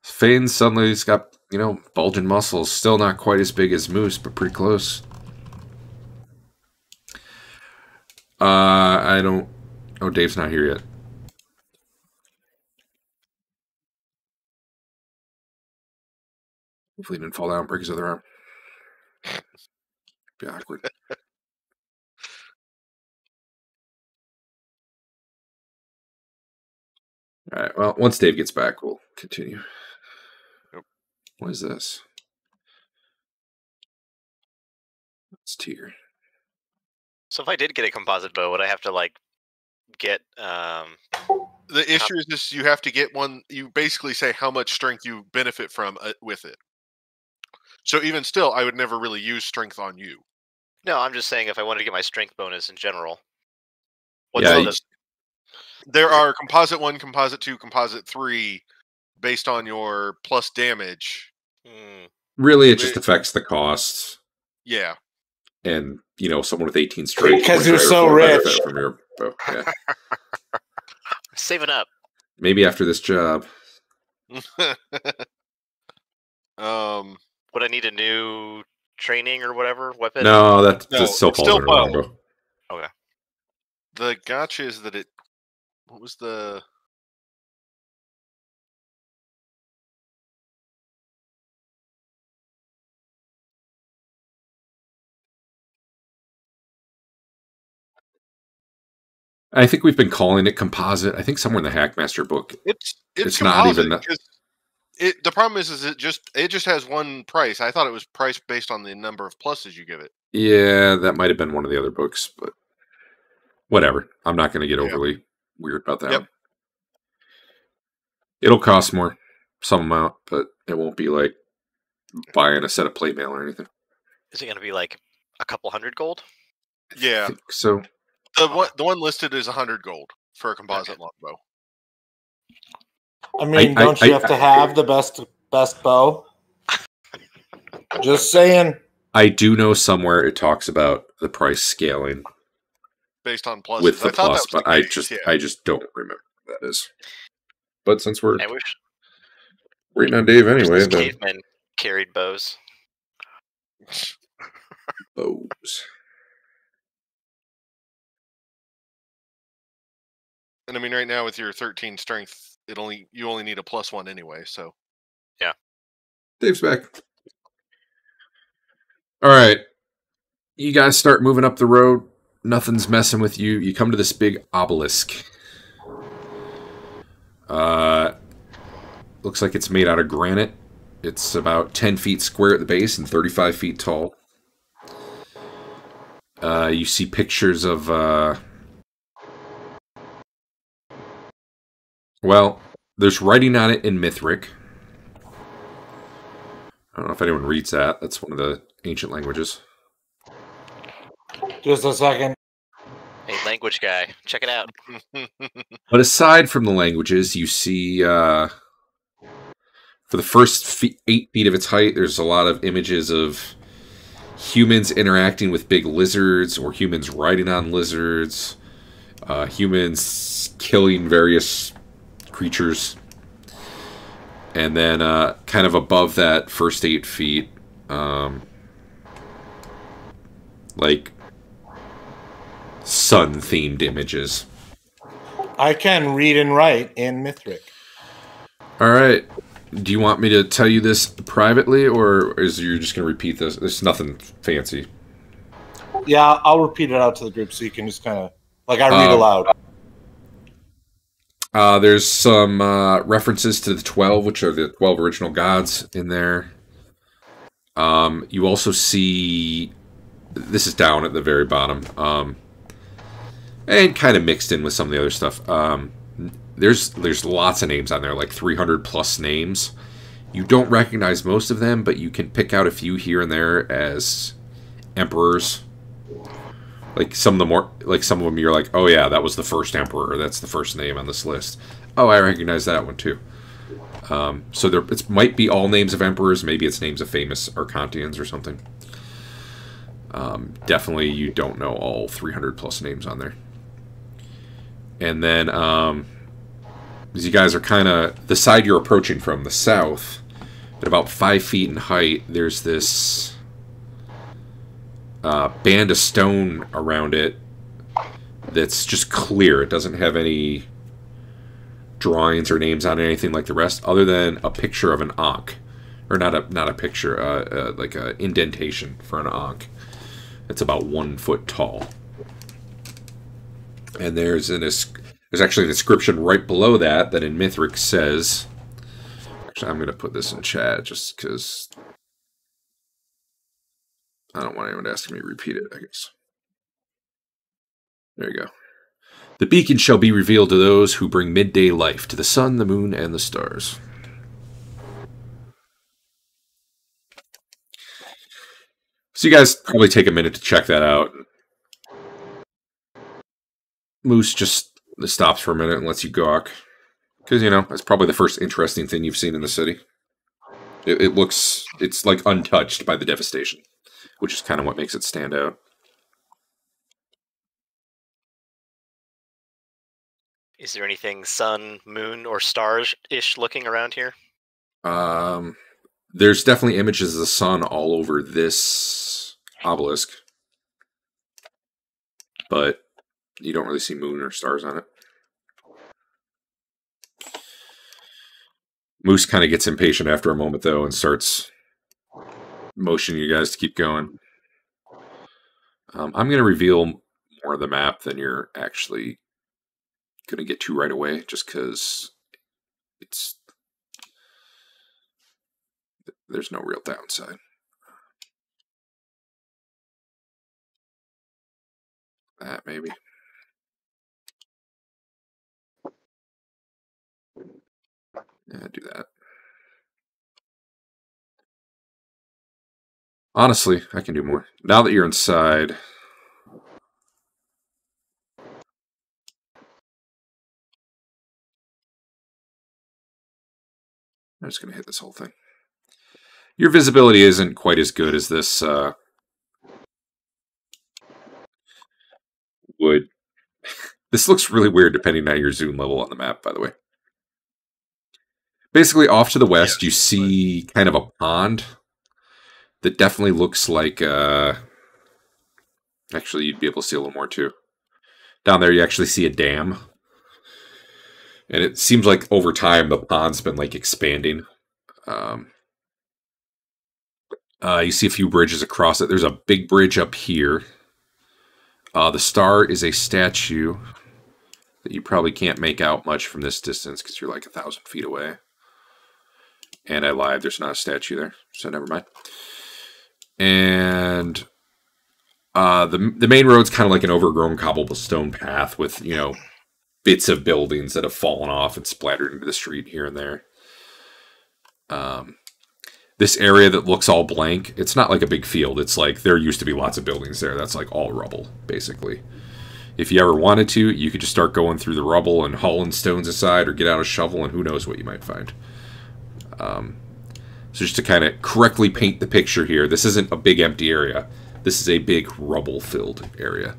Fain suddenly's got you know bulging muscles. Still not quite as big as moose but pretty close. Uh i don't oh dave's not here yet. Hopefully he didn't fall down and break his other arm. Be awkward (laughs) all right well once dave gets back we'll continue Yep. what is this it's tier So if I did get a composite bow, would I have to like get um The issue is this: you have to get one. You basically say how much strength you benefit from uh, with it. So even still, I would never really use strength on you. no, I'm just saying if I wanted to get my strength bonus in general. What's Yeah, the, you- There are composite one, composite two, composite three, based on your plus damage. hmm, really it just affects the cost Yeah, and you know someone with 18 strength Because you're so rich. from your bow. Yeah. (laughs) saving up. maybe after this job (laughs) um, Would I need a new training or whatever weapon? no that No, that's still it's falls still under bow. longbow. the gotcha is that it. What was the? I think we've been calling it composite. I think somewhere in the Hackmaster book. It's it's, It's not even 'cause It the problem is is it just it just has one price. I thought it was priced based on the number of pluses you give it. Yeah, that might have been one of the other books, but whatever. I'm not going to get Yeah. overly weird about that. Yep. It'll cost more, some amount, but it won't be like buying a set of plate mail or anything. Is it going to be like a couple hundred gold? I Yeah. think so The one the one listed is hundred gold for a composite longbow. I mean, I- don't I- you have to have the best best bow? (laughs) Just saying. I do know somewhere it talks about the price scaling Based on pluses. with the I plus, but the I case, just yeah. I just don't remember what that is. But since we're I wish waiting on Dave anyway, those then cavemen carried bows. (laughs) bows. And I mean, right now with your 13 strength, it only you only need a plus one anyway. So yeah. Dave's back. All right. You guys start moving up the road. Nothing's messing with you. You come to this big obelisk. Uh, looks like it's made out of granite. It's about 10 feet square at the base and 35 feet tall. Uh, you see pictures of, uh, well, there's writing on it in Mithric. I don't know if anyone reads that. That's one of the ancient languages. Just a second. Hey, language guy, check it out. (laughs) But aside from the languages, you see uh, for the first fe- eight feet of its height, there's a lot of images of humans interacting with big lizards or humans riding on lizards, uh, humans killing various creatures. And then, uh, kind of above that first eight feet, um, like sun themed images. I can read and write in Mithric. All right. Do you want me to tell you this privately, or is you're just going to repeat this? There's nothing fancy. Yeah, I'll repeat it out to the group so you can just kind of like I read Um, aloud. Uh, there's some uh, references to the twelve, which are the twelve original gods in there. Um, you also see this is down at the very bottom, um, and kind of mixed in with some of the other stuff. Um, there's there's lots of names on there, like 300 plus names. You don't recognize most of them, but you can pick out a few here and there as emperors. Like some of the more, like some of them, you're like, oh yeah, that was the first emperor. That's the first name on this list. Oh, I recognize that one too. Um, so there, it might be all names of emperors. Maybe it's names of famous Arcantians or something. Um, definitely, you don't know all 300 plus names on there. And then, um, as you guys are kind of the side you're approaching from, the south, at about five feet in height, there's this uh, band of stone around it that's just clear. It doesn't have any drawings or names on it, anything like the rest, other than a picture of an ankh, or not a not a picture, uh, uh, like a indentation for an ankh. It's about one foot tall, and there's an is- there's actually an inscription right below that that in Mithric says. Actually, I'm going to put this in chat just because I don't want anyone asking me to repeat it, I guess. There you go. The beacon shall be revealed to those who bring midday life to the sun, the moon, and the stars. So you guys probably take a minute to check that out. Moose just stops for a minute and lets you gawk. Because, you know, that's probably the first interesting thing you've seen in the city. It, it looks, it's like untouched by the devastation, which is kind of what makes it stand out. Is there anything sun, moon, or stars ish looking around here? Um, there's definitely images of the sun all over this obelisk, but you don't really see moon or stars on it. Moose kind of gets impatient after a moment, though, and starts motioning you guys to keep going. Um, I'm going to reveal more of the map than you're actually gonna get to right away just because it's there's no real downside. That maybe. Yeah, do that. Honestly, I can do more. Now that you're inside, I'm just going to hit this whole thing. Your visibility isn't quite as good as this uh, would. (laughs) this looks really weird depending on your zoom level on the map, by the way. Basically, off to the west, you see kind of a pond that definitely looks like. Uh, actually, you'd be able to see a little more too. Down there, you actually see a dam and it seems like over time the pond's been like expanding. Um, uh, you see a few bridges across it. There's a big bridge up here. Uh, the star is a statue that you probably can't make out much from this distance because you're like a thousand feet away. And I lied. There's not a statue there, so never mind. And uh, the the main road's kind of like an overgrown cobblestone path with you know bits of buildings that have fallen off and splattered into the street here and there. Um, this area that looks all blank, it's not like a big field. It's like there used to be lots of buildings there. That's like all rubble, basically. If you ever wanted to, you could just start going through the rubble and hauling stones aside or get out a shovel and who knows what you might find. Um, so just to kind of correctly paint the picture here, this isn't a big empty area. This is a big rubble-filled area.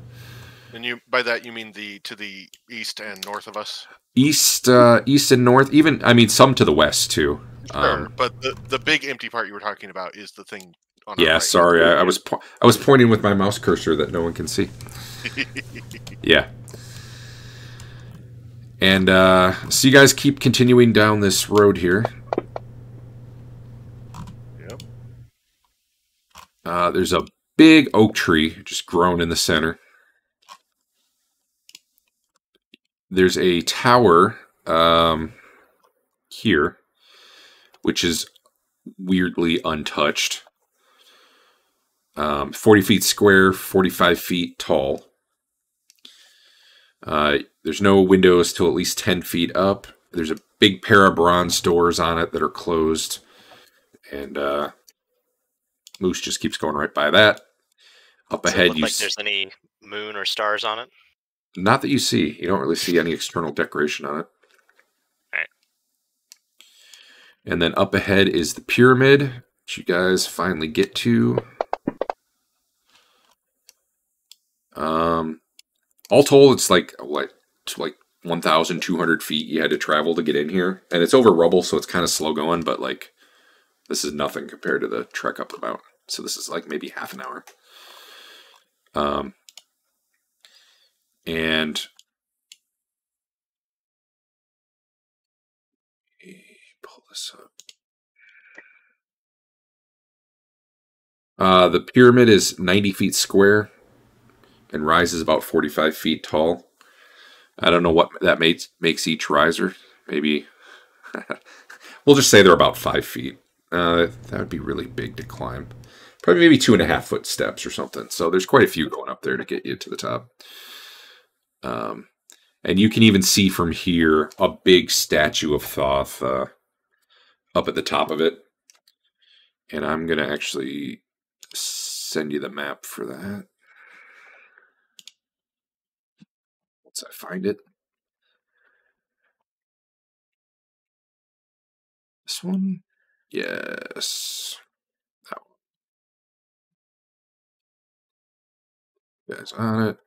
And you by that you mean the to the east and north of us? East, uh, east and north. Even I mean some to the west too. Sure, Um, but the the big empty part you were talking about is the thing. On yeah, right. sorry, I, I was po- I was pointing with my mouse cursor that no one can see. (laughs) Yeah. And uh, so you guys keep continuing down this road here. Uh, there's a big oak tree just grown in the center. There's a tower um, here, which is weirdly untouched. Um, 40 feet square, 45 feet tall. Uh, there's no windows till at least 10 feet up. There's a big pair of bronze doors on it that are closed. And uh, Moose just keeps going right by that. Up Does it ahead, look you like s- there's any moon or stars on it? not that you see. You don't really see any external decoration on it. Alright. And then up ahead is the pyramid, which you guys finally get to. Um, all told, it's like what, like one thousand two hundred feet you had to travel to get in here, and it's over rubble, so it's kind of slow going. But like, this is nothing compared to the trek up the mountain. So this is like maybe half an hour. Um, and pull this up. Uh, the pyramid is 90 feet square and rises about 45 feet tall. I don't know what that makes makes each riser. Maybe (laughs) we'll just say they're about five feet. Uh, that would be really big to climb. Probably maybe two and a half foot steps or something. So there's quite a few going up there to get you to the top. Um, and you can even see from here a big statue of Thoth uh, up at the top of it. And I'm going to actually send you the map for that. Once I find it. This one? Yes. That one. Guys on it.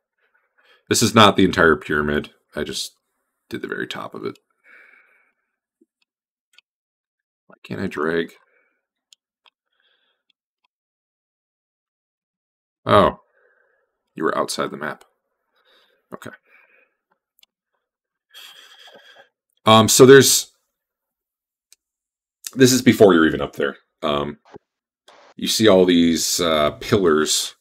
This is not the entire pyramid. I just did the very top of it. Why can't I drag? Oh. You were outside the map. Okay. Um, so there's this is before you're even up there. Um, you see all these uh, pillars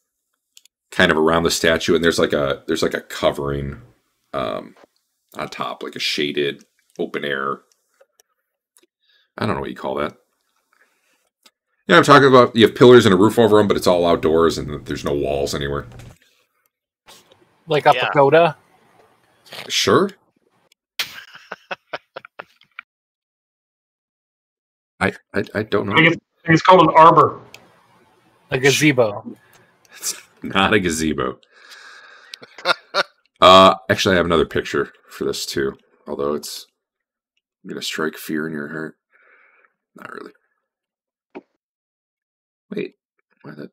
kind of around the statue, and there's like a there's like a covering um, on top, like a shaded open air. I don't know what you call that. Yeah, I'm talking about you have pillars and a roof over them, but it's all outdoors and there's no walls anywhere. Like a Yeah. pagoda. Sure. I, I I don't I think know. it's, I think it's called an arbor. A gazebo. It's not a gazebo. (laughs) uh, actually, I have another picture for this too. Although it's gonna strike fear in your heart. Not really. Wait, why that?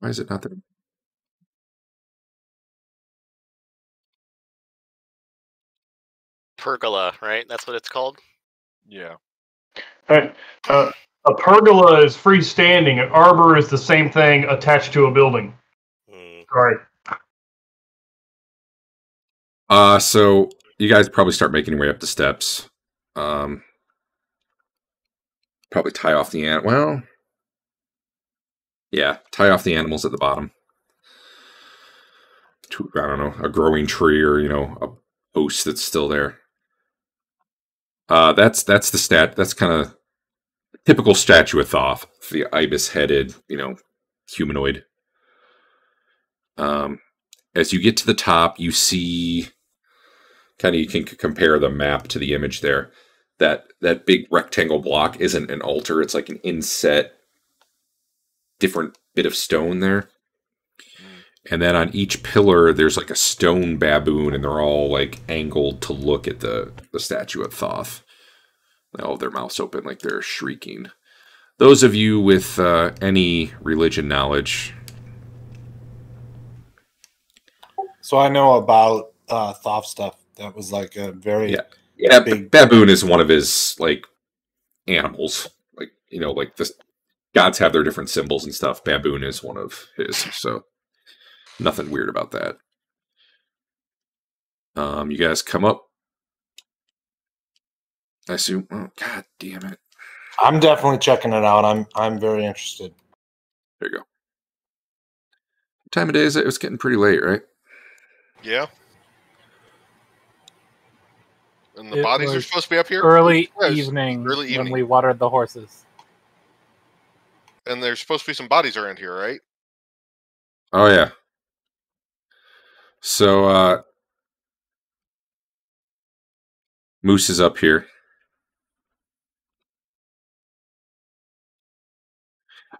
Why is it not there? Pergola, right? That's what it's called. Yeah. Right. Uh, a pergola is freestanding. An arbor is the same thing attached to a building. Hmm. Right. Uh, so you guys probably start making your way up the steps. Um, probably tie off the ant. Well, yeah, tie off the animals at the bottom. To I don't know, a growing tree or you know a post that's still there. Uh, that's that's the stat. That's kind of typical statue of Thoth, the ibis-headed, you know, humanoid. Um, as you get to the top, you see kind of you can compare the map to the image there. That that big rectangle block isn't an altar; it's like an inset, different bit of stone there. And then on each pillar, there's like a stone baboon, and they're all like angled to look at the the statue of Thoth. They all have their mouths open, like they're shrieking. Those of you with uh, any religion knowledge, So I know about uh, Thoth stuff. That was like a very Yeah. Yeah, big- baboon is one of his like animals. Like you know, like the gods have their different symbols and stuff. Baboon is one of his, so nothing weird about that. Um, you guys come up. I assume. Oh, God damn it! I'm definitely checking it out. I'm I'm very interested. There you go. What time of day is it? It was getting pretty late, right? Yeah. And the It bodies are supposed to be up here, Early Yes, evening early when we watered the horses. and there's supposed to be some bodies around here, right? Oh yeah. So uh Moose is up here.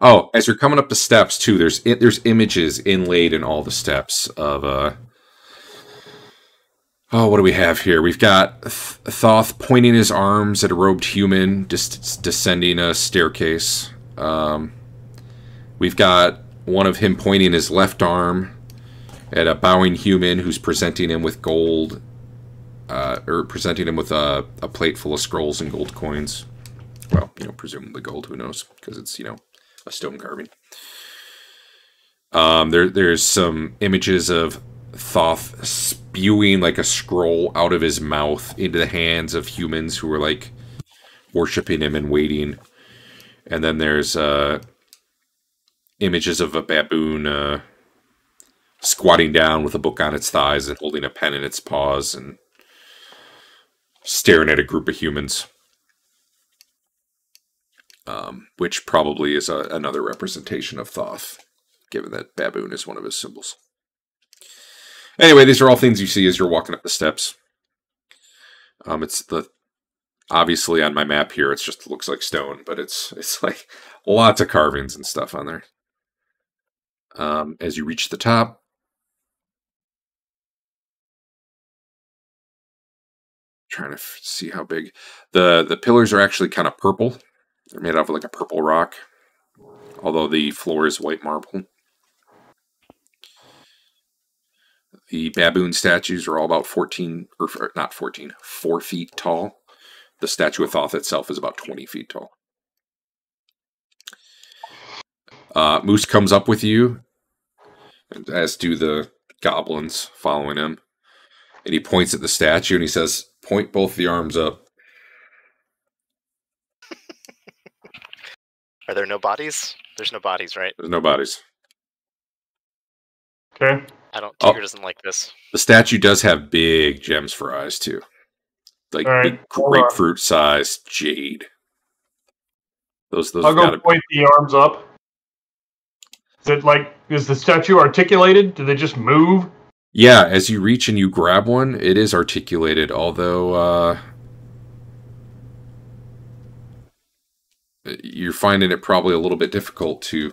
Oh, as you're coming up the steps too, there's there's images inlaid in all the steps of uh Oh, what do we have here? We've got Th- Thoth pointing his arms at a robed human, just descending a staircase. Um, we've got one of him pointing his left arm at a bowing human who's presenting him with gold, uh, or presenting him with a, a plate full of scrolls and gold coins. Well, you know, presumably gold. Who knows? Because it's you know a stone carving. Um, there, there's some images of Thoth spewing like a scroll out of his mouth into the hands of humans who are like worshiping him and waiting. And then there's uh, images of a baboon uh, squatting down with a book on its thighs and holding a pen in its paws and staring at a group of humans. Um, which probably is a, another representation of Thoth, given that baboon is one of his symbols. Anyway, these are all things you see as you're walking up the steps. Um, it's the obviously on my map here. it just looks like stone, but it's (laughs) it's like lots of carvings and stuff on there. Um, as you reach the top, trying to see how big the the pillars are actually kind of purple. They're made out of like a purple rock, although the floor is white marble. The baboon statues are all about 14, or not 14, 4 feet tall. The statue of Thoth itself is about 20 feet tall. Uh, Moose comes up with you, and as do the goblins following him. And he points at the statue and he says, Point both the arms up. Are there no bodies? There's no bodies, right? There's no bodies. Okay. I don't. Oh. Teeger doesn't like this. The statue does have big gems for eyes too, like All right, big grapefruit size jade. Those those I'll go gotta, point the arms up. Is it like is the statue articulated? Do they just move? Yeah. As you reach and you grab one, it is articulated. Although uh, you're finding it probably a little bit difficult to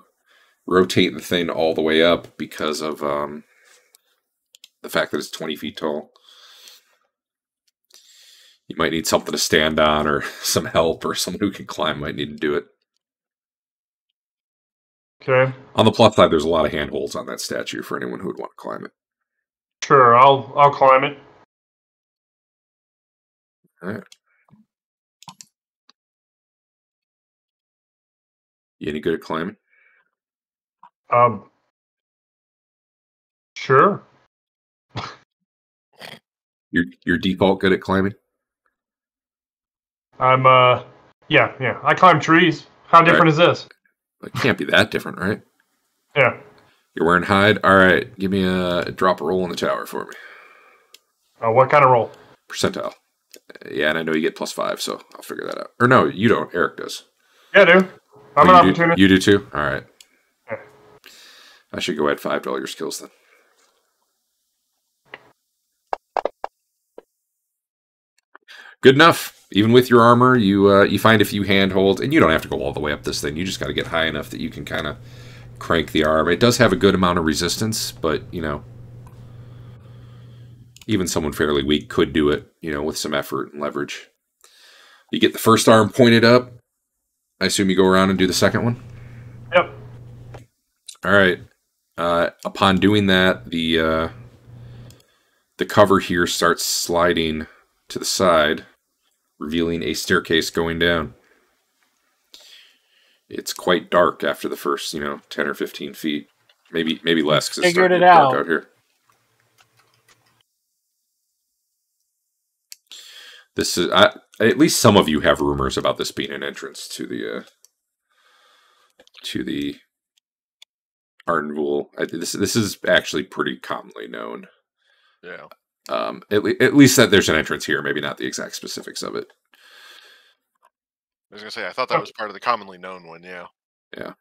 rotate the thing all the way up because of um, the fact that it's 20 feet tall. You might need something to stand on, or (laughs) some help, or someone who can climb might need to do it. Okay. On the plus side, there's a lot of handholds on that statue for anyone who would want to climb it. Sure, I'll I'll climb it. You any good at climbing? Um Sure. Your your default good at climbing? I'm uh yeah, yeah. I climb trees. How different is this? It can't be that different, right? Yeah. You're wearing hide. All right, give me a drop a roll in the tower for me. Uh, what kind of roll? Percentile. Yeah, and I know you get plus five, so I'll figure that out. Or no, you don't. Eric does. Yeah, dude. I'm Oh, an you opportunist. Do, you do too. All right. Yeah. I should go add five to all your skills then. Good enough. Even with your armor, you uh, you find a few handholds, and you don't have to go all the way up this thing. You just got to get high enough that you can kind of crank the arm. It does have a good amount of resistance, but you know, even someone fairly weak could do it. You know, with some effort and leverage. You get the first arm pointed up. I assume you go around and do the second one. Yep. All right. Uh, upon doing that, the uh, the cover here starts sliding to the side, revealing a staircase going down. It's quite dark after the first, you know, ten or fifteen feet, maybe maybe less because it's Figured starting it to get dark out. out here. This is I, at least some of you have rumors about this being an entrance to the uh, to the Arden Vul. I, this this is actually pretty commonly known. Yeah. Um, at, le- at least that there's an entrance here. Maybe not the exact specifics of it. I was gonna say I thought that was part of the commonly known one. Yeah. Yeah.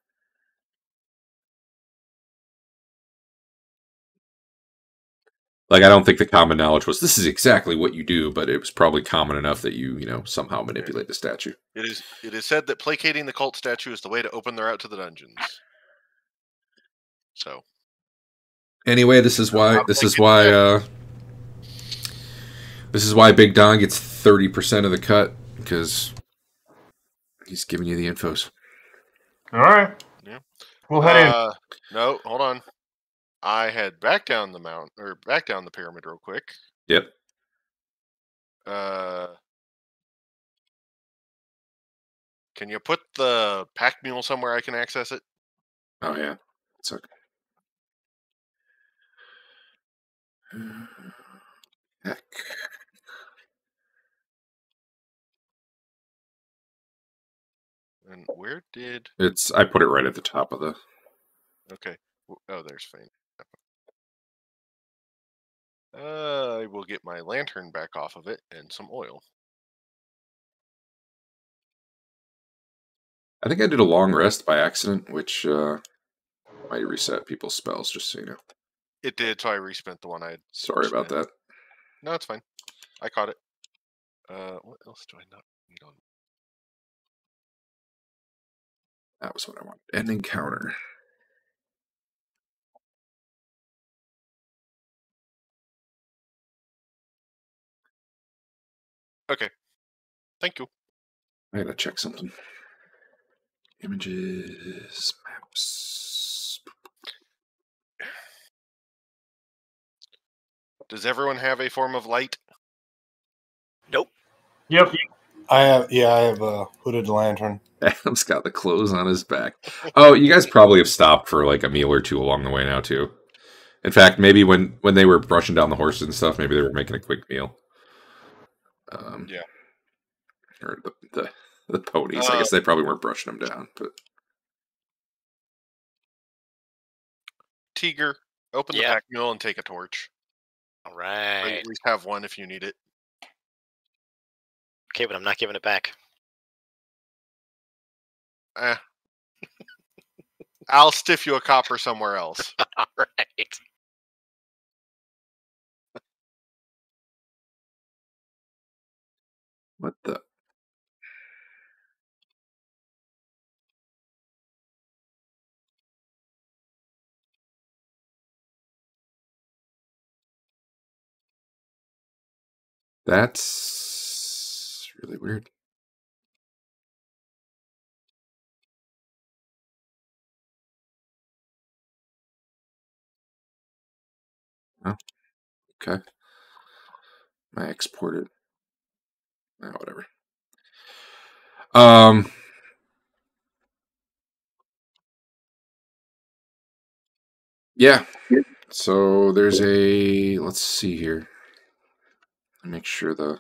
Like I don't think the common knowledge was this is exactly what you do, but it was probably common enough that you you know somehow manipulate the statue. It is. It is said that placating the cult statue is the way to open their route to the dungeons. So Anyway, this is why this is why uh this is why Big Don gets thirty percent of the cut because he's giving you the infos. All right. Yeah. We'll head in. uh, no, hold on. I head back down the mountain or back down the pyramid real quick. Yep. Uh, can you put the pack mule somewhere I can access it? Oh yeah. It's okay. (sighs) Heck. And where did? It's I put it right at the top of the Okay. Oh, there's Fain. Uh, I will get my lantern back off of it and some oil. I think I did a long rest by accident, which uh might reset people's spells, just so you know. It did, so I respent the one I had. Sorry about that. No, it's fine. I caught it. Uh, what else do I not need on? That was what I wanted. An encounter. Okay. Thank you. I gotta check something. Images, maps. Does everyone have a form of light? Nope. Yep. I have, yeah, I have a hooded lantern. (laughs) Adam's got the clothes on his back. Oh, you guys probably have stopped for like a meal or two along the way now too. In fact, maybe when when they were brushing down the horses and stuff, maybe they were making a quick meal. Um, Yeah. Or the the, the ponies. I Uh, guess they probably weren't brushing them down, but Teeger, Open the Yeah. pack mule and take a torch. All right. Or. At least have one if you need it. Okay, but I'm not giving it back. Eh. (laughs) I'll stiff you a copper somewhere else. (laughs) All right. What the? That's really weird. Okay. I exported. Oh, whatever. Um. Yeah. So there's a. Let's see here. Make sure the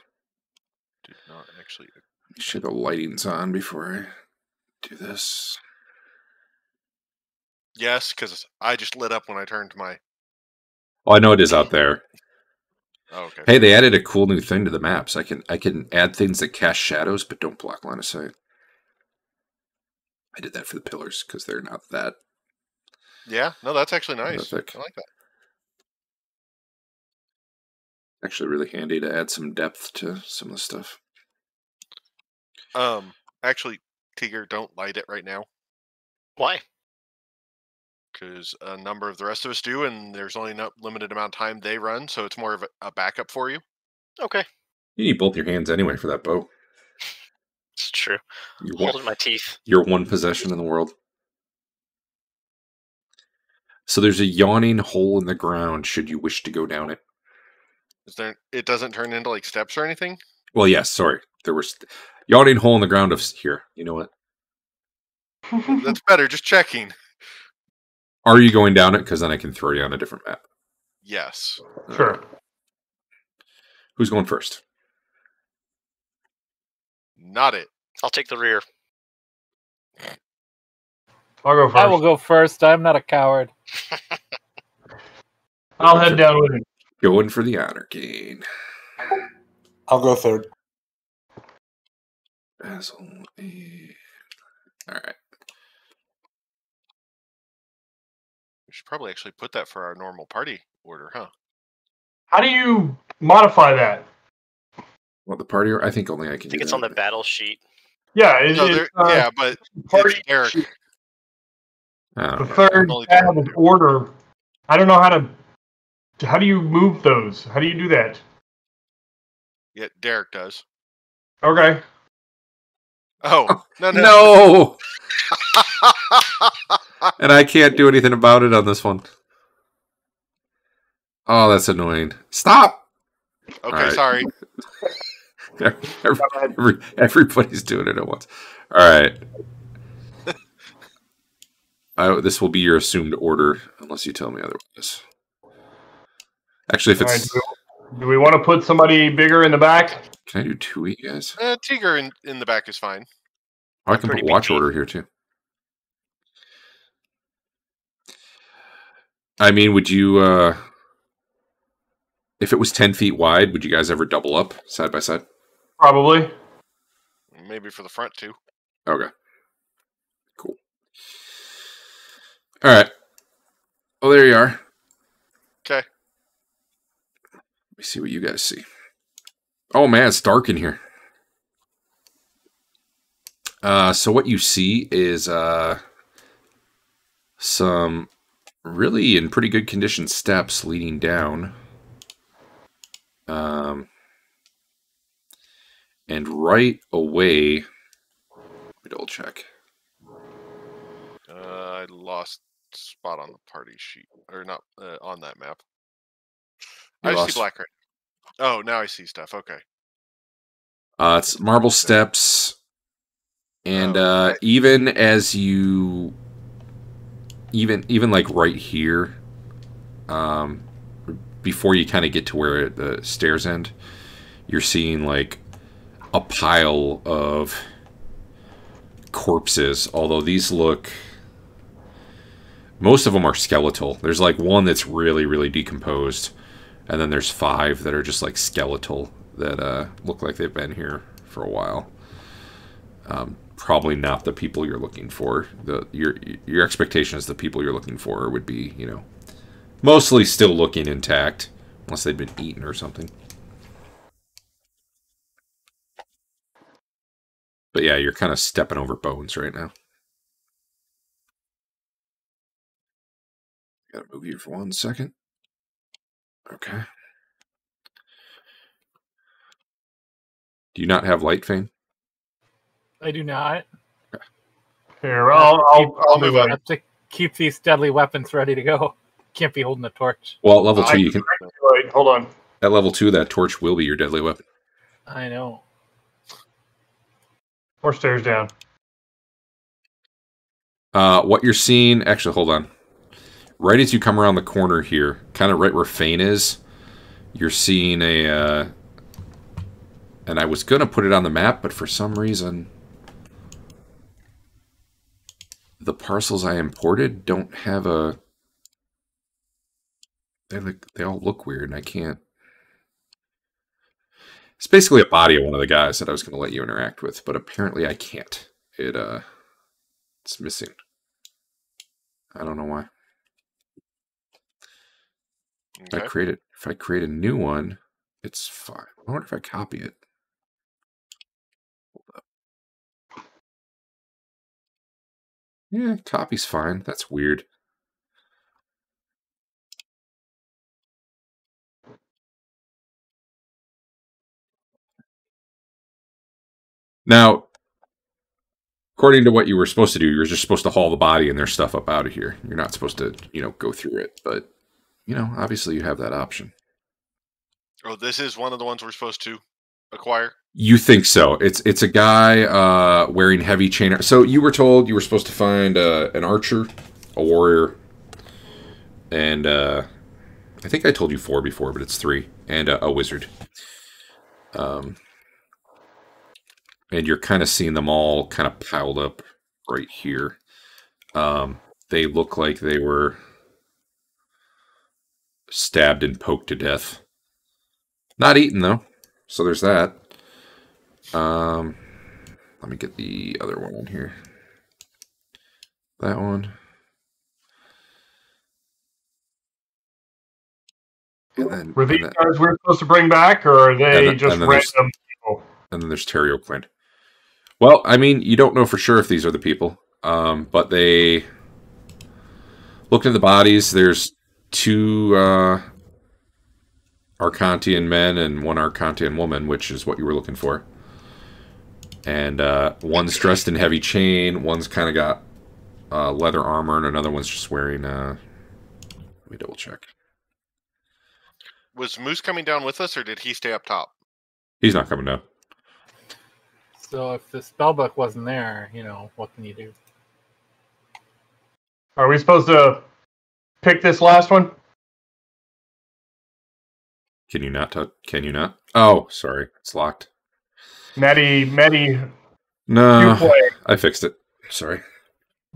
actually. make sure the lighting's on before I do this. Yes, because I just lit up when I turned my. Oh, I know it is out there. (laughs) Oh, okay. Hey, they added a cool new thing to the maps. I can I can add things that cast shadows but don't block line of sight. I did that for the pillars because they're not that. Yeah, no, that's actually nice. I like that. Actually, really handy to add some depth to some of the stuff. Um, actually, Teeger, don't light it right now Why? because a number of the rest of us do, and there's only no limited amount of time they run, so it's more of a, a backup for you. Okay, You need both your hands anyway for that boat. it's true. You're one, Holding my teeth. your one possession in the world. So there's a yawning hole in the ground. Should you wish to go down it? Is there? It doesn't turn into like steps or anything. Well, yes. Sorry, there was yawning hole in the ground of here. You know what? That's better. Just checking. Are you going down it? Because then I can throw you on a different map. Yes. Sure. Who's going first? Not it. I'll take the rear. I'll go first. I will go first. I'm not a coward. I'll head down with it. Going for the honor gain. I'll go third. Basil. All right. We should probably actually put that for our normal party order, huh? How do you modify that? Well, the party. I think only I can. I think do it's that. on the battle sheet. Yeah, it, No, it's, uh, yeah, but party it's Eric. sheet. The third Only tab of order. I don't know how to. How do you move those? How do you do that? Yeah, Derek does. Okay. Oh. oh no no No, (laughs) and I can't do anything about it on this one. Oh, that's annoying. Stop. okay, Alright. sorry. (laughs) Every- every- everybody's doing it at once. All right. (laughs) I, this will be your assumed order, unless you tell me otherwise. Actually, if All right, it's, do, we, want to put somebody bigger in the back? can I do two E, guys? Uh, Teeger in, in the back is fine. Oh, I can put watch team. order here too. I mean, would you, uh if it was ten feet wide, would you guys ever double up side by side? Probably. Maybe for the front too. Okay. Cool. All right. Oh, there you are. Okay. Let me see what you guys see. Oh man, it's dark in here. Uh, so what you see is uh, some really in pretty good condition steps leading down. Um, and right away, let me double check. Uh, I lost spot on the party sheet, or not uh, on that map. You I lost- see black right. Oh, now I see stuff. Okay. Uh, it's marble steps, and Oh, uh, even as you, even even like right here, um, before you kind of get to where the stairs end, you're seeing like a pile of corpses. Although these look Most of them are skeletal. There's like one that's really, really decomposed, and then there's five that are just like skeletal that uh, look like they've been here for a while. Um, probably not the people you're looking for. The your your expectation is the people you're looking for would be you know mostly still looking intact, unless they've been eaten or something. But yeah, you're kind of stepping over bones right now. Gotta move you for one second. Okay. Do you not have light Fain? I do not. Here, I'll, I'll, I'll move move on. Have to keep these deadly weapons ready to go. (laughs) Can't be holding a torch. Well, at level two, I- you can. Wait, hold on. At level two, that torch will be your deadly weapon. I know. Four stairs down. Uh, what you're seeing, actually, hold on. Right as you come around the corner here, kind of right where Fain is, you're seeing a. Uh, and I was gonna put it on the map, but for some reason, the parcels I imported don't have a. They look, they all look weird, and I can't. It's basically a body of one of the guys that I was going to let you interact with, but apparently I can't. It uh, it's missing. I don't know why. If I create it, if I create a new one, it's fine. I wonder if I copy it. Hold up. Yeah, copy's fine. That's weird. Now, according to what you were supposed to do, you're just supposed to haul the body and their stuff up out of here. You're not supposed to, you know, go through it. But, you know, obviously you have that option. Oh, this is one of the ones we're supposed to acquire. You think so? It's it's a guy uh, wearing heavy chain. So you were told you were supposed to find uh, an archer, a warrior, and uh, I think I told you four before, but it's three, and uh, a wizard. Um, and you're kind of seeing them all kind of piled up right here. Um, they look like they were stabbed and poked to death. Not eaten though, so there's that. Um, let me get the other one in here. That one. And then, Were and these then, guys we are supposed to bring back, or are they then- just and then there's- random people? and then there's Terry Oakland. Well, I mean, you don't know for sure if these are the people, um, but they looked at the bodies. There's two uh, Arcantian men and one Arcantian woman, which is what you were looking for. And uh, one's dressed in heavy chain. One's kind of got uh, leather armor, and another one's just wearing. Uh, let me double check. Was Moose coming down with us, or did he stay up top? He's not coming down. So if the spellbook wasn't there, you know, what can you do? Are we supposed to pick this last one? Can you not? T- can you not? Oh, sorry, it's locked. Medi, Medi, No. I fixed it. Sorry.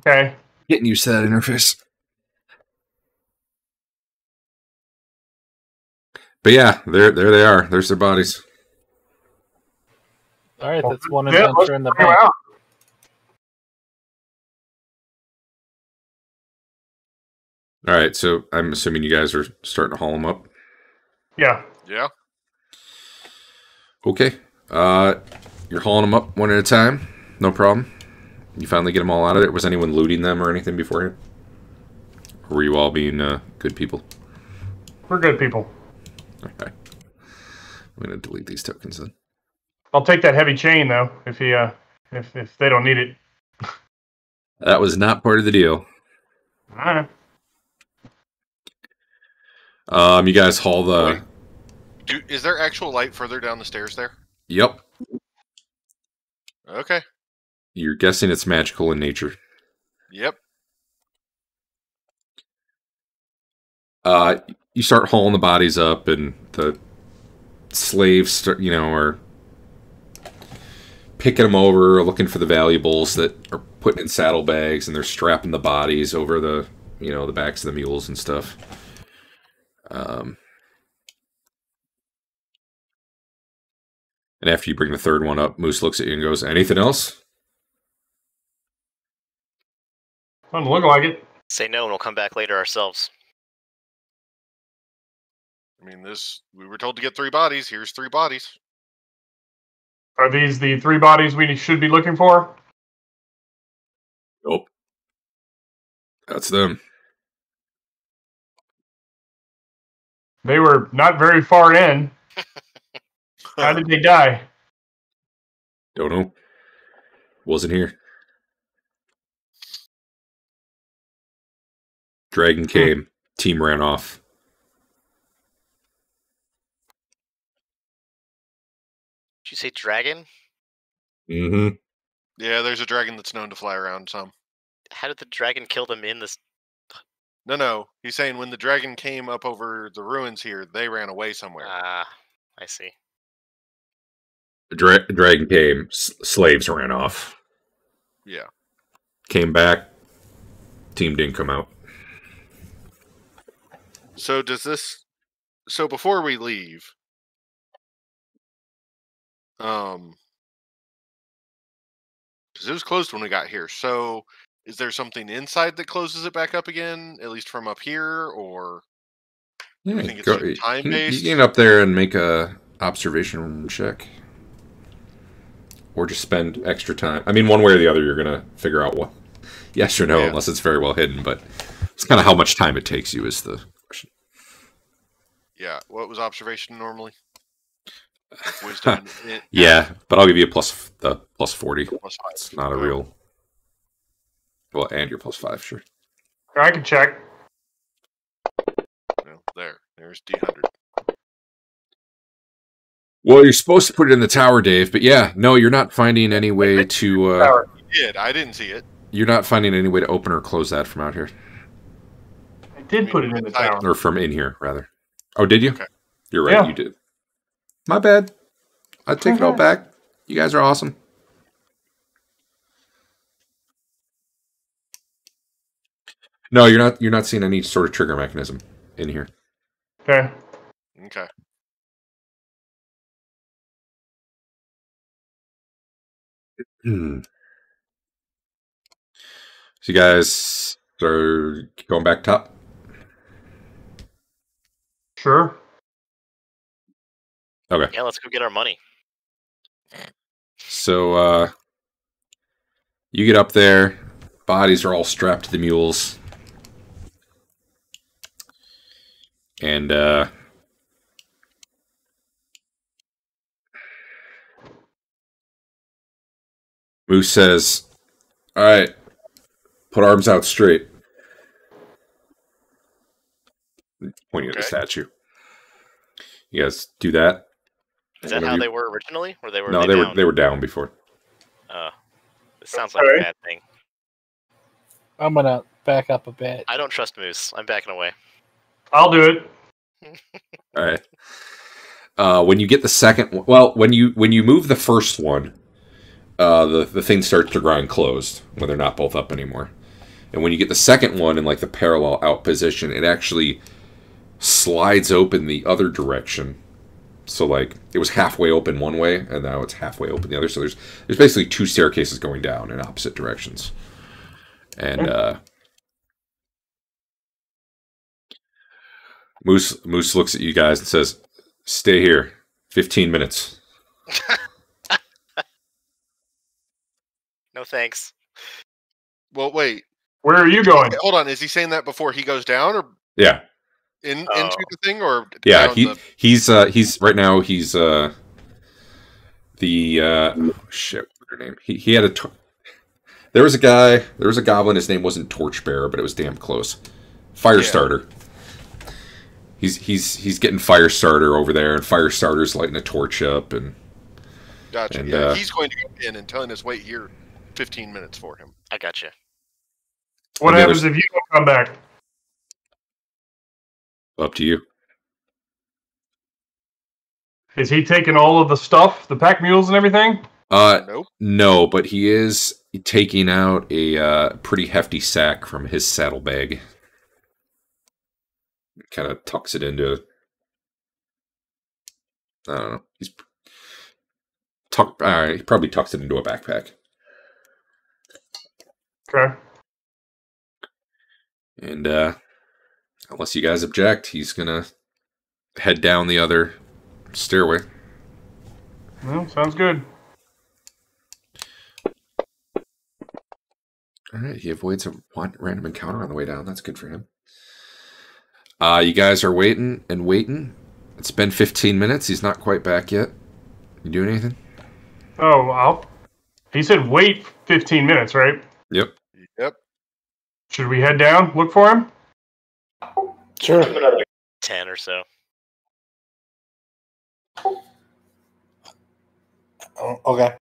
Okay. Getting used to that interface. But yeah, there there they are. There's their bodies. All right, that's one yeah, adventure in the bring 'em bank. All right, so I'm assuming you guys are starting to haul them up. Yeah. Yeah. Okay. Uh, you're hauling them up one at a time. No problem. You finally get them all out of there. Was anyone looting them or anything beforehand? Or were you all being uh, good people? We're good people. Okay. I'm gonna delete these tokens then. I'll take that heavy chain though, if he uh if if they don't need it. That was not part of the deal. Alright. Um, you guys haul the. Wait. Do, is there actual light further down the stairs there? Yep. Okay. You're guessing it's magical in nature. Yep. uh, you start hauling the bodies up, and the slaves, start, you know, are picking them over, looking for the valuables that are putting in saddlebags, and they're strapping the bodies over the you know, the backs of the mules and stuff. Um, and after you bring the third one up, Moose looks at you and goes, "Anything else?" Doesn't look like it. Say no, and we'll come back later ourselves. I mean, this we were told to get three bodies. Here's three bodies. Are these the three bodies we should be looking for? Nope. That's them. They were not very far in. (laughs) How did they die? Don't know. Wasn't here. Dragon came. Team ran off. Did you say dragon? Mm-hmm. yeah, there's a dragon that's known to fly around some. How did the dragon kill them in this? No, no. He's saying when the dragon came up over the ruins here, they ran away somewhere. Ah, I see. The dra- dragon came. S- slaves ran off. yeah. Came back. Team didn't come out. So does this? So before we leave, um, because it was closed when we got here. So is there something inside that closes it back up again, at least from up here, or Yeah, think it's go- like you can- time-based? You can get up there and make a observation check, or just spend extra time. I mean, one way or the other, you're gonna figure out what yes or no, Yeah. unless it's very well hidden. But it's kind of how much time it takes you is the question. yeah? What was observation normally? (laughs) Wisdom. Yeah, but I'll give you a plus the plus forty. plus. It's not a Oh, real. Well, and your plus five, sure. I can check. no, there, there's D hundred. Well, you're supposed to put it in the tower, Dave. But yeah, no, you're not finding any way to. Uh, Tower. Did I didn't see it. you're not finding any way to open or close that from out here, I did put it in the tower. or from in here, rather. Oh, did you? Okay. You're right. Yeah. You did. My bad. I take it all back. You guys are awesome. No, you're not. You're not seeing any sort of trigger mechanism in here. Okay. Okay. (clears throat) So you guys are going back top. Sure. Okay. Yeah, let's go get our money. So uh you get up there, bodies are all strapped to the mules. And uh Moose says, "All right, put arms out straight." Pointing at the statue. You guys do that? Is that how you- they were originally, or they were? no, they were down? they were down before. Oh, this sounds like Okay. a bad thing. I'm gonna back up a bit. I don't trust Moose. I'm backing away. I'll do it. (laughs) All right. Uh, when you get the second, well, when you when you move the first one, uh, the the thing starts to grind closed when they're not both up anymore. And when you get the second one in like the parallel out position, it actually slides open the other direction. So like it was halfway open one way, and now it's halfway open the other. So there's there's basically two staircases going down in opposite directions. And uh, Moose Moose looks at you guys and says, "Stay here, fifteen minutes." (laughs) No thanks. Well, wait. Where are you going? Hold on. Is he saying that before he goes down, or Yeah, in Oh. into the thing, or yeah. He the- he's uh he's right now he's uh the uh oh, shit what's her name he he had a tor- there was a guy there was a goblin his name wasn't torchbearer but it was damn close firestarter he's he's he's getting firestarter over there and firestarter's lighting a torch up and Gotcha. And, yeah, uh, he's going to go in and telling us wait here, fifteen minutes for him. I got you. What happens if you don't come back? up to you Is he taking all of the stuff, the pack mules and everything? uh Nope. no but he is taking out a uh pretty hefty sack from his saddlebag Kind of tucks it into. I don't know. He's tuck. Uh, he probably tucks it into a backpack. Okay. And uh unless you guys object, he's gonna head down the other stairway. Well, sounds good. All right, he avoids a one random encounter on the way down. That's good for him. Uh, you guys are waiting and waiting. It's been 15 minutes. He's not quite back yet. You doing anything? Oh, I'll. He said wait 15 minutes, right? Yep. Yep. Should we head down, look for him? Sure. Another ten or so. Oh, okay.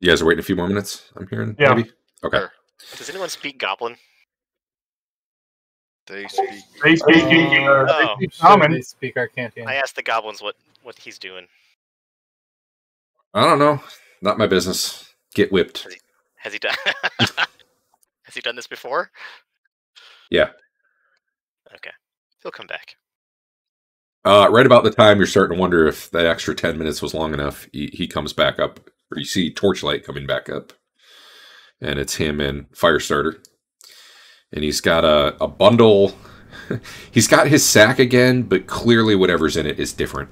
You guys are waiting a few more minutes. I'm hearing. Yeah. Maybe. Okay. Sure. Does anyone speak Goblin? They speak. They speak, Uh, uh, oh. they speak common. they speak Arcantian? I asked the goblins what what he's doing. I don't know. Not my business. Get whipped. Has he done? (laughs) Has he done this before? Yeah. Okay, he'll come back. Uh, right about the time you're starting to wonder if that extra 10 minutes was long enough, he, he comes back up, or you see Torchlight coming back up. And it's him and Firestarter. And he's got a, a bundle. (laughs) he's got his sack again, but clearly whatever's in it is different.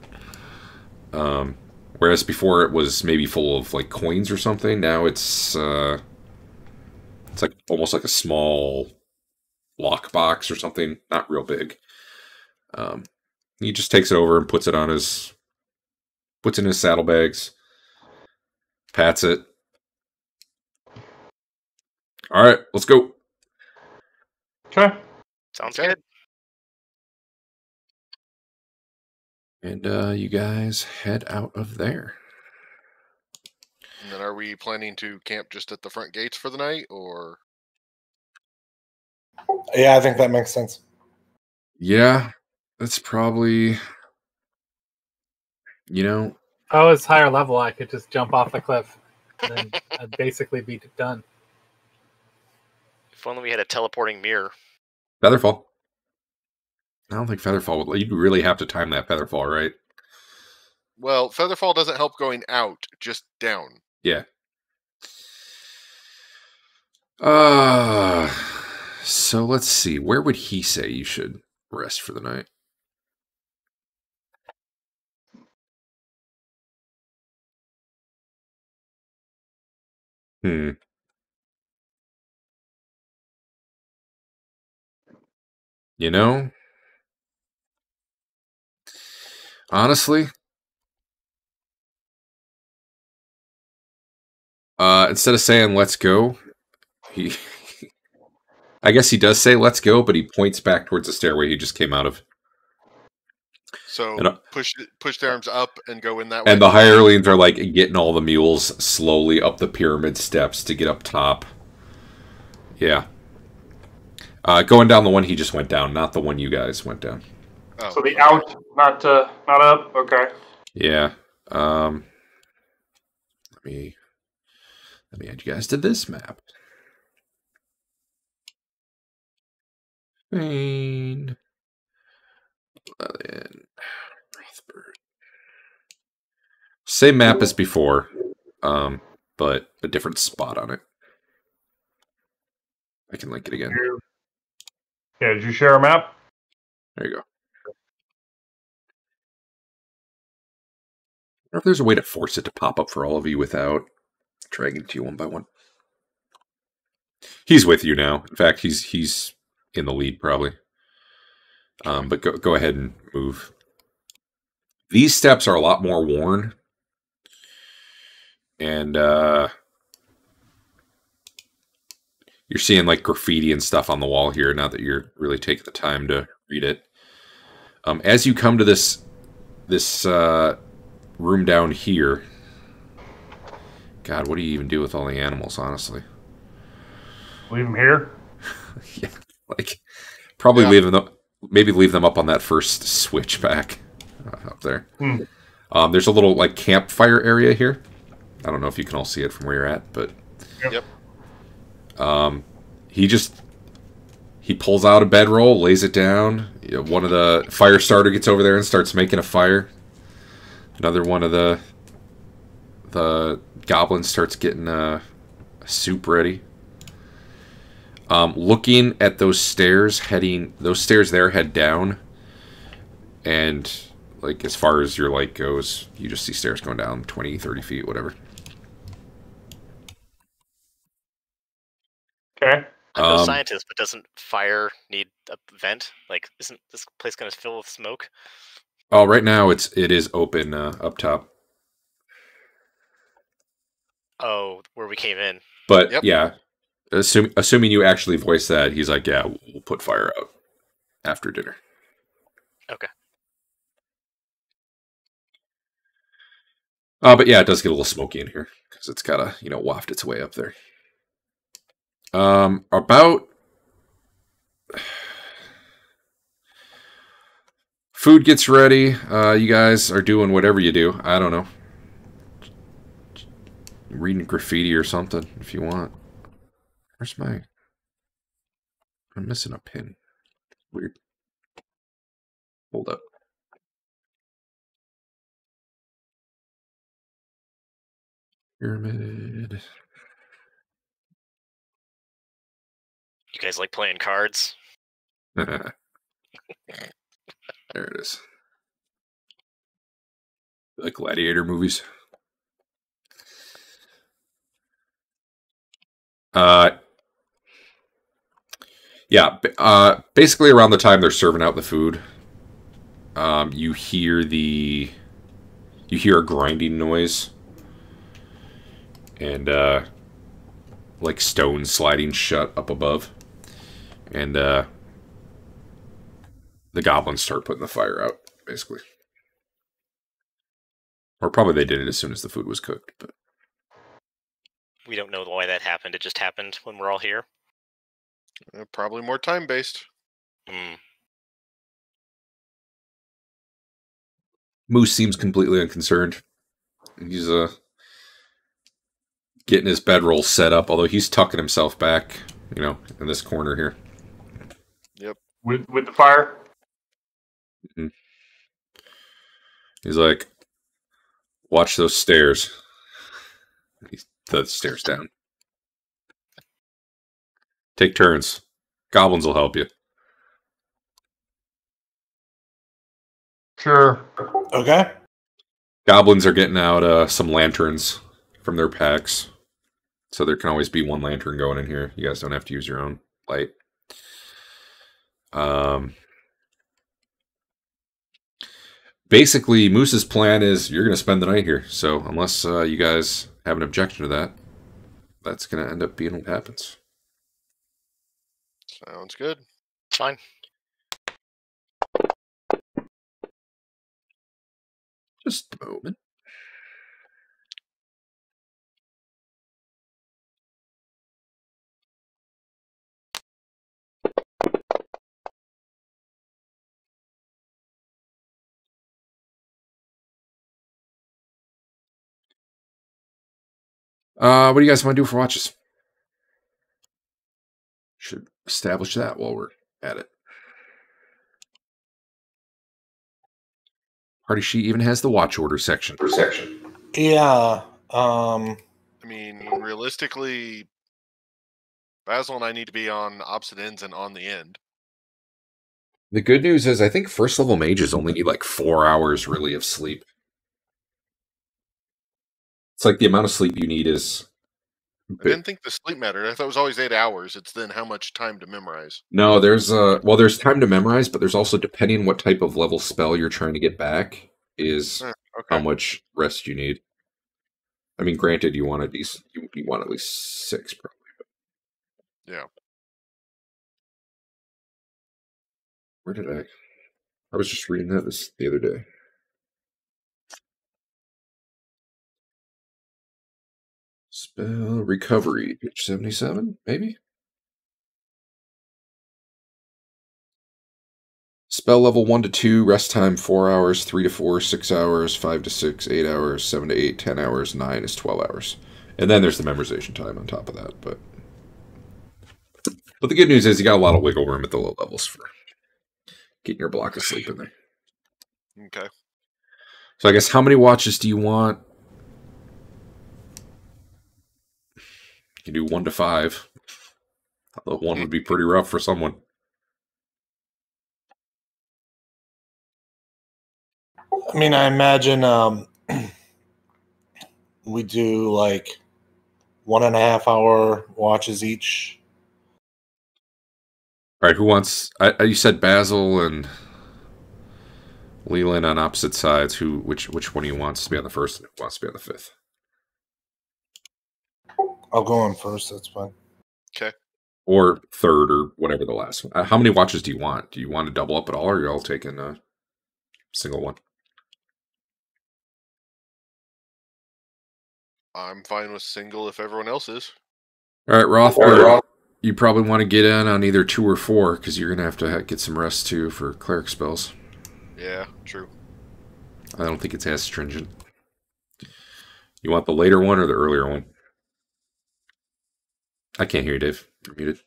Um, whereas before it was maybe full of like coins or something, now it's uh, it's like almost like a small lockbox or something, not real big. Um, he just takes it over and puts it on his puts in his saddlebags pats it all right let's go Okay. Sounds Okay. good. and uh you guys head out of there And then are we planning to camp just at the front gates for the night, or Yeah, I think that makes sense. yeah that's probably you know If I was higher level, I could just jump off the cliff. And then I'd basically be done. If only we had a teleporting mirror. featherfall i don't think featherfall would You'd really have to time that featherfall right well, Featherfall doesn't help going out, just down. yeah uh so let's see where would he say you should rest for the night Hmm. You know, honestly, uh, instead of saying "let's go," he, (laughs) I guess he does say "let's go," but he points back towards the stairway he just came out of, So And, uh, push push the arms up and go in that way. and the hirelings are like getting all the mules slowly up the pyramid steps to get up top. Yeah. Uh, going down the one he just went down, not the one you guys went down. Oh, So the out, not uh, not up. Okay. Yeah. Um let me let me add you guys to this map. Fain. Lelion, Rothbert. Same map as before, um, but a different spot on it. I can link it again. Yeah. Did you share a map? There you go. I wonder if there's a way to force it to pop up for all of you without dragging to you one by one. He's with you now. In fact, he's he's in the lead probably. Um, but go go ahead and move. These steps are a lot more worn, and uh, you're seeing like graffiti and stuff on the wall here. Now that you're really taking the time to read it, um, as you come to this this uh, room down here. God, what do you even do with all the animals? Honestly, Leave them here. (laughs) yeah, like probably Yeah. leave them. Maybe leave them up on that first switch back uh, up there. Hmm. Um, there's a little like campfire area here. I don't know if you can all see it from where you're at, but Yep. Um, he just he pulls out a bedroll, lays it down. One of the fire starter gets over there and starts making a fire. Another one of the the goblins starts getting a, a soup ready. Um, looking at those stairs, heading those stairs there head down, and like as far as your light goes, you just see stairs going down 20, 30 feet, whatever. Okay. I'm no Um, scientist, but doesn't fire need a vent? Like, isn't this place going to fill with smoke? Oh, right now it's it is open uh, up top, Oh, where we came in. but Yep. yeah, assuming assuming you actually voice that, he's like, yeah, we'll put fire out after dinner. Okay. Uh, but yeah, it does get a little smoky in here because it's gotta you know waft its way up there. Um, about food gets ready. Uh, you guys are doing whatever you do. I don't know, reading graffiti or something if you want. Where's my? I'm missing a pin. Weird. Hold up. Pyramid. You guys like playing cards? (laughs) there it is. Like gladiator movies. Uh yeah, uh basically around the time they're serving out the food, um you hear the you hear a grinding noise and uh like stones sliding shut up above. And uh the goblins start putting the fire out, basically. Or probably they did it as soon as the food was cooked. But We don't know why that happened. It just happened when we're all here. Uh, probably more time based. Hmm. Moose seems completely unconcerned. He's uh getting his bedroll set up, although he's tucking himself back, you know, in this corner here. With with the fire. He's like, "Watch those stairs." He the stairs down. Take turns. Goblins will help you. Sure. Okay. Goblins are getting out uh, some lanterns from their packs. So there can always be one lantern going in here. You guys don't have to use your own light. Um, basically, Moose's plan is you're going to spend the night here. So unless uh, you guys have an objection to that, that's going to end up being what happens. Sounds good. Fine. Just a moment. Uh, what do you guys want to do for watches? Should establish that while we're at it. Party she even has the watch order section. Section. Yeah. Um. I mean, realistically, Basil and I need to be on opposite ends and on the end. The good news is, I think first level mages only need like four hours really of sleep. It's like the amount of sleep you need is. I didn't think the sleep mattered. I thought it was always eight hours. It's then how much time to memorize. No, there's uh well, there's time to memorize, but there's also depending on what type of level spell you're trying to get back is Huh, how much rest you need. I mean, granted, you want at least you, you want at least six, probably. Yeah. Where did I? I was just reading that this the other day. Spell recovery, page seventy-seven, maybe. Spell level one to two, rest time four hours, three to four, six hours, five to six, eight hours, seven to eight, ten hours, nine is twelve hours, and then there's the memorization time on top of that. But But the good news is you got a lot of wiggle room at the low levels for getting your block of sleep in there. Okay. So I guess how many watches do you want? Can do one to five. Although one would be pretty rough for someone. I mean, I imagine um, (clears throat) we do like one and a half hour watches each. All right, who wants? I, you said Basil and Lelion on opposite sides. Who? Which? Which one of you wants to be on the first and who wants to be on the fifth? I'll go on first. That's fine. Okay. Or third or whatever the last one. Uh, How many watches do you want? Do you want to double up at all, or are you all taking a single one? I'm fine with single if everyone else is. All right, Rothbert, you probably want to get in on either two or four because you're gonna have to get some rest too for cleric spells. Yeah, true. I don't think it's as stringent. You want the later one or the earlier one? I can't hear you, Dave. You're muted.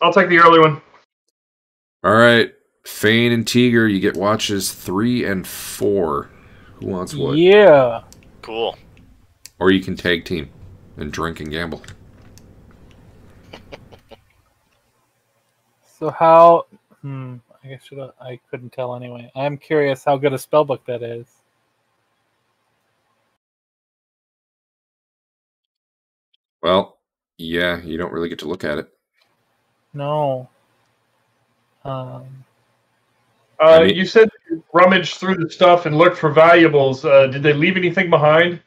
I'll take the early one. All right, Fain and Teeger, you get watches three and four. Who wants what? Yeah. Cool. Or you can tag team and drink and gamble. So how? Hmm. I guess I, I couldn't tell anyway. I'm curious how good a spellbook that is. Well, yeah, you don't really get to look at it. No. Um. Uh, I mean- you said you rummaged through the stuff and looked for valuables. Uh, did they leave anything behind?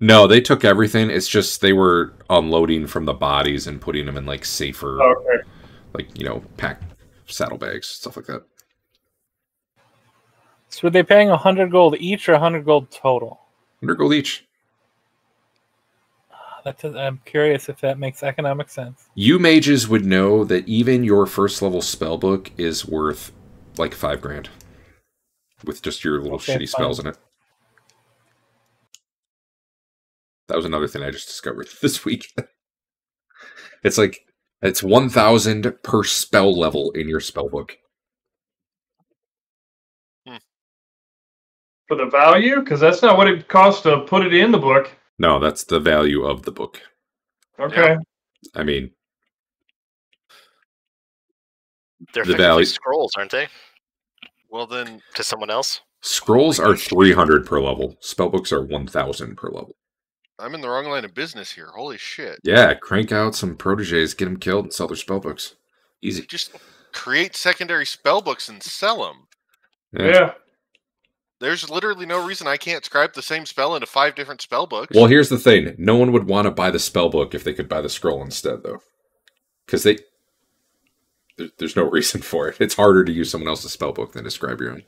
No, they took everything. It's just they were unloading from the bodies and putting them in like safer, Okay. like you know, pack saddlebags, stuff like that. So were they paying a hundred gold each or a hundred gold total? Hundred gold each. That does, I'm curious if that makes economic sense. You mages would know that even your first level spell book is worth like five grand with just your little Okay, shitty spells in it. That was another thing I just discovered (laughs) this week. it's like it's one thousand per spell level in your spell book. Hmm. For the value? Because that's not what it costs to put it in the book. No, that's the value of the book. Okay. I mean, They're The value- scrolls, aren't they? Well then, To someone else? scrolls are three hundred per level. Spell books are one thousand per level. I'm in the wrong line of business here. Holy shit. Yeah, crank out some proteges, get them killed, and sell their spell books. Easy. Just create secondary spell books and sell them. Yeah. There's literally no reason I can't scribe the same spell into five different spell books. Well, here's the thing: no one would want to buy the spell book if they could buy the scroll instead, though, because they there's no reason (laughs) for it. It's harder to use someone else's spell book than to scribe your own.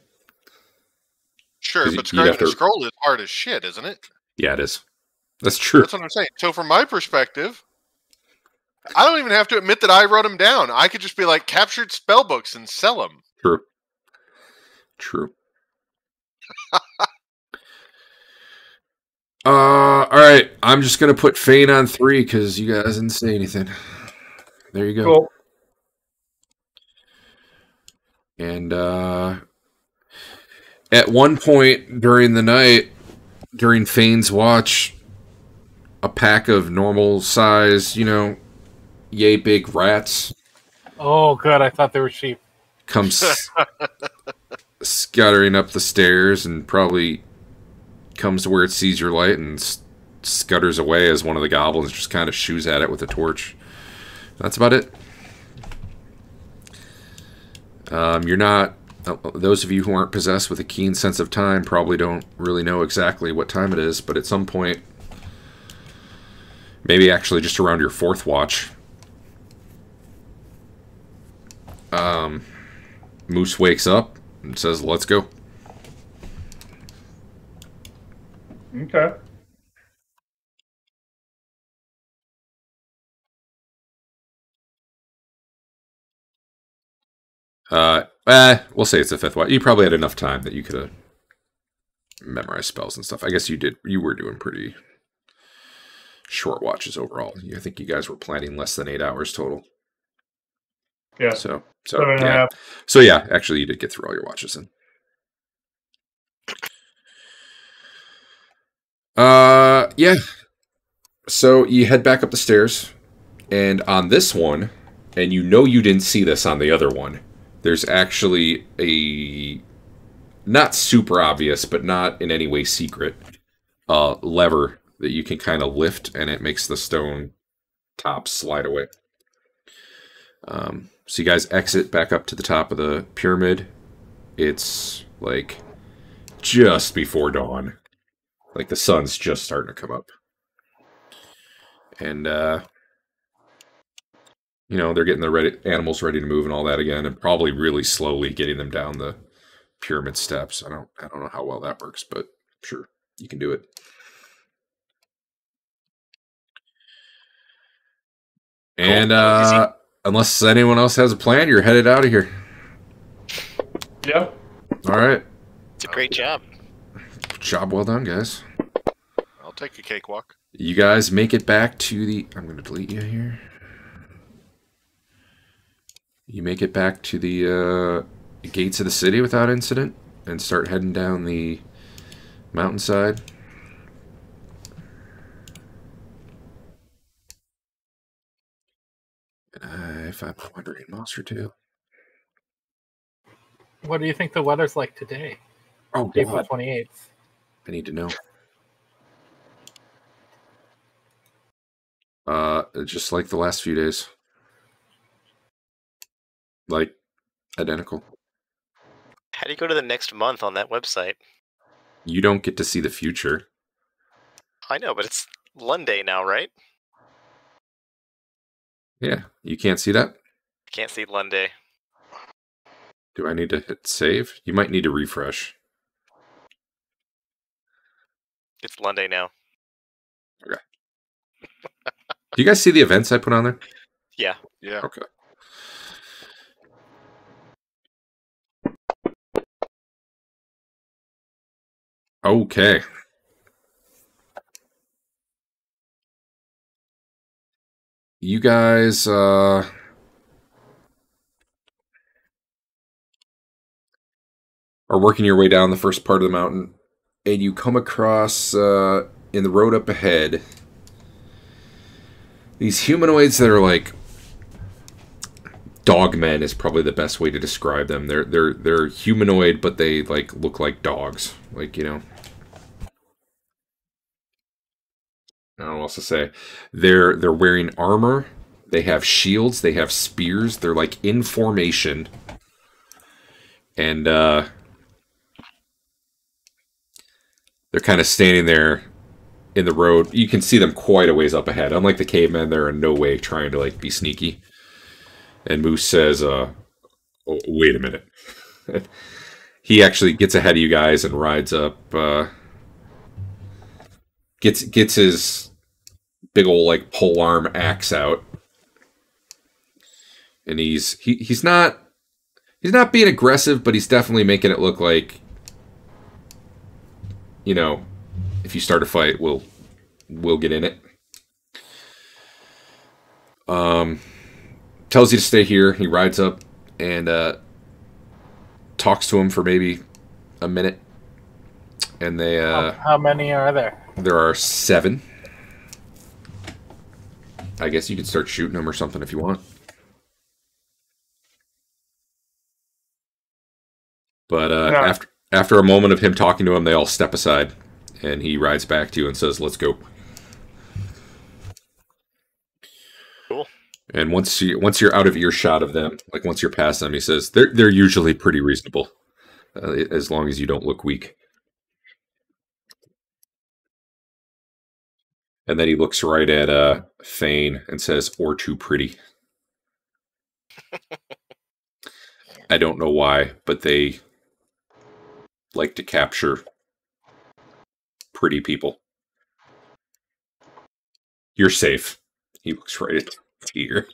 Sure, but you'd have a to- scroll is hard as shit, isn't it? Yeah, it is. That's true. That's what I'm saying. So from my perspective, I don't even have to admit that I wrote them down. I could just be like captured spell books and sell them. True. True. Uh, all right. I'm just gonna put Fain on three because you guys didn't say anything. There you go. Cool. And uh, at one point during the night, during Fain's watch, a pack of normal size, you know, yay big rats Oh, good. I thought they were sheep. comes (laughs) scuttering up the stairs and probably comes to where it sees your light and scutters away as one of the goblins just kind of shoos at it with a torch. That's about it. Um, you're not. uh, Those of you who aren't possessed with a keen sense of time probably don't really know exactly what time it is, but at some point, maybe actually just around your fourth watch, um, Moose wakes up and says, "Let's go." Okay. Uh, eh, we'll say it's the fifth watch. You probably had enough time that you could have memorized spells and stuff. I guess you did. You were doing pretty, short watches overall. I think you guys were planning less than eight hours total. Yeah. So so Seven and a yeah. So yeah, actually you did get through all your watches then. Uh yeah. So you head back up the stairs and on this one, and you know you didn't see this on the other one, there's actually a not super obvious, but not in any way secret, uh lever that you can kind of lift and it makes the stone top slide away. Um, so you guys exit back up to the top of the pyramid. It's like just before dawn. Like the sun's just starting to come up. And uh you know, they're getting the ready animals ready to move and all that again and probably really slowly getting them down the pyramid steps. I don't I don't know how well that works, but sure, you can do it. And uh unless anyone else has a plan, you're headed out of here. Yeah. All right. It's a great job. Job well done, guys. I'll take a cakewalk. You guys make it back to the. I'm going to delete you here. You make it back to the uh, gates of the city without incident and start heading down the mountainside. Uh, if I'm wondering, monster two. What do you think the weather's like today, Oh, April twenty eighth? I need to know. Uh, just like the last few days. Like, identical. How do you go to the next month on that website? You don't get to see the future. I know, but it's Lunday now, right? Yeah, you can't see that. Can't see Lunday. Do I need to hit save? You might need to refresh. It's Lunday now. Okay. (laughs) Do you guys see the events I put on there? Yeah. Yeah. Okay. Okay. You guys uh are working your way down the first part of the mountain and you come across uh in the road up ahead these humanoids that are like dogmen is probably the best way to describe them. They're they're they're humanoid, but they like look like dogs. Like you know, I don't know what else to say. They're they're wearing armor. They have shields. They have spears. They're like in formation, and uh, they're kind of standing there in the road. You can see them quite a ways up ahead. Unlike the cavemen, they're in no way trying to like be sneaky. And Moose says, uh, oh, wait a minute. (laughs) he actually gets ahead of you guys and rides up, uh, gets, gets his big old like pole arm axe out. And he's, he, he's not, he's not being aggressive, but he's definitely making it look like, you know, if you start a fight, we'll, we'll get in it. Um, tells you to stay here. He rides up and uh, talks to him for maybe a minute, and they uh, how, how many are there? there are seven. I guess you could start shooting them or something if you want. But uh, Yeah. after after a moment of him talking to him, they all step aside, and he rides back to you and says, "Let's go." Cool. And once you once you're out of earshot of them, like once you're past them, he says they're they're usually pretty reasonable, uh, as long as you don't look weak. And then he looks right at uh, Thane and says, "Or too pretty." (laughs) I don't know why, but they like to capture pretty people. You're safe. He looks right at Teeger.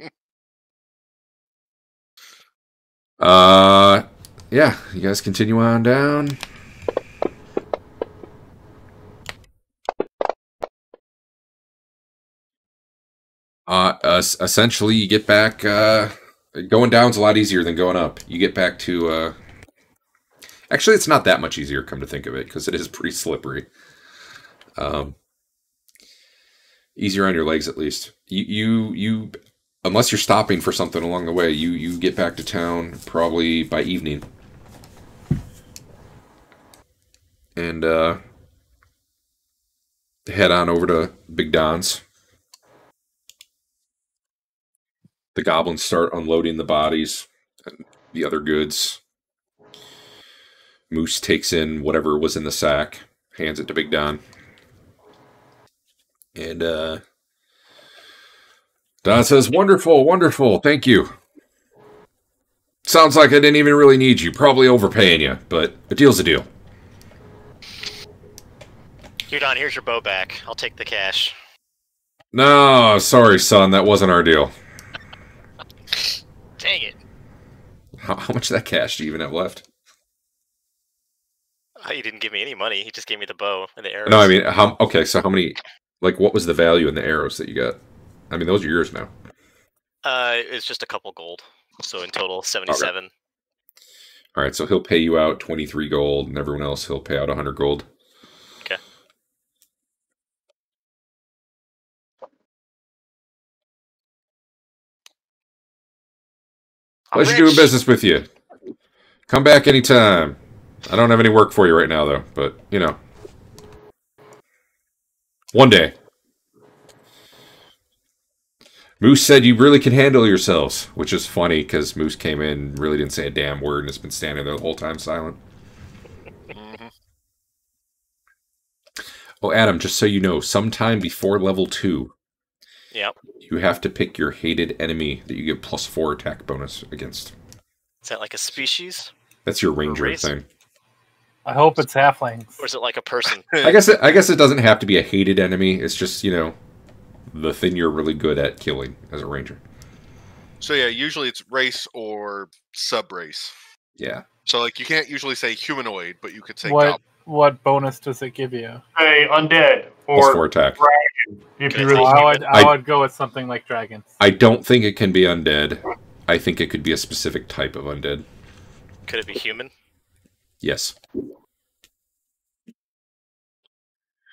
(laughs) uh, yeah. You guys continue on down. Uh, s- essentially, you get back. Uh, going down's a lot easier than going up. You get back to. Uh, actually, it's not that much easier. Come to think of it, because it is pretty slippery. Um, easier on your legs, at least. You you you. Unless you're stopping for something along the way, you you get back to town probably by evening. And uh, head on over to Big Don's. The goblins start unloading the bodies and the other goods. Moose takes in whatever was in the sack, hands it to Big Don. And uh Don says, Wonderful, wonderful, thank you. Sounds like I didn't even really need you. Probably overpaying you, but a deal's a deal. Here, Don, here's your bow back. I'll take the cash. No, sorry, son, that wasn't our deal. Dang it. How, how much of that cash do you even have left? Oh, he didn't give me any money. He just gave me the bow and the arrows. No, I mean, how? Okay, so how many? Like, what was the value in the arrows that you got? I mean, those are yours now. uh, it's just a couple gold. So in total, 77. All right, so he'll pay you out twenty three gold, and everyone else he'll pay out hundred gold. I'm Pleasure doing business with you. Come back anytime. I don't have any work for you right now, though. But you know, one day. Moose said you really can handle yourselves, which is funny because Moose came in, really didn't say a damn word, and has been standing there the whole time silent. Mhm. Oh, Adam, just so you know, sometime before level two, Yep. You have to pick your hated enemy that you get plus four attack bonus against. Is that like a species? That's your ranger thing. I hope it's halflings. Or is it like a person? (laughs) I guess it, I guess it doesn't have to be a hated enemy. It's just you know the thing you're really good at killing as a ranger. So yeah, usually it's race or sub race. Yeah. So like you can't usually say humanoid, but you could say What goblin. What bonus does it give you? Say undead Plus four or attack. if you I really say I would I I- would go with something like dragons. I don't think it can be undead. I think it could be a specific type of undead. Could it be human? Yes.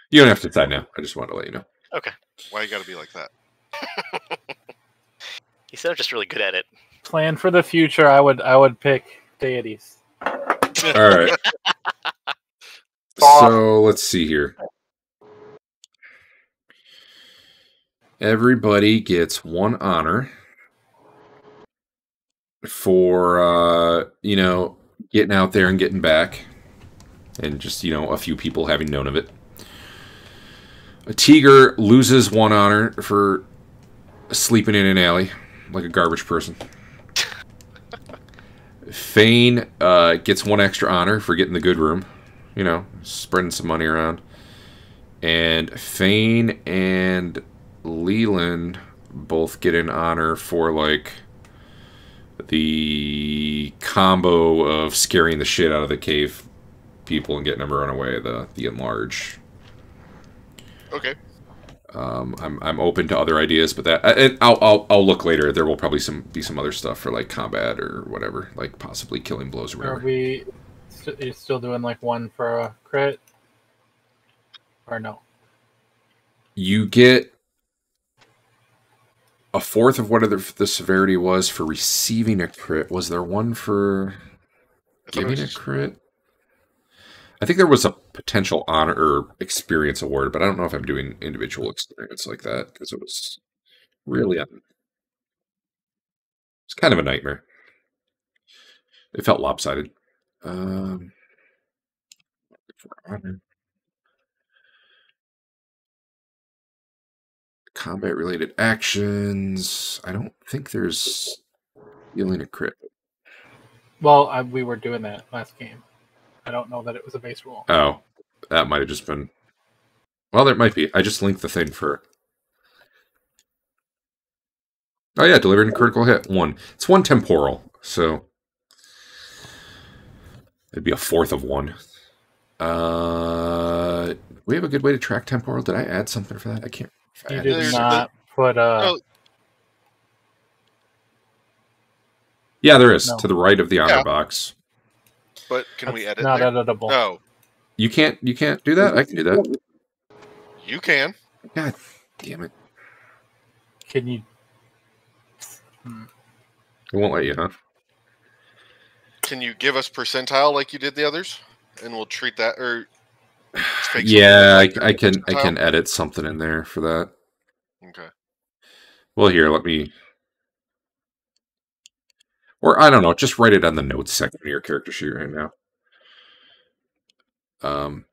You don't have to decide now. I just wanted to let you know. Okay. Why you gotta be like that? (laughs) He said I'm just really good at it. Plan for the future. I would I would pick deities. All right. (laughs) so let's see here. Everybody gets one honor for uh, you know getting out there and getting back, and just you know a few people having known of it. A Teeger loses one honor for sleeping in an alley like a garbage person. Fain uh, gets one extra honor for getting the good room, you know, spreading some money around. And Fain and Lelion both get an honor for like the combo of scaring the shit out of the cave people and getting them to run away. The the enlarge. Okay. Um, I'm I'm open to other ideas, but that and I'll, I'll I'll look later. There will probably some be some other stuff for like combat or whatever, like possibly killing blows or Are we st- you still doing like one for a crit? Or no? You get a fourth of whatever the severity was for receiving a crit. Was there one for I thought it giving a crit? I think there was a potential honor or experience award, but I don't know if I'm doing individual experience like that because it was really un- it's kind of a nightmare. It felt lopsided. Um, for honor. Combat related actions. I don't think there's healing a crit. Well, I, we were doing that last game. I don't know that it was a base rule. Oh, that might have just been. Well, there might be. I just linked the thing for. Oh yeah, delivering a critical hit. One. It's one temporal, so It'd be a fourth of one. Uh, we have a good way to track temporal. Did I add something for that? I can't. I you did not put a. Oh. Yeah, there is no. to the right of the honor yeah. box. But can That's we edit? Not there? editable. No. You can't. You can't do that. I can do that. You can. God damn it! Can you? Hmm. It won't let you, huh? Can you give us percentile like you did the others, and we'll treat that or Yeah, I, I can. I can edit something in there for that. Okay. Well, here, let me. Or I don't know, just write it on the notes section of your character sheet right now. Um,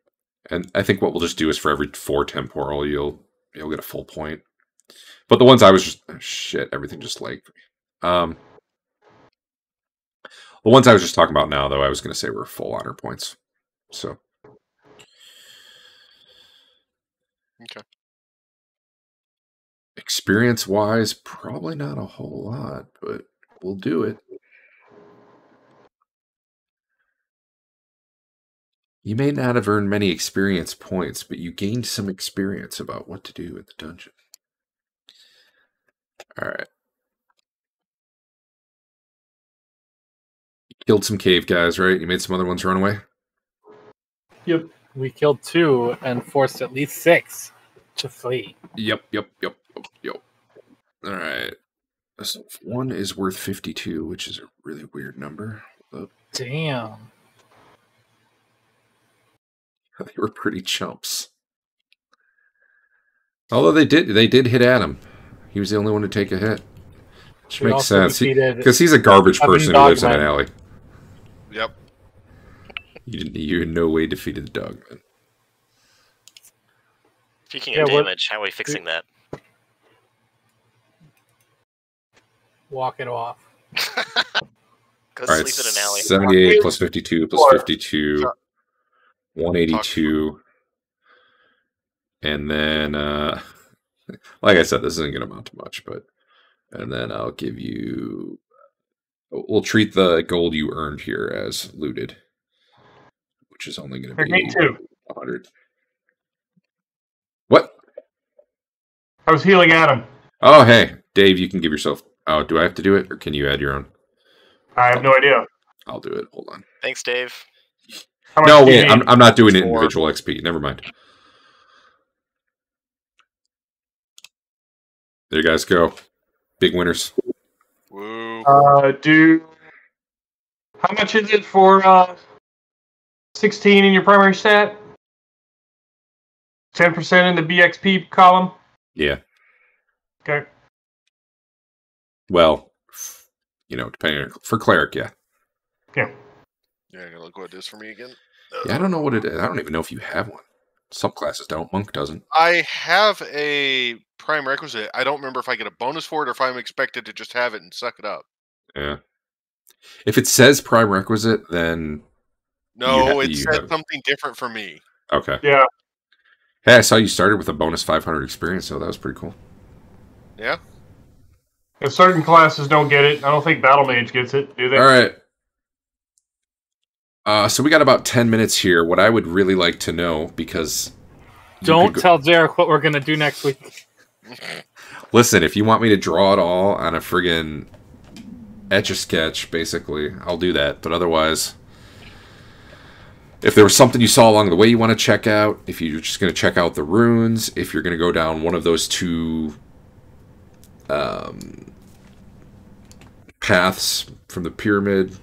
and I think what we'll just do is for every four temporal, you'll you'll get a full point. But the ones I was just oh, shit, everything just like um. The ones I was just talking about now, though, I was going to say were full honor points. So Okay. experience wise, probably not a whole lot, but we'll do it. You may not have earned many experience points, but you gained some experience about what to do in the dungeon. All right. Killed some cave guys, right? You made some other ones run away? Yep. We killed two and forced at least six to flee. Yep, yep, yep, yep, yep. All right. So one is worth 52, which is a really weird number. But Damn. (laughs) they were pretty chumps. Although they did they did hit Adam. He was the only one to take a hit. Which We makes sense. Because he's a garbage person who lives in an alley. Yep. You didn't you in no way defeated the dog, man. Speaking Yeah, of what- damage, how are we fixing that? walk it off. (laughs) Go All right, sleep in an alley. 78 plus 52 52, 182. And then, uh, (laughs) like I said, this isn't going to amount to much, but, and then I'll give you, we'll treat the gold you earned here as looted, which is only going to be me too. 100. What? I was healing Adam. Oh, hey, Dave, you can give yourself, oh, do I have to do it or can you add your own? I have no idea. I'll do it. Hold on. Thanks, Dave. No, wait. I'm, I'm not doing Four. individual XP. Never mind. There you guys go. Big winners. Woo. Uh, do how much is it for uh, sixteen in your primary stat? Ten percent in the BXP column. Yeah. Okay. Well, you know, depending on, for cleric, yeah. Yeah. Yeah, I gotta look what it is for me again. Yeah, I don't know what it is. I don't even know if you have one. Some classes don't. Monk doesn't. I have a prime requisite. I don't remember if I get a bonus for it or if I'm expected to just have it and suck it up. Yeah. If it says prime requisite, then No, ha- it said have- something different for me. okay. Yeah. Hey, I saw you started with a bonus 500 experience, so that was pretty cool. Yeah. If certain classes don't get it, I don't think Battle Mage gets it, do they? All right. Uh, so we got about 10 minutes here. What I would really like to know, because Don't go- tell Derek what we're gonna do next week. Listen, if you want me to draw it all on a friggin' etch a sketch, basically, I'll do that. But otherwise, if there was something you saw along the way you want to check out, if you're just going to check out the runes, if you're going to go down one of those two um, paths from the pyramid,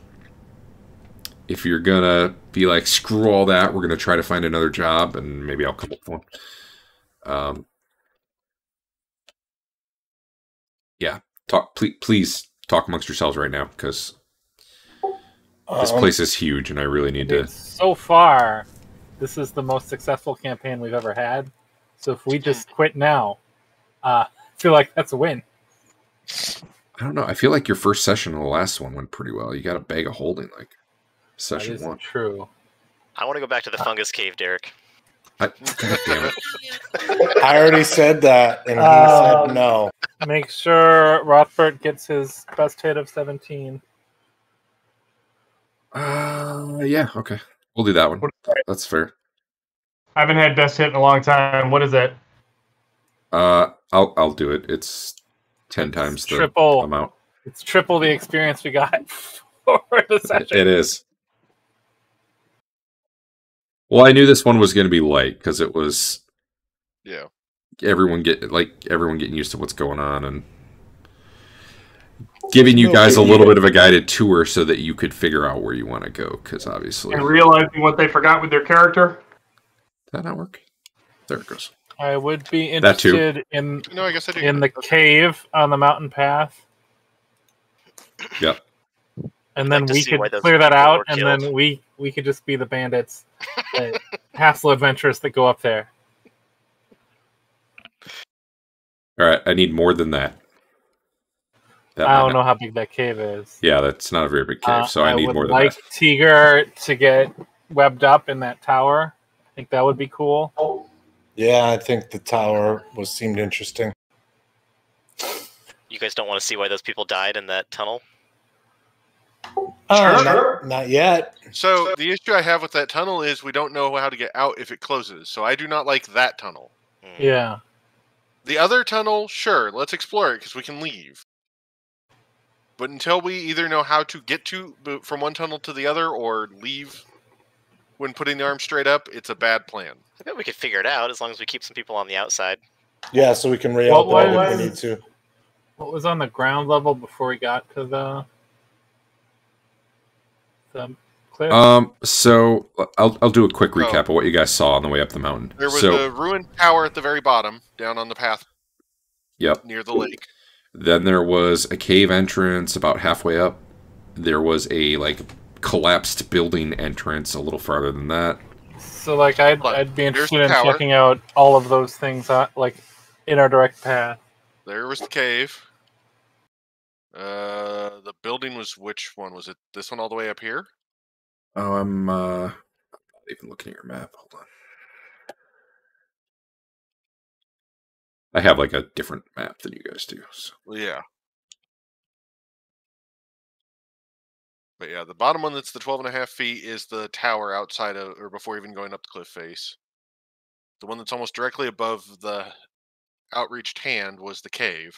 if you're going to be like, screw all that, we're going to try to find another job, and maybe I'll come up with one. Um, yeah, talk please, please talk amongst yourselves right now because this Um, place is huge and I really need to. So far, this is the most successful campaign we've ever had. So if we just quit now, uh, (laughs) I feel like that's a win. I don't know. I feel like your first session and the last one went pretty well. You got a bag of holding like session is one. true. I want to go back to the fungus cave, Derek. I, God damn it! (laughs) I already said that, and he Um, said no. Make sure Rothbert gets his best hit of 17. Uh, yeah, okay, we'll do that one. What is that? That's fair. I haven't had best hit in a long time. What is that? Uh, I'll I'll do it. It's ten times the Triple. amount. It's triple the experience we got (laughs) for the session. It is. Well, I knew this one was going to be light because it was Yeah. everyone get like everyone getting used to what's going on and giving you guys a little bit of a guided tour so that you could figure out where you want to go. Because obviously, And realizing what they forgot with their character. that not work? There it goes. I would be That too. interested in No, I guess I do. in the cave on the mountain path. Yep. And I'd then like we could clear that out, and killed. then we we could just be the bandits, (laughs) the hassle adventurers that go up there. All right, I need more than that. That I don't not- know how big that cave is. Yeah, that's not a very big cave, Uh, so I, need would more than like that. Tiger to get webbed up in that tower. I think that would be cool. Yeah, I think the tower was seemed interesting. You guys don't want to see why those people died in that tunnel? Oh, Sure. not, not yet. So the issue I have with that tunnel is we don't know how to get out if it closes. So I do not like that tunnel. Hmm. Yeah. The other tunnel, sure, let's explore it because we can leave. But until we either know how to get to from one tunnel to the other or leave when putting the arm straight up, it's a bad plan. I bet we could figure it out as long as we keep some people on the outside. Yeah, so we can What reopen it if we need to. What was on the ground level before we got to the the cliff? Um, so I'll I'll do a quick Oh. recap of what you guys saw on the way up the mountain. There was so a ruined tower at the very bottom, down on the path yep, near the lake. Then there was a cave entrance about halfway up. There was a like collapsed building entrance a little farther than that. so like I'd Look, I'd be interested in checking out all of those things on, like in our direct path. There was the cave. Uh, the building was which one? Was it this one all the way up here? Oh, I'm uh not even looking at your map. Hold on. I have like a different map than you guys do. So. Yeah. But yeah, the bottom one that's the 12 and a half feet is the tower outside of, or before even going up the cliff face. The one that's almost directly above the outreached hand was the cave.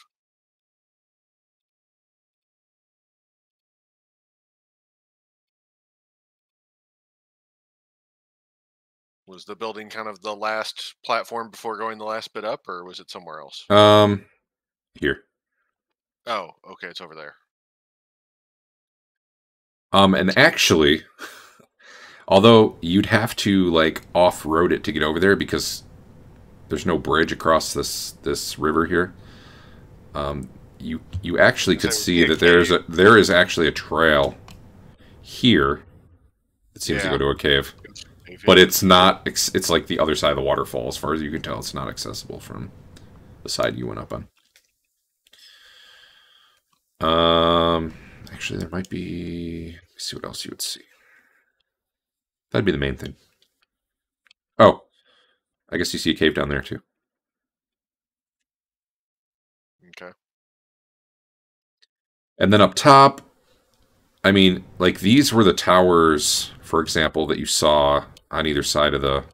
Was the building kind of the last platform before going the last bit up, or was it somewhere else? Um, here. Oh, okay, it's over there. Um, and actually, (laughs) although you'd have to like off-road it to get over there because there's no bridge across this this river here. Um, you you actually could So see that there's a there is actually a trail here. It seems to go to a cave, but it's not. It's like the other side of the waterfall, as far as you can tell. It's not accessible from the side you went up on. Um, actually, there might be. Let me see what else you would see. That'd be the main thing. Oh, I guess you see a cave down there too. Okay. And then up top, I mean, like these were the towers, for example, that you saw on either side of the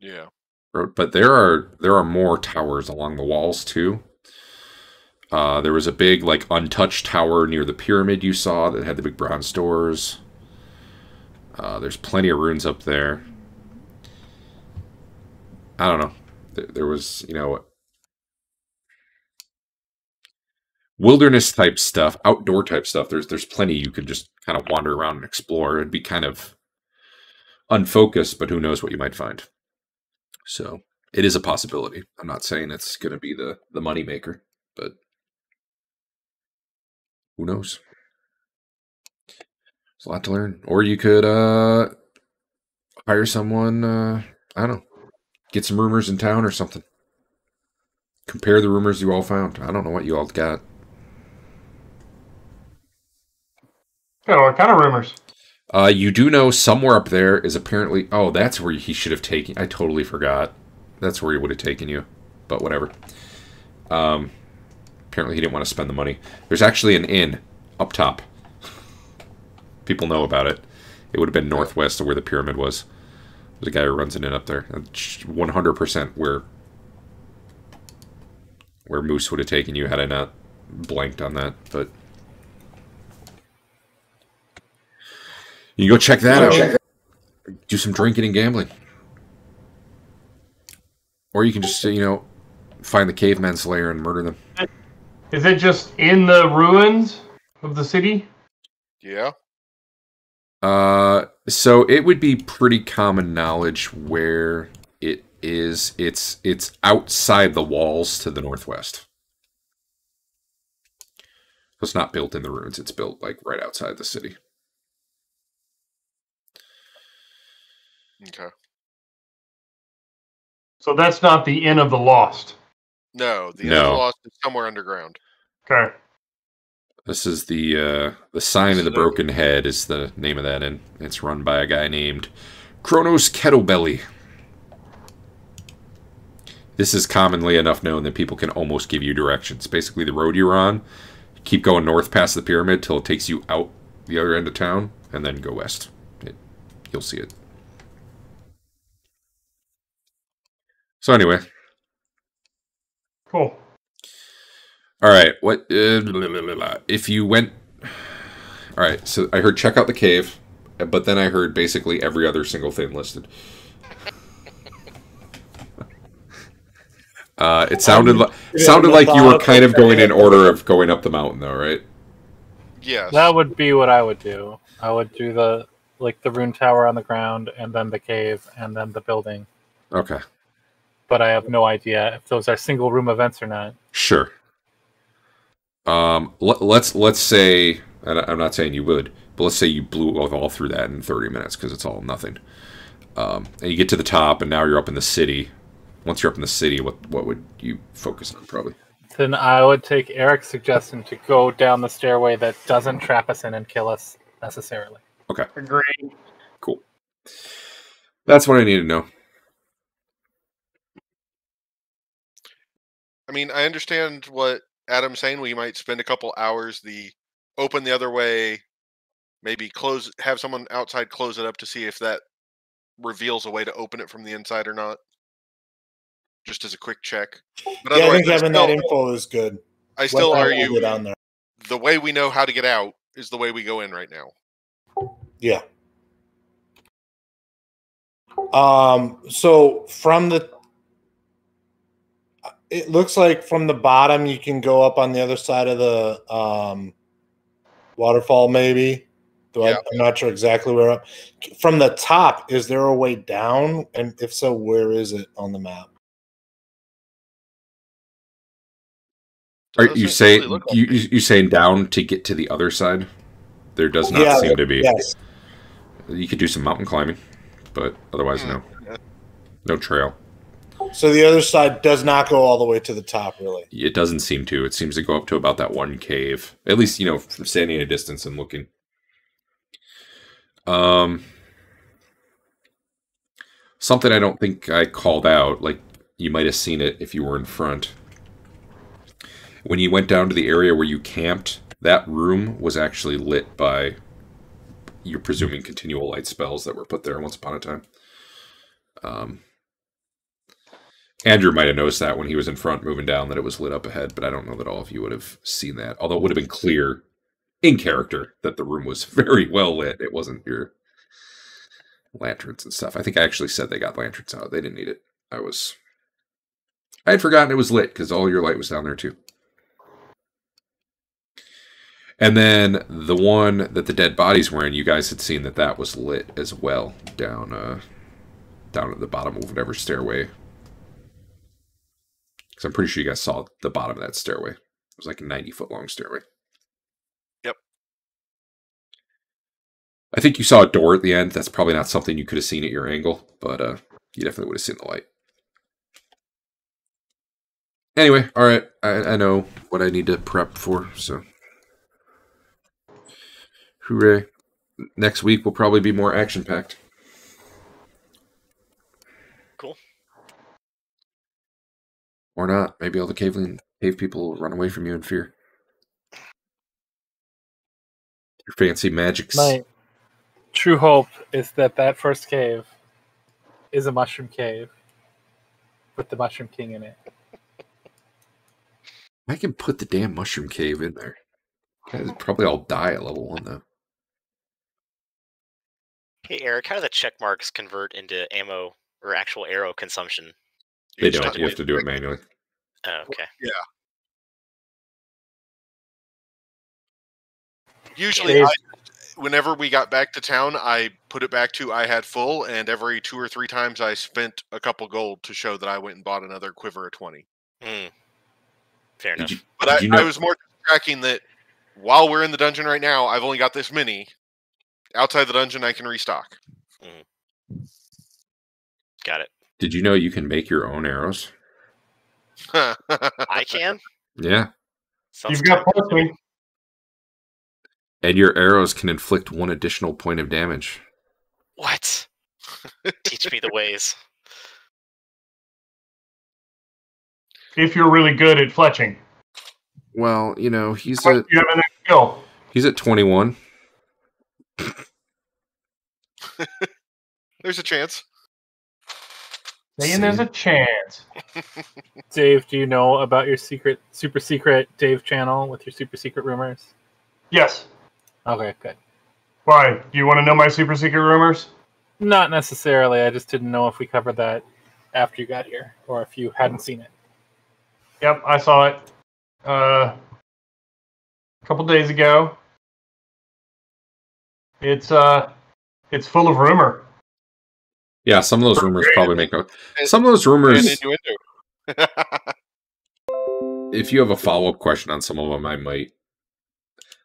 Yeah. road. But there are there are more towers along the walls too. Uh, there was a big like untouched tower near the pyramid you saw that had the big bronze doors. Uh, there's plenty of ruins up there. I don't know. There, there was, you know, wilderness type stuff, outdoor type stuff. There's there's plenty you could just kind of wander around and explore. It'd be kind of unfocused, but who knows what you might find. So it is a possibility. I'm not saying it's going to be the the money maker, but who knows? There's a lot to learn. Or you could uh hire someone. Uh, I don't know. Get some rumors in town or something. Compare the rumors you all found. I don't know what you all got. Got all kind of rumors. Uh, you do know somewhere up there is apparently. Oh, that's where he should have taken. I totally forgot. That's where he would have taken you, but whatever. Um, apparently he didn't want to spend the money. There's actually an inn up top. (laughs) People know about it. It would have been northwest of where the pyramid was. There's a guy who runs an inn up there. 100% where where Moose would have taken you had I not blanked on that, but you can go check that out. Do some drinking and gambling, or you can just you know find the caveman's lair and murder them. Is it just in the ruins of the city? Yeah. Uh, so it would be pretty common knowledge where it is. It's it's outside the walls to the northwest. So it's not built in the ruins. It's built like right outside the city. Okay. So that's not the Inn of the Lost. No, the No. no. lost is somewhere underground. Okay. This is the uh, the sign of the broken head is the name of that, and it's run by a guy named Kronos Kettlebelly. This is commonly enough known that people can almost give you directions. Basically, the road you're on, keep going north past the pyramid till it takes you out the other end of town, and then go west. It, you'll see it. So anyway, Cool. All right. What uh, blah, blah, blah, blah. if you went? All right. So I heard check out the cave, but then I heard basically every other single thing listed. (laughs) Uh, it sounded like sounded like you were kind of going in order of going up the mountain, though, right? Yes. That would be what I would do. I would do the like the rune tower on the ground, and then the cave, and then the building. Okay, But I have no idea if those are single room events or not. sure. Um, let, let's let's say, and I- I'm not saying you would, but let's say you blew all through that in 30 minutes because it's all nothing. Um, and you get to the top, and now you're up in the city. Once you're up in the city, what what would you focus on? Probably. Then I would take Eric's suggestion to go down the stairway that doesn't trap us in and kill us necessarily. Okay. Agreed. Cool. That's what I need to know. I mean, I understand what Adam's saying. We might spend a couple hours the open the other way, maybe close have someone outside close it up to see if that reveals a way to open it from the inside or not. Just as a quick check. But Yeah, I think having still, that info is good. I still What- argue on there. the way we know how to get out is the way we go in right now. Yeah. Um. So from the, it looks like from the bottom you can go up on the other side of the um, waterfall. Maybe. Though I, Yeah. I'm not sure exactly where up. From the top, is there a way down? And if so, where is it on the map? Are you really saying look like you you you saying down to get to the other side? There does not Yeah, seem to be. Yes. You could do some mountain climbing, but otherwise, no. No trail. So the other side does not go all the way to the top, really. It doesn't seem to. It seems to go up to about that one cave. At least, you know, from standing at a distance and looking. Um, something I don't think I called out. Like you might have seen it if you were in front. When you went down to the area where you camped, that room was actually lit by. You're presuming continual light spells that were put there once upon a time. Um, Andrew might have noticed that when he was in front moving down that it was lit up ahead, but I don't know that all of you would have seen that. Although it would have been clear in character that the room was (laughs) very well lit. It wasn't your lanterns and stuff. I think I actually said they got lanterns out. They didn't need it. I was I had forgotten it was lit because all your light was down there too. And then the one that the dead bodies were in, you guys had seen that that was lit as well down uh down at the bottom of whatever stairway because I'm pretty sure you guys saw the bottom of that stairway. It was like a 90 foot long stairway. Yep. I think you saw a door at the end. That's probably not something you could have seen at your angle, but uh, you definitely would have seen the light. Anyway, all right. I, I know what I need to prep for, so. Hooray. Next week will probably be more action packed. Or not. Maybe all the cave, cave people will run away from you in fear. Your fancy magics. My true hope is that that first cave is a mushroom cave with the Mushroom King in it. I can put the damn mushroom cave in there. Guys probably all die at level one though. Hey Eric, how do the check marks convert into ammo or actual arrow consumption? They Each don't. You have to do it manually. Oh, okay. Yeah. Usually, I, whenever we got back to town, I put it back to I had full, and every two or three times I spent a couple gold to show that I went and bought another quiver of twenty. Hmm. Fair enough. you, But I, you know? I was more tracking that while we're in the dungeon right now, I've only got this many. Outside the dungeon, I can restock. Got it. Did you know you can make your own arrows? I can. Yeah, Sounds You've got good. plenty. and your arrows can inflict one additional point of damage. What? Teach me the ways. If you're really good at fletching, Well, you know he's But at you have an skill. he's at twenty one. (laughs) There's a chance. Saying there's a chance. (laughs) Dave, do you know about your secret, super secret Dave channel with your super secret rumors? Yes. Okay, good. Why? Do you want to know my super secret rumors? Not necessarily. I just didn't know if we covered that after you got here, or if you hadn't seen it. Yep, I saw it uh, a couple days ago. It's uh, it's full of rumor. Yeah, some of those rumors probably make no. Some of those rumors, (laughs) if you have a follow up question on some of them, I might.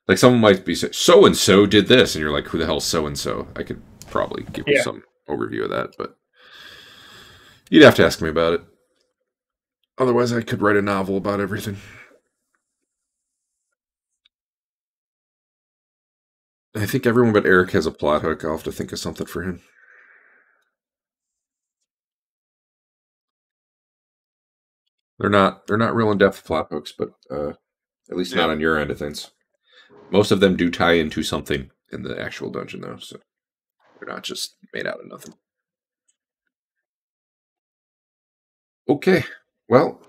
Like someone might be so and so did this, and you're like, who the hell so and so? I could probably give you some overview of that, but you'd have to ask me about it. Otherwise, I could write a novel about everything. I think everyone but Eric has a plot hook. I'll have to think of something for him. They're not they're not real in depth plot hooks, but uh, at least not on your end of things. Most of them do tie into something in the actual dungeon, though, so they're not just made out of nothing. Okay, well,